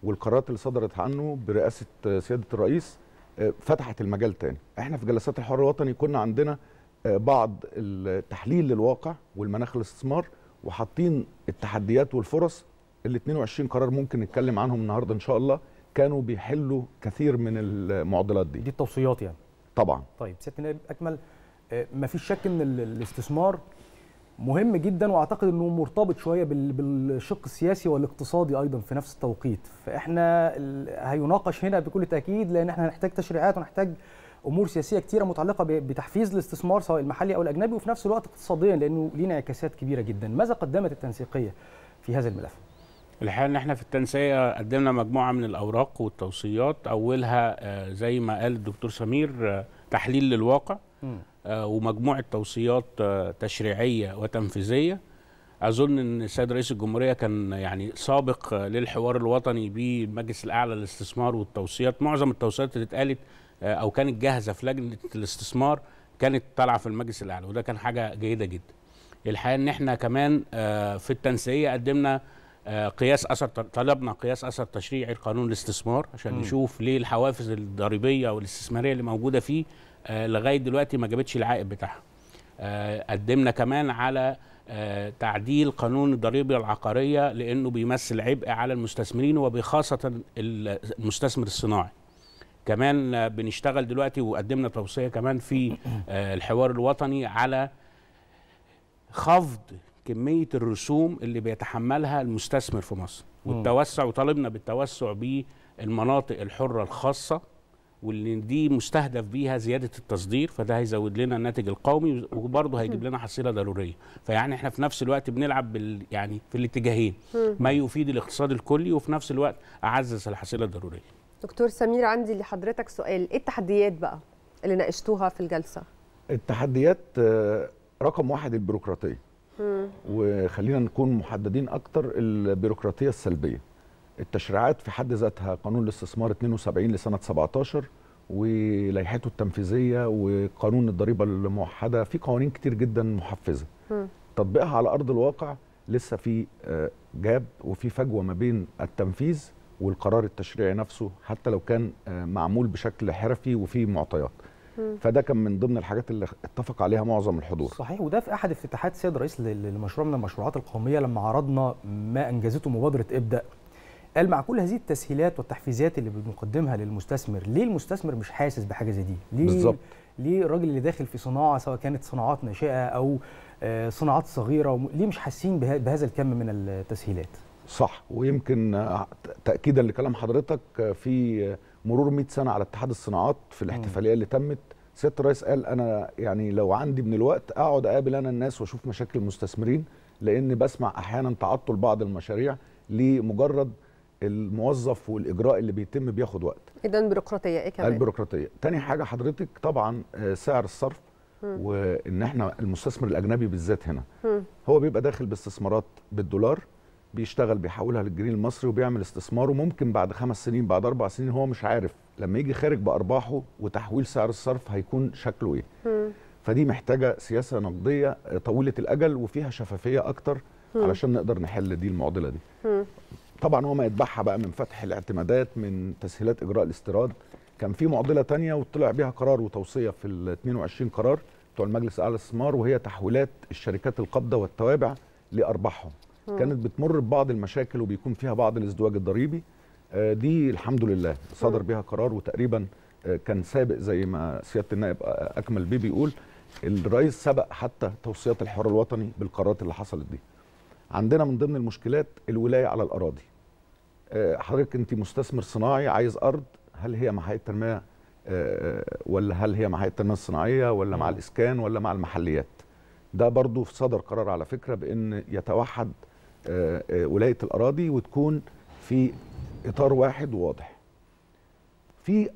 والقرارات اللي صدرت عنه برئاسة سيادة الرئيس آه، فتحت المجال تاني. إحنا في جلسات الحوار الوطني كنا عندنا آه، بعض التحليل للواقع والمناخ الاستثمار وحاطين التحديات والفرص. ال 22 قرار ممكن نتكلم عنهم النهارده إن شاء الله. كانوا بيحلوا كثير من المعضلات دي. دي التوصيات يعني. طبعا. طيب سياده النائب أكمل. ما فيش شك إن ال- الاستثمار مهم جدا وأعتقد إنه مرتبط شوية بال- بالشق السياسي والاقتصادي أيضا في نفس التوقيت. فإحنا هيناقش هنا بكل تأكيد لأن إحنا هنحتاج تشريعات ونحتاج أمور سياسية كتيرة متعلقة بتحفيز الاستثمار سواء المحلي أو الأجنبي وفي نفس الوقت اقتصاديا لأنه ليه انعكاسات كبيرة جدا. ماذا قدمت التنسيقية في هذا الملف؟ الحقيقة إن إحنا في التنسيق قدمنا مجموعة من الأوراق والتوصيات. أولها آه، زي ما قال الدكتور سمير آه، تحليل للواقع آه، ومجموعة توصيات تشريعية وتنفيذية. أظن إن السيد رئيس الجمهورية كان يعني سابق للحوار الوطني بالمجلس الأعلى للاستثمار والتوصيات. معظم التوصيات اللي اتقالت أو كانت جاهزة في لجنة الاستثمار كانت طالعة في المجلس الأعلى وده كان حاجة جيدة جدا. الحقيقة إن إحنا كمان في التنسيقية قدمنا قياس أثر طلبنا قياس أثر تشريعي لقانون الاستثمار عشان مم. نشوف ليه الحوافز الضريبية والاستثمارية اللي موجودة فيه آه، لغاية دلوقتي ما جابتش العائد بتاعها آه، قدمنا كمان على آه، تعديل قانون الضريبة العقارية لأنه بيمثل عبء على المستثمرين وبخاصة المستثمر الصناعي كمان آه، بنشتغل دلوقتي وقدمنا توصية كمان في آه، الحوار الوطني على خفض كمية الرسوم اللي بيتحملها المستثمر في مصر. والتوسع وطالبنا بالتوسع بالمناطق الحرة الخاصة واللي دي مستهدف بيها زيادة التصدير فده هيزود لنا الناتج القومي وبرضه هيجيب لنا حصيلة ضرورية. فيعني إحنا في نفس الوقت بنلعب بال يعني في الاتجاهين. ما يفيد الاقتصاد الكلي وفي نفس الوقت أعزز الحصيلة الضرورية. دكتور سمير عندي لحضرتك سؤال. إيه التحديات بقى اللي ناقشتوها في الجلسة؟ التحديات آه، رقم واحد البيروقراطية. وخلينا نكون محددين أكتر البيروقراطية السلبية. التشريعات في حد ذاتها قانون الاستثمار 72 لسنة 17 ولائحته التنفيذية وقانون الضريبة الموحدة في قوانين كتير جدا محفزة. تطبيقها على أرض الواقع لسه في آه، جاب وفي فجوة ما بين التنفيذ والقرار التشريعي نفسه حتى لو كان آه، معمول بشكل حرفي وفي معطيات. فده كان من ضمن الحاجات اللي اتفق عليها معظم الحضور. صحيح وده في أحد افتتاحات السيد الرئيس لمشروع من المشروعات القومية لما عرضنا ما أنجزته مبادرة ابدا قال مع كل هذه التسهيلات والتحفيزات اللي بنقدمها للمستثمر ليه المستثمر مش حاسس بحاجة زي دي؟ ليه بالظبط. ليه الراجل اللي داخل في صناعة سواء كانت صناعات ناشئة أو آه، صناعات صغيرة ليه مش حاسين به- بهذا الكم من التسهيلات؟ صح ويمكن آه، تاكيدا لكلام حضرتك آه، في مرور 100 سنة على اتحاد الصناعات في الاحتفالية اللي تمت سياده الرئيس قال أنا يعني لو عندي من الوقت أقعد أقابل أنا الناس وأشوف مشاكل المستثمرين لأن بسمع أحيانا تعطل بعض المشاريع لمجرد الموظف والإجراء اللي بيتم بياخد وقت اذا بيروقراطية إيه كمان البيروقراطية تاني حاجة حضرتك طبعا آه، سعر الصرف. وإن إحنا المستثمر الأجنبي بالذات هنا. هو بيبقى داخل باستثمارات بالدولار بيشتغل بيحولها للجنيه المصري وبيعمل استثماره ممكن بعد خمس سنين بعد أربع سنين هو مش عارف لما يجي خارج بأرباحه وتحويل سعر الصرف هيكون شكله إيه. فدي محتاجة سياسة نقدية طويلة الأجل وفيها شفافية أكتر. علشان نقدر نحل دي المعضلة دي. طبعا هو ما يتبعها بقى من فتح الاعتمادات من تسهيلات إجراء الاستيراد كان في معضلة تانية وطلع بيها قرار وتوصية في ال 22 قرار بتوع المجلس الأعلى للاستثمار وهي تحويلات الشركات القابضة والتوابع لأرباحهم. كانت بتمر ببعض المشاكل وبيكون فيها بعض الازدواج الضريبي دي الحمد لله صدر بها قرار وتقريبا آه، كان سابق زي ما سيادة النائب آه، أكمل بيه بيقول الرئيس سبق حتى توصيات الحوار الوطني بالقرارات اللي حصلت دي. عندنا من ضمن المشكلات الولاية على الأراضي. آه، حضرتك انت مستثمر صناعي عايز أرض هل هي مع هيئه التنمية؟ آه، ولا هل هي مع هيئه التنمية الصناعية ولا مع الإسكان ولا مع المحليات؟ ده برضو صدر قرار على فكرة بإن يتوحد آه، آه، ولاية الأراضي وتكون في إطار واحد وواضح في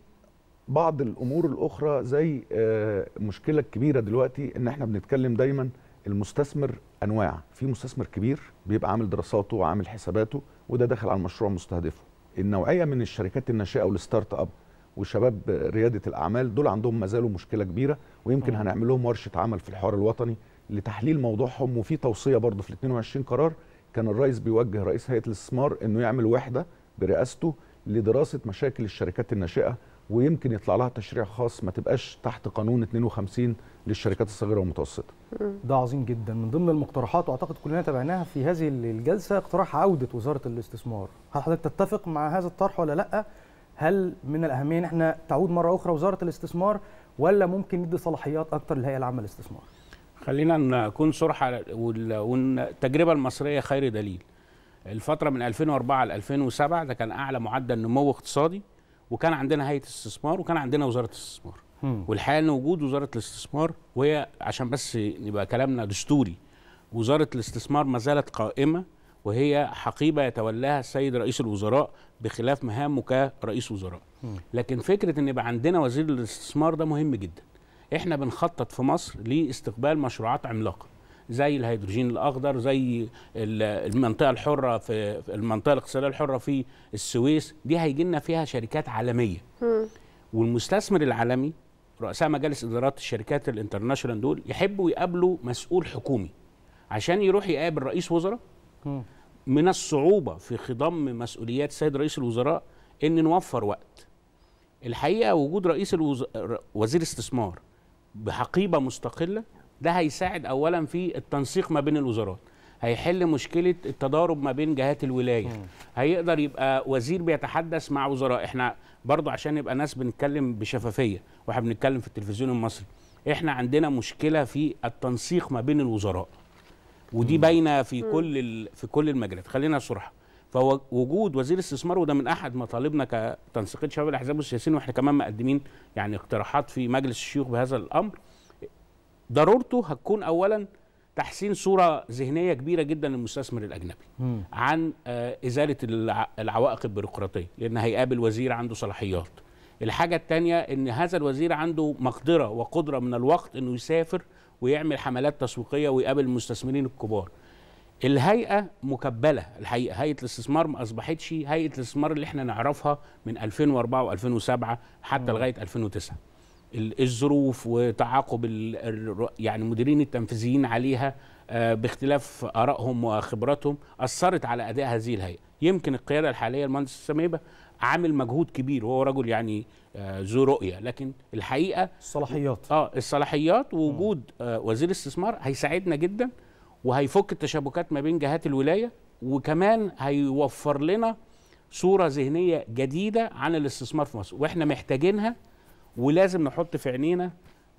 بعض الأمور الأخرى زي آه، مشكلة كبيرة دلوقتي إن إحنا بنتكلم دايما المستثمر أنواع. في مستثمر كبير بيبقى عامل دراساته وعامل حساباته وده داخل على المشروع مستهدفه. النوعية من الشركات الناشئة والستارت أب وشباب ريادة الأعمال دول عندهم ما زالوا مشكلة كبيرة ويمكن. هنعمل لهم ورشة عمل في الحوار الوطني لتحليل موضوعهم. وفي توصية برضه في ال 22 قرار كان الرئيس بيوجه رئيس هيئة الاستثمار إنه يعمل وحدة برئاسته لدراسة مشاكل الشركات الناشئة ويمكن يطلع لها تشريع خاص ما تبقاش تحت قانون 52 للشركات الصغيرة والمتوسطة. ده عظيم جدا. من ضمن المقترحات وأعتقد كلنا تابعناها في هذه الجلسة اقتراح عودة وزارة الاستثمار. هل حضرتك تتفق مع هذا الطرح ولا لأ؟ هل من الأهمية إن إحنا تعود مرة أخرى وزارة الاستثمار ولا ممكن ندي صلاحيات أكتر للهيئه العامة للاستثمار؟ خلينا نكون صراحة وال- والتجربة المصرية خير دليل. الفترة من 2004 ل 2007 ده كان أعلى معدل نمو اقتصادي وكان عندنا هيئة استثمار وكان عندنا وزارة الاستثمار. والحقيقة أن وجود وزارة الاستثمار وهي عشان بس يبقى كلامنا دستوري وزارة الاستثمار ما زالت قائمة وهي حقيبة يتولاها السيد رئيس الوزراء بخلاف مهامه كرئيس وزراء. لكن فكرة أن يبقى عندنا وزير الاستثمار ده مهم جدا. إحنا بنخطط في مصر لإستقبال مشروعات عملاقة. زي الهيدروجين الأخضر زي ال- المنطقة الحرة في في المنطقة الاقتصادية الحرة في السويس. دي هيجي لنا فيها شركات عالمية. والمستثمر العالمي رؤساء مجالس إدارات الشركات الانترناشونال دول يحبوا يقابلوا مسؤول حكومي عشان يروح يقابل رئيس وزراء. من الصعوبة في خضم مسؤوليات السيد رئيس الوزراء إن نوفر وقت. الحقيقة وجود رئيس الوز... وزير استثمار بحقيبة مستقلة ده هيساعد اولا في التنسيق ما بين الوزارات. هيحل مشكلة التضارب ما بين جهات الولاية. هيقدر يبقى وزير بيتحدث مع وزراء. إحنا برضو عشان نبقى ناس بنتكلم بشفافية وإحنا بنتكلم في التلفزيون المصري إحنا عندنا مشكلة في التنسيق ما بين الوزراء. ودي باينة في كل ال... في كل المجالات. خلينا صراحة. فوجود وزير الاستثمار وده من أحد مطالبنا كتنسيقية شباب الأحزاب والسياسيين وإحنا كمان مقدمين يعني اقتراحات في مجلس الشيوخ بهذا الأمر. ضرورته هتكون اولا تحسين صورة ذهنية كبيرة جدا للمستثمر الأجنبي عن آه، إزالة الع- العوائق البيروقراطية لأن هيقابل وزير عنده صلاحيات. الحاجة الثانية إن هذا الوزير عنده مقدرة وقدرة من الوقت إنه يسافر ويعمل حملات تسويقية ويقابل المستثمرين الكبار. الهيئة مكبلة الحقيقة هيئة الاستثمار ما أصبحتش هيئة الاستثمار اللي إحنا نعرفها من 2004 و2007 حتى لغاية 2009 ال- الظروف وتعاقب يعني المديرين التنفيذيين عليها آه، باختلاف آرائهم وخبراتهم أثرت على أداء هذه الهيئة. يمكن القيادة الحالية المهندس سميبه عامل مجهود كبير وهو رجل يعني آه، ذو رؤية. لكن الحقيقة الصلاحيات. آه الصلاحيات ووجود آه وزير استثمار هيساعدنا جدا وهيفك التشابكات ما بين جهات الولاية وكمان هيوفر لنا صورة ذهنية جديدة عن الاستثمار في مصر. وإحنا محتاجينها ولازم نحط في عينينا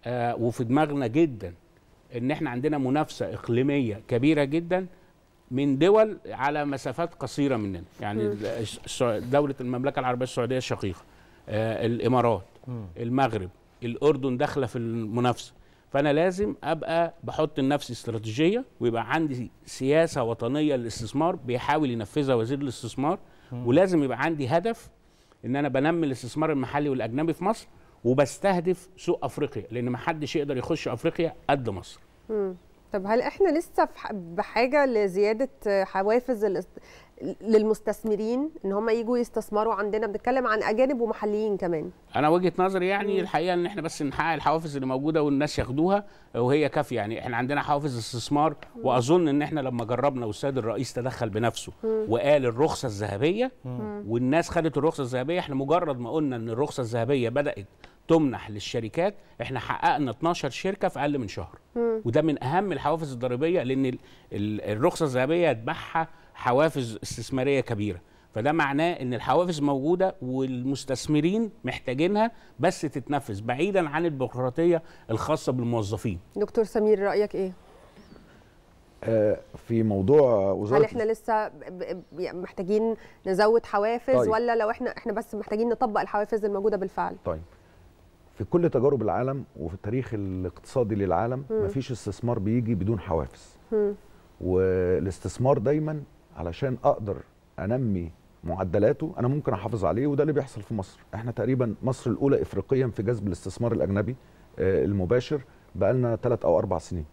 آه وفي دماغنا جدا إن إحنا عندنا منافسة إقليمية كبيرة جدا من دول على مسافات قصيرة مننا يعني دولة المملكة العربية السعودية الشقيقة آه الإمارات. المغرب الأردن داخلة في المنافسة فأنا لازم أبقى بحط لنفسي استراتيجية ويبقى عندي سياسة وطنية للاستثمار بيحاول ينفذها وزير الاستثمار. ولازم يبقى عندي هدف إن أنا بنمي الاستثمار المحلي والأجنبي في مصر وبستهدف سوق افريقيا لأن ما حدش يقدر يخش افريقيا قد مصر مم. طب هل إحنا لسه بحاجة لزيادة حوافز للمستثمرين إن هم يجوا يستثمروا عندنا. بنتكلم عن أجانب ومحليين كمان. أنا وجهة نظري يعني الحقيقة إن إحنا بس نحقق الحوافز اللي موجودة والناس ياخدوها وهي كافية. يعني إحنا عندنا حوافز استثمار وأظن إن إحنا لما جربنا والسيد الرئيس تدخل بنفسه مم. وقال الرخصة الذهبية. والناس خدت الرخصة الذهبية إحنا مجرد ما قلنا إن الرخصة الذهبية بدأت تمنح للشركات إحنا حققنا 12 شركة في أقل من شهر. مم. وده من أهم الحوافز الضريبية لأن ال- ال- الرخصة الذهبية يتبعها حوافز استثمارية كبيرة فده معناه إن الحوافز موجودة والمستثمرين محتاجينها بس تتنفذ بعيدا عن البيروقراطية الخاصة بالموظفين دكتور سمير رأيك إيه آه، في موضوع وزارة هل إحنا لسه يعني محتاجين نزود حوافز طيب. ولا لو إحنا إحنا بس محتاجين نطبق الحوافز الموجودة بالفعل طيب في كل تجارب العالم وفي التاريخ الاقتصادي للعالم مم. مفيش استثمار بيجي بدون حوافز مم. والاستثمار دايما علشان أقدر أنمي معدلاته أنا ممكن أحافظ عليه وده اللي بيحصل في مصر. إحنا تقريبا مصر الأولى افريقيا في جذب الاستثمار الأجنبي آه، المباشر بقالنا ثلاث أو أربع سنين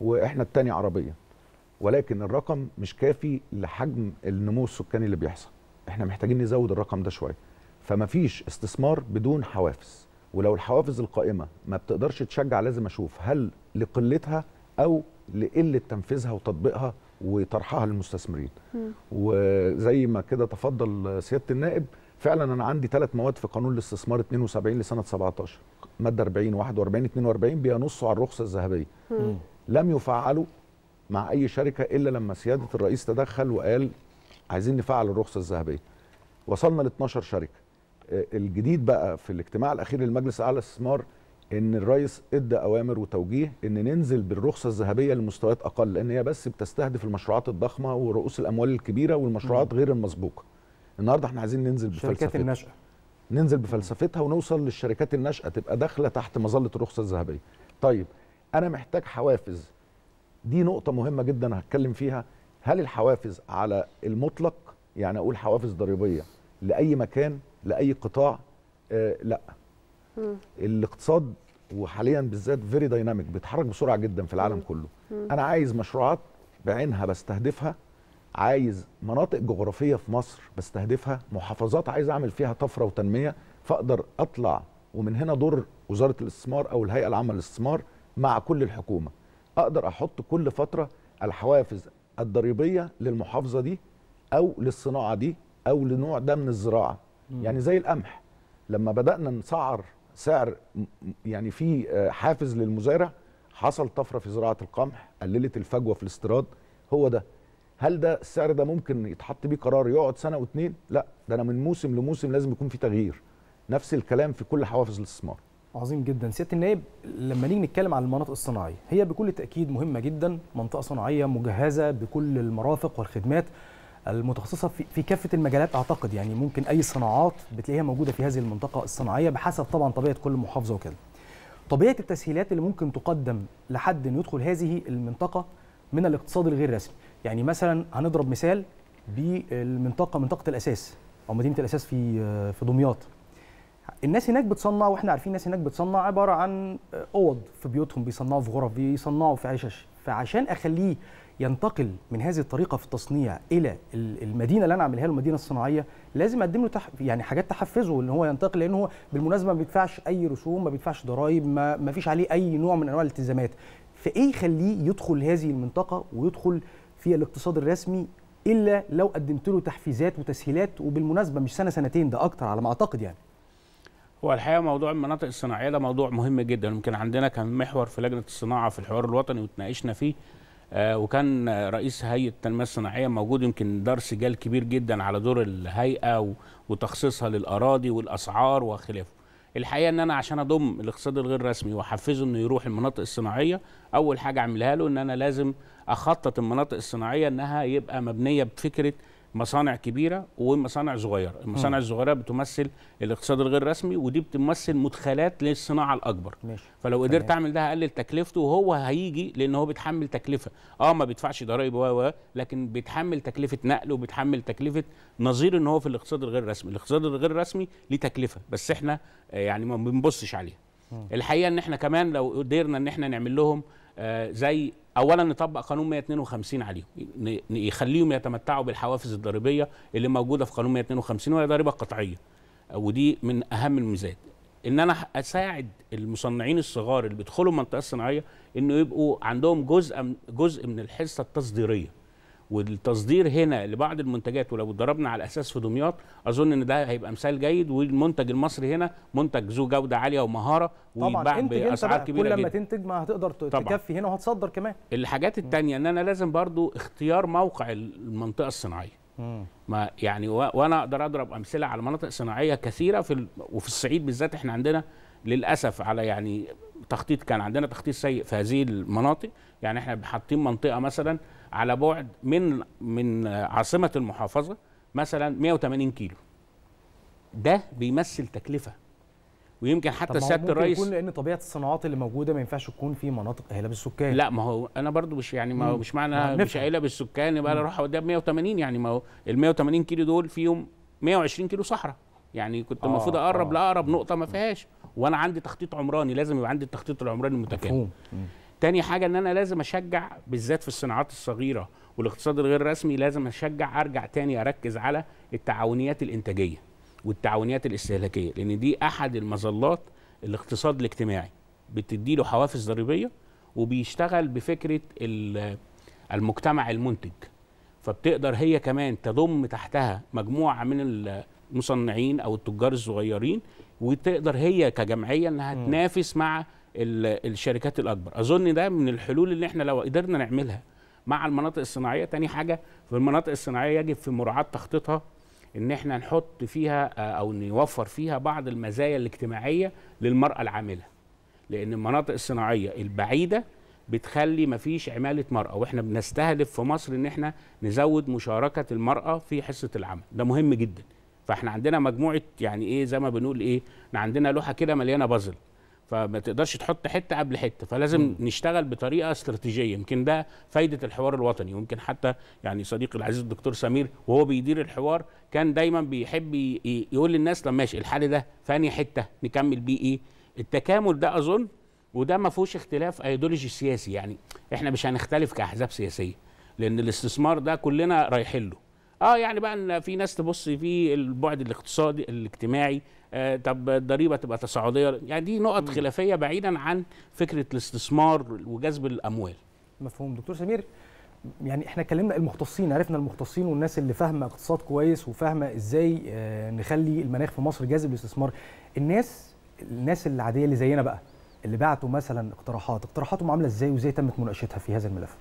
وإحنا الثاني عربيا. ولكن الرقم مش كافي لحجم النمو السكاني اللي بيحصل. إحنا محتاجين نزود الرقم ده شوية. فما فيش استثمار بدون حوافز. ولو الحوافز القائمة ما بتقدرش تشجع لازم أشوف هل لقلتها أو لقلة تنفيذها وتطبيقها وطرحها للمستثمرين. وزي ما كده تفضل سيادة النائب فعلا أنا عندي ثلاث مواد في قانون الاستثمار 72 لسنة 17 مادة 40 41 42 بينصوا على الرخصة الذهبية. لم يفعلوا مع أي شركة إلا لما سيادة الرئيس تدخل وقال عايزين نفعل الرخصة الذهبية. وصلنا ل 12 شركة. آه، الجديد بقى في الاجتماع الأخير للمجلس الأعلى للاستثمار إن الرئيس إدى أوامر وتوجيه إن ننزل بالرخصة الذهبية لمستويات أقل لأن هي بس بتستهدف المشروعات الضخمة ورؤوس الأموال الكبيرة والمشروعات غير المسبوقة. النهارده إحنا عايزين ننزل شركات بفلسفتها النشأة. ننزل بفلسفتها ونوصل للشركات الناشئة تبقى داخلة تحت مظلة الرخصة الذهبية. طيب أنا محتاج حوافز. دي نقطة مهمة جدا هتكلم فيها. هل الحوافز على المطلق؟ يعني أقول حوافز ضريبية لأي مكان لأي قطاع؟ آه لأ. الاقتصاد وحاليا بالذات very dynamic بيتحرك بسرعة جدا في العالم كله مم. أنا عايز مشروعات بعينها بستهدفها عايز مناطق جغرافية في مصر بستهدفها محافظات عايز أعمل فيها طفرة وتنمية فأقدر أطلع ومن هنا دور وزارة الاستثمار أو الهيئة العامة للاستثمار مع كل الحكومة أقدر أحط كل فترة الحوافز الضريبية للمحافظة دي أو للصناعة دي أو لنوع ده من الزراعة مم. يعني زي القمح لما بدأنا نسعر سعر يعني في آه، حافز للمزارع. حصل طفرة في زراعة القمح قللت الفجوة في الاستيراد. هو ده. هل ده السعر ده ممكن يتحط بيه قرار يقعد سنة واتنين؟ لا ده أنا من موسم لموسم لازم يكون في تغيير. نفس الكلام في كل حوافز الاستثمار. عظيم جدا. سيادة النائب لما نيجي نتكلم عن المناطق الصناعية هي بكل تأكيد مهمة جدا منطقة صناعية مجهزة بكل المرافق والخدمات. المتخصصة في في كافة المجالات أعتقد يعني ممكن أي صناعات بتلاقيها موجودة في هذه المنطقة الصناعية بحسب طبعا طبيعة كل محافظة وكده. طبيعة التسهيلات اللي ممكن تقدم لحد إنه يدخل هذه المنطقة من الاقتصاد الغير رسمي. يعني مثلا هنضرب مثال بالمنطقة منطقة الأساس أو مدينة الأساس في في دمياط. الناس هناك بتصنع وإحنا عارفين الناس هناك بتصنع عبارة عن أوض في بيوتهم بيصنعوا في غرف بيصنعوا في عشش. فعشان أخليه ينتقل من هذه الطريقة في التصنيع إلى ال- المدينة اللي أنا اعملها له المدينة الصناعية لازم أقدم له تح... يعني حاجات تحفزه إن هو ينتقل لأن هو بالمناسبة ما بيدفعش أي رسوم ما بيدفعش ضرائب ما... ما فيش عليه أي نوع من أنواع الالتزامات. فإيه يخليه يدخل هذه المنطقة ويدخل في الاقتصاد الرسمي إلا لو قدمت له تحفيزات وتسهيلات؟ وبالمناسبة مش سنة سنتين ده أكتر على ما أعتقد يعني. هو الحقيقة موضوع المناطق الصناعية ده موضوع مهم جدا. يمكن عندنا كان محور في لجنة الصناعة في الحوار الوطني وتناقشنا فيه. وكان آه، رئيس هيئة التنمية الصناعية موجود يمكن دار سجال كبير جدا على دور الهيئة وتخصيصها للأراضي والأسعار وخلافه. الحقيقة إن أنا عشان أضم الاقتصاد الغير رسمي وأحفزه إنه يروح المناطق الصناعية أول حاجة أعملها له إن أنا لازم أخطط المناطق الصناعية إنها يبقى مبنية بفكرة مصانع كبيرة ومصانع صغيرة. المصانع. الصغيرة بتمثل الاقتصاد الغير رسمي ودي بتمثل مدخلات للصناعة الأكبر. ماشي. فلو قدرت. أعمل ده هقلل تكلفته وهو هيجي لأن هو بيتحمل تكلفة. آه ما بيدفعش ضرائب و لكن بيتحمل تكلفة نقل وبيتحمل تكلفة نظير إن هو في الاقتصاد الغير رسمي. الاقتصاد الغير رسمي ليه تكلفة بس إحنا آه، يعني ما بنبصش عليها. الحقيقة إن إحنا كمان لو قدرنا إن إحنا نعمل لهم زي اولا نطبق قانون 152 عليهم. يخليهم يتمتعوا بالحوافز الضريبية اللي موجودة في قانون 152 وهي ضريبة قطعية. ودي من أهم الميزات. إن أنا أساعد المصنعين الصغار اللي بيدخلوا المنطقة الصناعيه إنه يبقوا عندهم جزء جزء من الحصة التصديرية. والتصدير هنا لبعض المنتجات ولو ضربنا على أساس في دمياط أظن إن ده هيبقى مثال جيد والمنتج المصري هنا منتج ذو جودة عالية ومهارة ويتباع بأسعار كبيرة كل لما جدا. تنتج ما هتقدر. تكفي هنا وهتصدر كمان. الحاجات التانية إن أنا لازم برضو اختيار موقع المنطقة الصناعية. ما يعني. وأنا أقدر أضرب أمثلة على مناطق صناعية كثيرة في ال... وفي الصعيد بالذات إحنا عندنا للأسف على يعني تخطيط كان عندنا تخطيط سيء في هذه المناطق. يعني إحنا حاطين منطقة مثلا على بعد من من عاصمة المحافظة مثلا 180 كيلو ده بيمثل تكلفة ويمكن حتى سيادة ممكن الرئيس يكون لأن طبيعة الصناعات اللي موجودة ما ينفعش تكون في مناطق اهله بالسكان لا ما هو أنا برضو مش يعني ما هو. مش معنى. مش قايله بالسكان يبقى أنا. أروح أوديها ب 180 يعني ما هو ال 180 كيلو دول فيهم 120 كيلو صحراء يعني كنت آه، المفروض أقرب آه. لأقرب نقطة ما فيهاش وأنا عندي تخطيط عمراني لازم يبقى عندي التخطيط العمراني المتكامل. تاني حاجة إن أنا لازم أشجع بالذات في الصناعات الصغيرة والاقتصاد الغير رسمي لازم أشجع أرجع تاني أركز على التعاونيات الإنتاجية والتعاونيات الاستهلاكية لأن دي أحد المظلات الاقتصاد الاجتماعي. بتدي له حوافز ضريبية وبيشتغل بفكرة ال- المجتمع المنتج. فبتقدر هي كمان تضم تحتها مجموعة من المصنعين أو التجار الصغيرين وتقدر هي كجمعية إنها تنافس مع الشركات الأكبر. أظن ده من الحلول اللي إحنا لو قدرنا نعملها مع المناطق الصناعية. تاني حاجة في المناطق الصناعية يجب في مراعاة تخطيطها إن إحنا نحط فيها أو نوفر فيها بعض المزايا الاجتماعية للمرأة العاملة. لأن المناطق الصناعية البعيدة بتخلي مفيش عمالة مرأة وإحنا بنستهدف في مصر إن إحنا نزود مشاركة المرأة في حصة العمل. ده مهم جدا. فإحنا عندنا مجموعة يعني إيه زي ما بنقول إيه إحنا عندنا لوحة كده مليانة بازل فما تقدرش تحط حتة قبل حتة فلازم مم. نشتغل بطريقة استراتيجية. يمكن ده فايدة الحوار الوطني ويمكن حتى يعني صديقي العزيز الدكتور سمير وهو بيدير الحوار كان دايما بيحب يقول للناس طب ماشي الحل ده فاني حتة نكمل بيه إيه؟ التكامل ده أظن وده ما فيهوش اختلاف ايديولوجي سياسي. يعني إحنا مش هنختلف كأحزاب سياسية لأن الاستثمار ده كلنا رايحين له. آه يعني بقى إن في ناس تبص في البعد الاقتصادي الاجتماعي طب الضريبة تبقى تصاعدية. يعني دي نقط خلافية بعيدا عن فكرة الاستثمار وجذب الأموال. مفهوم. دكتور سمير يعني إحنا اتكلمنا المختصين عرفنا المختصين والناس اللي فاهمة اقتصاد كويس وفاهمة إزاي آه، نخلي المناخ في مصر جاذب للاستثمار. الناس الناس العادية اللي زينا بقى اللي بعتوا مثلا اقتراحات اقتراحاتهم عاملة إزاي وازاي تمت مناقشتها في هذا الملف؟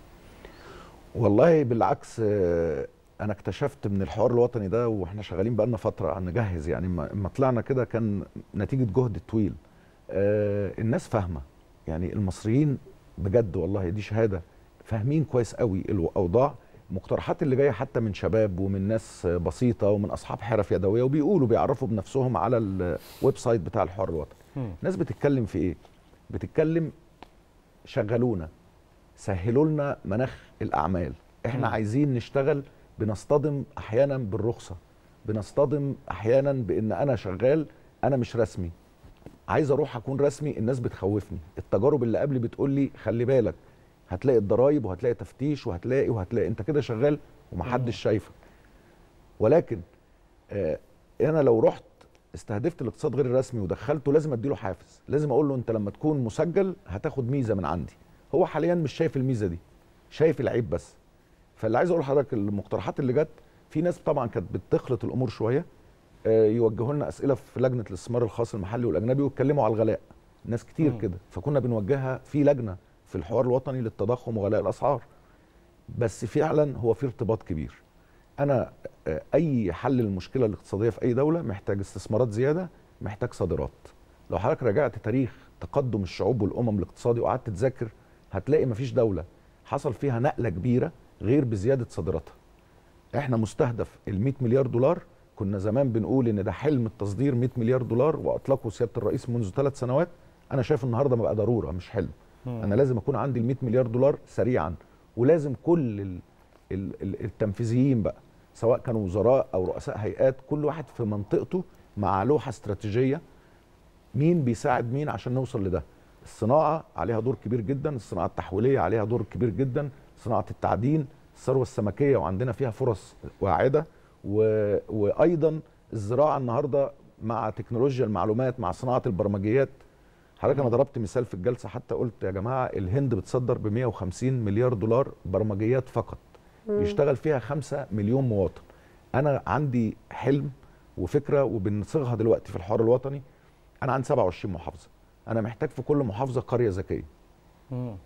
والله بالعكس آه، أنا اكتشفت من الحوار الوطني ده وإحنا شغالين بقالنا فترة نجهز يعني اما طلعنا كده كان نتيجة جهد طويل. آه، الناس فاهمة. يعني المصريين بجد والله دي شهادة. فاهمين كويس قوي الأوضاع. المقترحات اللي جاية حتى من شباب ومن ناس بسيطة ومن أصحاب حرف يدوية وبيقولوا بيعرفوا بنفسهم على ال website بتاع الحوار الوطني. الناس بتتكلم في إيه؟ بتتكلم شغلونا سهلوا لنا مناخ الأعمال. إحنا. عايزين نشتغل بنصطدم أحيانا بالرخصة بنصطدم أحيانا بإن أنا شغال أنا مش رسمي. عايز أروح أكون رسمي الناس بتخوفني. التجارب اللي قبلي بتقول لي خلي بالك هتلاقي الضرايب وهتلاقي تفتيش وهتلاقي وهتلاقي أنت كده شغال ومحدش شايفك. ولكن آه أنا لو رحت استهدفت الاقتصاد غير الرسمي ودخلته لازم أديله حافز. لازم أقول له أنت لما تكون مسجل هتاخد ميزة من عندي. هو حاليا مش شايف الميزة دي شايف العيب بس. فاللي عايز أقول لحضرتك المقترحات اللي جت في ناس طبعا كانت بتخلط الأمور شوية آه، يوجهوا لنا أسئلة في لجنة الاستثمار الخاص المحلي والأجنبي ويتكلموا على الغلاء. ناس كتير. كده. فكنا بنوجهها في لجنة في الحوار الوطني للتضخم وغلاء الأسعار. بس فعلا هو في ارتباط كبير. أنا آه، أي حل للمشكلة الاقتصادية في أي دولة محتاج استثمارات زيادة محتاج صادرات. لو حضرتك رجعت تاريخ تقدم الشعوب والأمم الاقتصادي وقعدت تذاكر هتلاقي مفيش دولة حصل فيها نقلة كبيرة غير بزيادة صادراتها إحنا مستهدف ال 100 مليار دولار. كنا زمان بنقول إن ده حلم التصدير 100 مليار دولار وأطلقه سيادة الرئيس منذ ثلاث سنوات. أنا شايف النهارده بقى ضرورة مش حلم. مم. أنا لازم أكون عندي ال 100 مليار دولار سريعا ولازم كل ال ال ال التنفيذيين بقى سواء كانوا وزراء أو رؤساء هيئات كل واحد في منطقته مع لوحة استراتيجية. مين بيساعد مين عشان نوصل لده؟ الصناعة عليها دور كبير جدا الصناعة التحويلية عليها دور كبير جدا. صناعة التعدين الثروة السمكية وعندنا فيها فرص واعدة و... وأيضا الزراعة النهارده مع تكنولوجيا المعلومات مع صناعة البرمجيات. حضرتك أنا ضربت مثال في الجلسة حتى قلت يا جماعة الهند بتصدر ب 150 مليار دولار برمجيات فقط. مم. يشتغل فيها 5 مليون مواطن. أنا عندي حلم وفكرة وبنصيغها دلوقتي في الحوار الوطني. أنا عندي 27 محافظة. أنا محتاج في كل محافظة قرية ذكية.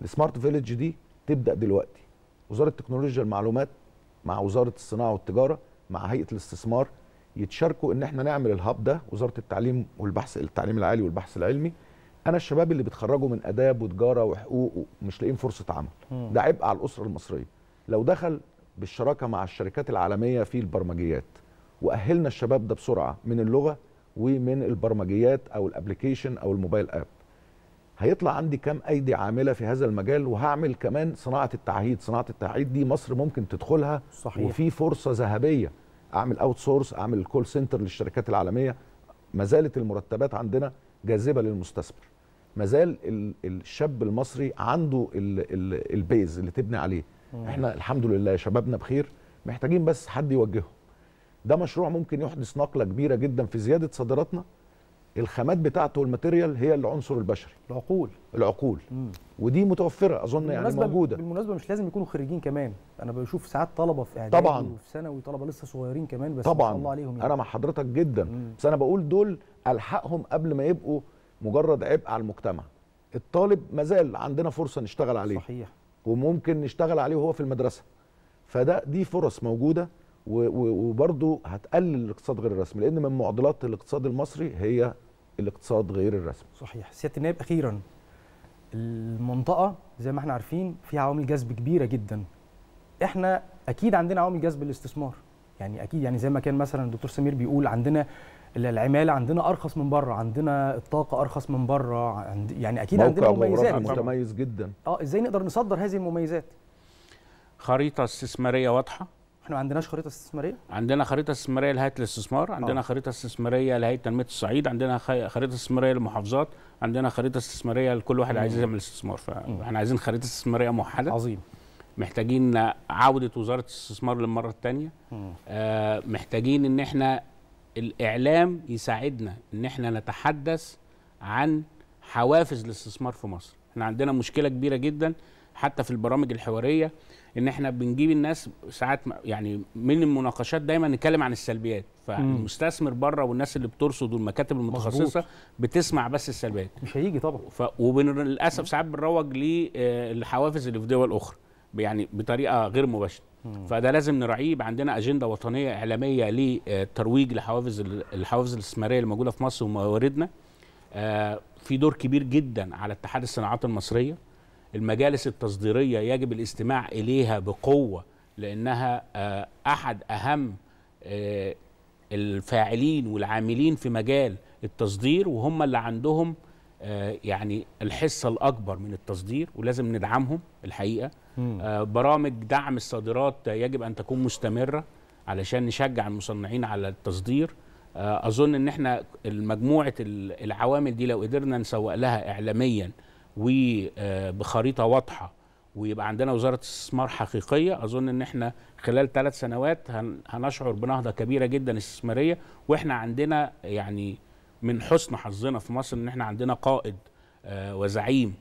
السمارت فيليج دي تبدأ دلوقتي. وزارة تكنولوجيا المعلومات مع وزارة الصناعة والتجارة مع هيئة الاستثمار يتشاركوا إن إحنا نعمل الهاب ده. وزارة التعليم والبحث التعليم العالي والبحث العلمي. أنا الشباب اللي بيتخرجوا من آداب وتجارة وحقوق ومش لاقيين فرصة عمل. مم. ده عبء على الأسرة المصرية. لو دخل بالشراكة مع الشركات العالمية في البرمجيات وأهلنا الشباب ده بسرعة من اللغة ومن البرمجيات أو الابلكيشن أو الموبايل آب. هيطلع عندي كام أيدي عاملة في هذا المجال وهعمل كمان صناعة التعهيد. صناعة التعهيد دي مصر ممكن تدخلها صحيح. وفي فرصة ذهبية. أعمل outsource أعمل ال call center للشركات العالمية. ما زالت المرتبات عندنا جاذبة للمستثمر. ما زال ال- الشاب المصري عنده ال- ال- ال base اللي تبني عليه. مم. إحنا الحمد لله شبابنا بخير. محتاجين بس حد يوجههم ده مشروع ممكن يحدث نقلة كبيرة جدا في زيادة صادراتنا الخامات بتاعته وال material هي العنصر البشري. العقول. العقول. ودي متوفرة أظن يعني موجودة. بالمناسبة مش لازم يكونوا خريجين كمان. أنا بشوف ساعات طلبة في إعدادي طبعاً. وفي ثانوي طلبة لسه صغيرين كمان بس طبعا. الله عليهم يعني. أنا مع حضرتك جدا. بس أنا بقول دول ألحقهم قبل ما يبقوا مجرد عبء على المجتمع. الطالب مازال عندنا فرصة نشتغل عليه. صحيح. وممكن نشتغل عليه وهو في المدرسة. فده دي فرص موجودة. وبرضه هتقلل الاقتصاد غير الرسمي لأن من معضلات الاقتصاد المصري هي الاقتصاد غير الرسمي. صحيح. سيادة النائب أخيرا المنطقة زي ما إحنا عارفين فيها عوامل جذب كبيرة جدا. إحنا أكيد عندنا عوامل جذب الاستثمار. يعني أكيد يعني زي ما كان مثلا الدكتور سمير بيقول عندنا ال- العمالة عندنا أرخص من بره عندنا الطاقة أرخص من بره عند يعني أكيد عندنا مميزات. متميز جدا. آه إزاي نقدر نصدر هذه المميزات؟ خريطة استثمارية واضحة. إحنا ما عندناش خريطة استثمارية؟ عندنا خريطة استثمارية لهيئة الاستثمار عندنا آه. خريطة استثمارية لهيئة تنميه الصعيد عندنا خريطة استثمارية للمحافظات عندنا خريطة استثمارية لكل واحد مم. عايز يعمل استثمار. فاحنا عايزين خريطة استثمارية موحدة. عظيم. محتاجين عودة وزارة الاستثمار للمرة الثانية آه محتاجين إن إحنا الإعلام يساعدنا إن إحنا نتحدث عن حوافز الاستثمار في مصر. إحنا عندنا مشكلة كبيرة جدا حتى في البرامج الحوارية. إن إحنا بنجيب الناس ساعات يعني من المناقشات دايما نتكلم عن السلبيات. فالمستثمر بره والناس اللي بترصد والمكاتب المتخصصة مظبوط. بتسمع بس السلبيات. مش هيجي طبعا. ف... وللاسف ساعات بنروج للحوافز اللي في دول أخرى يعني بطريقة غير مباشرة. فده لازم نراعيه. يبقى عندنا أجندة وطنية إعلامية للترويج لحوافز ال- الحوافز الاستثمارية اللي موجوده في مصر ومواردنا. آه، في دور كبير جدا على اتحاد الصناعات المصرية. المجالس التصديرية يجب الاستماع إليها بقوة لأنها آه، أحد أهم آه، الفاعلين والعاملين في مجال التصدير وهم اللي عندهم آه، يعني الحصة الأكبر من التصدير ولازم ندعمهم الحقيقة. آه، برامج دعم الصادرات يجب أن تكون مستمرة علشان نشجع المصنعين على التصدير. أظن إن إحنا مجموعه ال- العوامل دي لو قدرنا نسوق لها اعلاميا وبخريطه واضحة ويبقى عندنا وزارة استثمار حقيقية. أظن إن إحنا خلال ثلاث سنوات هن- هنشعر بنهضة كبيرة جدا استثمارية وإحنا عندنا يعني من حسن حظنا في مصر إن إحنا عندنا قائد آه، وزعيم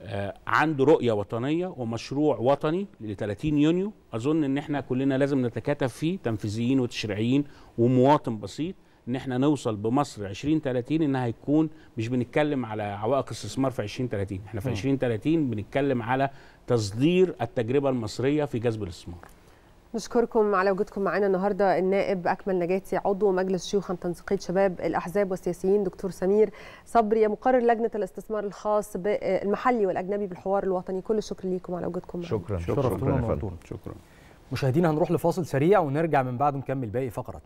آه، عنده رؤية وطنية ومشروع وطني ل 30 يونيو. أظن إن إحنا كلنا لازم نتكاتف فيه تنفيذيين وتشريعيين ومواطن بسيط. إن إحنا نوصل بمصر 2030 إنها هيكون مش بنتكلم على عوائق استثمار في 2030 إحنا في مم. 2030 بنتكلم على تصدير التجربة المصرية في جذب الاستثمار. نشكركم على وجودكم معنا النهارده. النائب أكمل نجاتي عضو مجلس شيوخ تنسيقيه شباب الأحزاب والسياسيين دكتور سمير صبري مقرر لجنة الاستثمار الخاص بالمحلي والأجنبي بالحوار الوطني. كل الشكر ليكم على وجودكم معنا. شكرا. شرفتونا يا فندم. ونورتونا. شكرا. مشاهدينا هنروح لفاصل سريع ونرجع من بعده نكمل باقي فقرات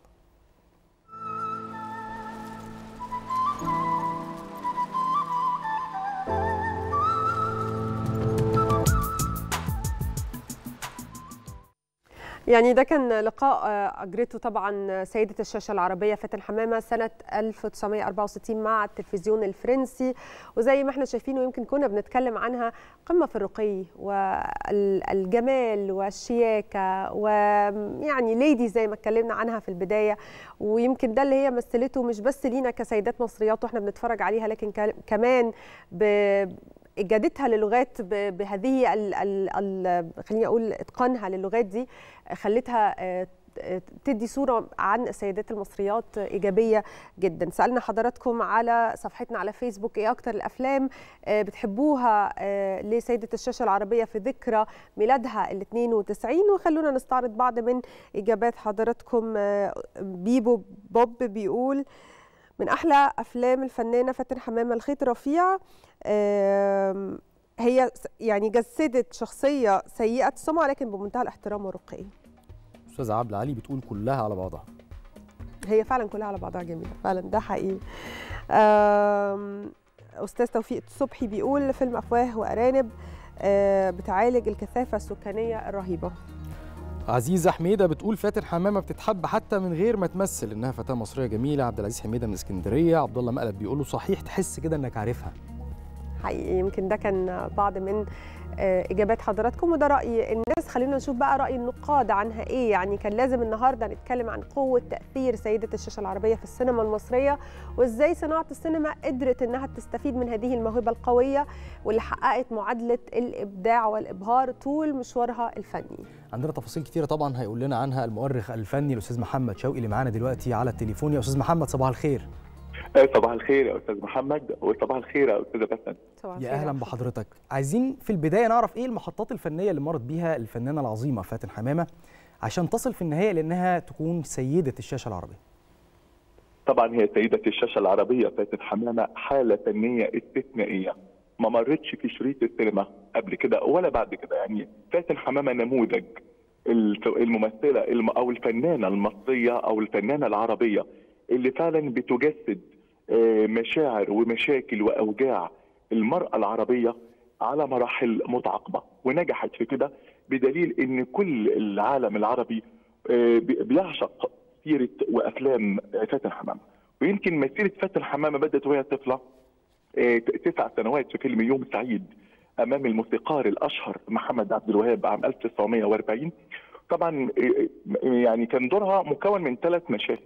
يعني ده كان لقاء آه، أجرته طبعا سيدة الشاشة العربية فاتن حمامة سنة 1964 مع التلفزيون الفرنسي. وزي ما إحنا شايفين ويمكن كنا بنتكلم عنها قمة في الرقي والجمال والشياكة ويعني ليدي زي ما اتكلمنا عنها في البداية. ويمكن ده اللي هي مثلته مش بس لينا كسيدات مصريات وإحنا بنتفرج عليها لكن كمان ب إجادتها للغات بهذه خليني أقول إتقانها للغات دي خلتها آه، تدي صورة عن السيدات المصريات إيجابية جدا. سألنا حضراتكم على صفحتنا على فيسبوك إيه أكتر الأفلام آه، بتحبوها آه، لسيدة الشاشة العربية في ذكرى ميلادها ال 92 وخلونا نستعرض بعض من إجابات حضراتكم بيبو بوب بيقول من أحلى أفلام الفنانة فاتن حمامة الخيط رفيع هي يعني جسدت شخصية سيئة السمعه لكن بمنتهى الاحترام والرقي. استاذه عبله علي بتقول كلها على بعضها. هي فعلا كلها على بعضها جميلة فعلا ده حقيقي. أستاذ توفيق صبحي بيقول فيلم أفواه وأرانب آه، بتعالج الكثافة السكانية الرهيبة. عزيزه حميدة بتقول فاتن حمامة بتتحب حتى من غير ما تمثل. إنها فتاة مصرية جميلة عبد العزيز حميدة من اسكندرية. عبد الله مقلب بيقول له صحيح تحس كده إنك عارفها. حقيقي يمكن ده كان بعض من إجابات حضراتكم وده رأي الناس. خلينا نشوف بقى رأي النقاد عنها إيه. يعني كان لازم النهارده نتكلم عن قوة تأثير سيدة الشاشة العربية في السينما المصرية وإزاي صناعة السينما قدرت إنها تستفيد من هذه الموهبة القوية واللي حققت معادلة الإبداع والإبهار طول مشوارها الفني. عندنا تفاصيل كتيرة طبعا هيقول لنا عنها المؤرخ الفني الأستاذ محمد شوقي اللي معانا دلوقتي على التليفون. يا أستاذ محمد صباح الخير. صباح الخير يا أستاذ محمد وصباح الخير يا أستاذة بسنت يا أهلا بحضرتك. عايزين في البداية نعرف إيه المحطات الفنية اللي مرت بيها الفنانة العظيمة فاتن حمامة عشان تصل في النهاية لأنها تكون سيدة الشاشة العربية. طبعا هي سيدة الشاشة العربية فاتن حمامة حالة فنية استثنائية. ما مرتش في شريط السينما قبل كده ولا بعد كده. يعني فاتن حمامة نموذج الممثلة الم- أو الفنانة المصرية أو الفنانة العربية اللي فعلا بتجسد مشاعر ومشاكل وأوجاع المرأة العربية على مراحل متعاقبة. ونجحت في كده بدليل إن كل العالم العربي آه، بي- بيعشق سيرة وأفلام آه، فاتن حمامة. ويمكن مسيرة فاتن حمامة بدأت وهي طفلة آه، تسع سنوات في فيلم يوم سعيد أمام الموسيقار الأشهر محمد عبد الوهاب عام 1940 طبعا آه، آه، يعني كان دورها مكون من ثلاث مشاهد.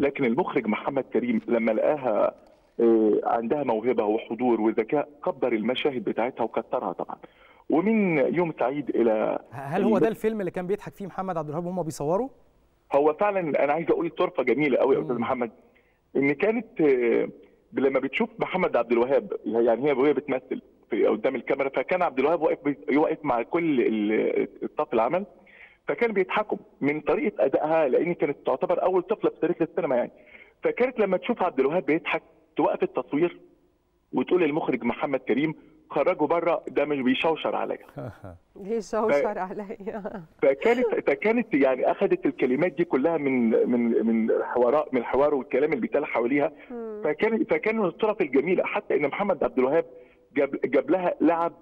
لكن المخرج محمد كريم لما لقاها آه، عندها موهبة وحضور وذكاء كبر المشاهد بتاعتها وكترها طبعا. ومن يوم سعيد إلى هل هو ده الفيلم اللي كان بيضحك فيه محمد عبد الوهاب وهم بيصوروا؟ هو فعلا أنا عايز أقول طرفة جميلة قوي يا أستاذ محمد إن كانت آه، لما بتشوف محمد عبد الوهاب يعني هي وهي بتمثل قدام الكاميرا فكان عبد الوهاب واقف واقف مع كل ال- الصف العمل فكان بيضحكوا من طريقة أدائها لأن كانت تعتبر أول طفلة في تاريخ السينما يعني. فكانت لما تشوف عبد الوهاب بيضحك توقف التصوير وتقول للمخرج محمد كريم خرجوا بره ده مش بيشوشر عليا. ليه شوشر عليا. فكانت فكانت يعني أخذت الكلمات دي كلها من من من حوار من الحوار والكلام اللي بيتقال حواليها. فكان فكان من الطرف الجميلة. حتى إن محمد عبد الوهاب جاب جاب لها لعب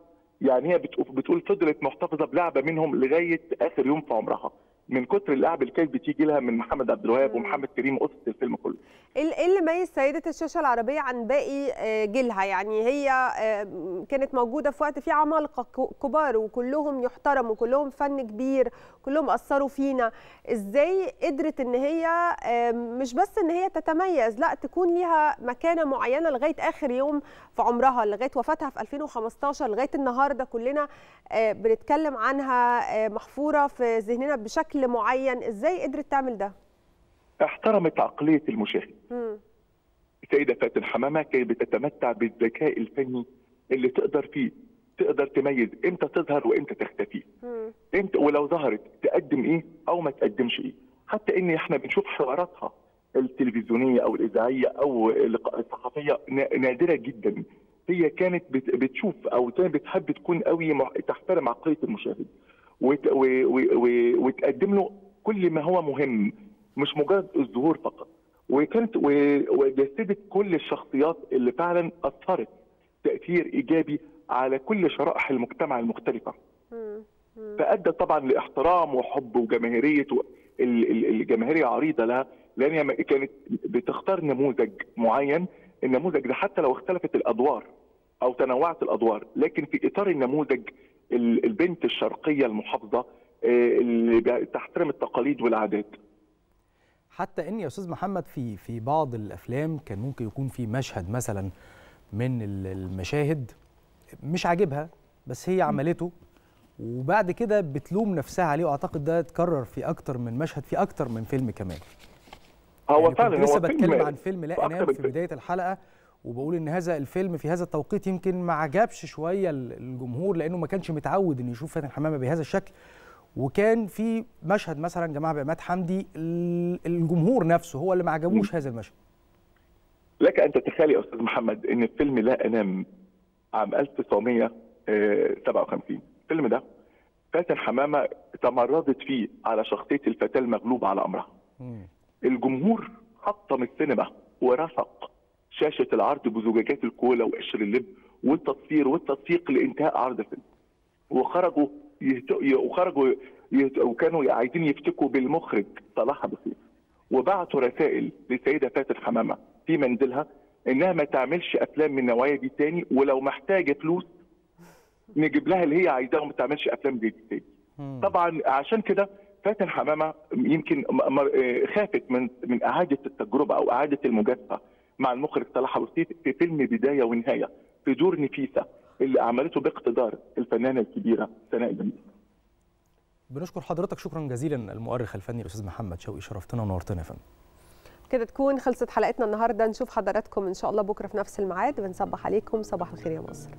يعني هي بتقول فضلت محتفظة بلعبة منهم لغاية آخر يوم في عمرها. من كتر اللعب كانت بتيجي لها من محمد عبد الوهاب ومحمد كريم قصه الفيلم كله. إيه اللي ميز سيدة الشاشة العربية عن باقي آه، جيلها؟ يعني هي آه، كانت موجودة في وقت فيه عمالقة ك- كبار وكلهم يحترموا كلهم فن كبير كلهم أثروا فينا. إزاي قدرت إن هي آه، مش بس إن هي تتميز لأ تكون ليها مكانة معينة لغاية آخر يوم في عمرها لغاية وفاتها في 2015 لغاية النهاردة كلنا بنتكلم عنها محفورة في ذهننا بشكل معين إزاي قدرت تعمل ده؟ احترمت عقلية المشاهد. مم. السيدة فاتن حمامة كانت بتتمتع بالذكاء الفني اللي تقدر فيه. تقدر تميز إمتى تظهر وإمتى تختفي. إمتى ولو ظهرت تقدم إيه أو ما تقدمش إيه. حتى إن إحنا بنشوف حواراتها التلفزيونية أو الإذاعية أو نا- نادرة جدا. هي كانت بت- بتشوف أو كانت بتحب تكون قوي تحترم عقلية المشاهد. وت- و- و- وتقدم له كل ما هو مهم مش مجرد الظهور فقط. وكانت وجسدت كل الشخصيات اللي فعلا أثرت تأثير إيجابي على كل شرائح المجتمع المختلفة. فأدى طبعا لإحترام وحب وجماهيرية الجماهيرية عريضة لها لأن هي كانت بتختار نموذج معين. النموذج ده حتى لو اختلفت الأدوار أو تنوعت الأدوار لكن في إطار النموذج ال- البنت الشرقية المحافظة آه، اللي تحترم التقاليد والعادات. حتى ان يا أستاذ محمد في في بعض الأفلام كان ممكن يكون في مشهد مثلا من ال- المشاهد مش عاجبها بس هي عملته وبعد كده بتلوم نفسها عليه وأعتقد ده اتكرر في أكتر من مشهد في أكتر من فيلم كمان. هو يعني فعلا كنت لسه بتكلم عن فيلم في لا انام في. بداية الحلقة وبقول إن هذا الفيلم في هذا التوقيت يمكن ما عجبش شوية ال- الجمهور لأنه ما كانش متعود انه يشوف فاتن حمامة بهذا الشكل. وكان في مشهد مثلا جماعة بعماد حمدي ال- الجمهور نفسه هو اللي ما عجبوش هذا المشهد. لك أن تتخيل يا أستاذ محمد إن فيلم لا أنام عام 1957 الفيلم ده فاتن حمامة تمردت فيه على شخصية الفتاة المغلوبة على أمرها. الجمهور حطم السينما ورفق. شاشة العرض بزجاجات الكولا وقشر اللب والتصوير والتسويق لإنتهاء عرض الفيلم. وخرجوا يهت... وخرجوا يهت... وكانوا عايزين يفتكوا بالمخرج صلاح أبو سيف. وبعتوا رسائل للسيدة فاتن حمامة في منزلها إنها ما تعملش أفلام من النوعيه دي تاني ولو محتاجة فلوس نجيب لها اللي هي عايزاه وما تعملش أفلام دي تاني. طبعا عشان كده فاتن حمامة يمكن خافت من من إعادة التجربة أو إعادة المجازفة مع المخرج صلاح أبو سيف في فيلم بداية ونهاية في دور نفيسة اللي عملته باقتدار الفنانة الكبيرة سناء جميل بنشكر حضرتك شكرا جزيلا المؤرخ الفني الأستاذ محمد شوقي شرفتنا ونورتنا يا فندم كده تكون خلصت حلقتنا النهارده. نشوف حضراتكم إن شاء الله بكرة في نفس الميعاد. بنصبح عليكم صباح الخير يا مصر.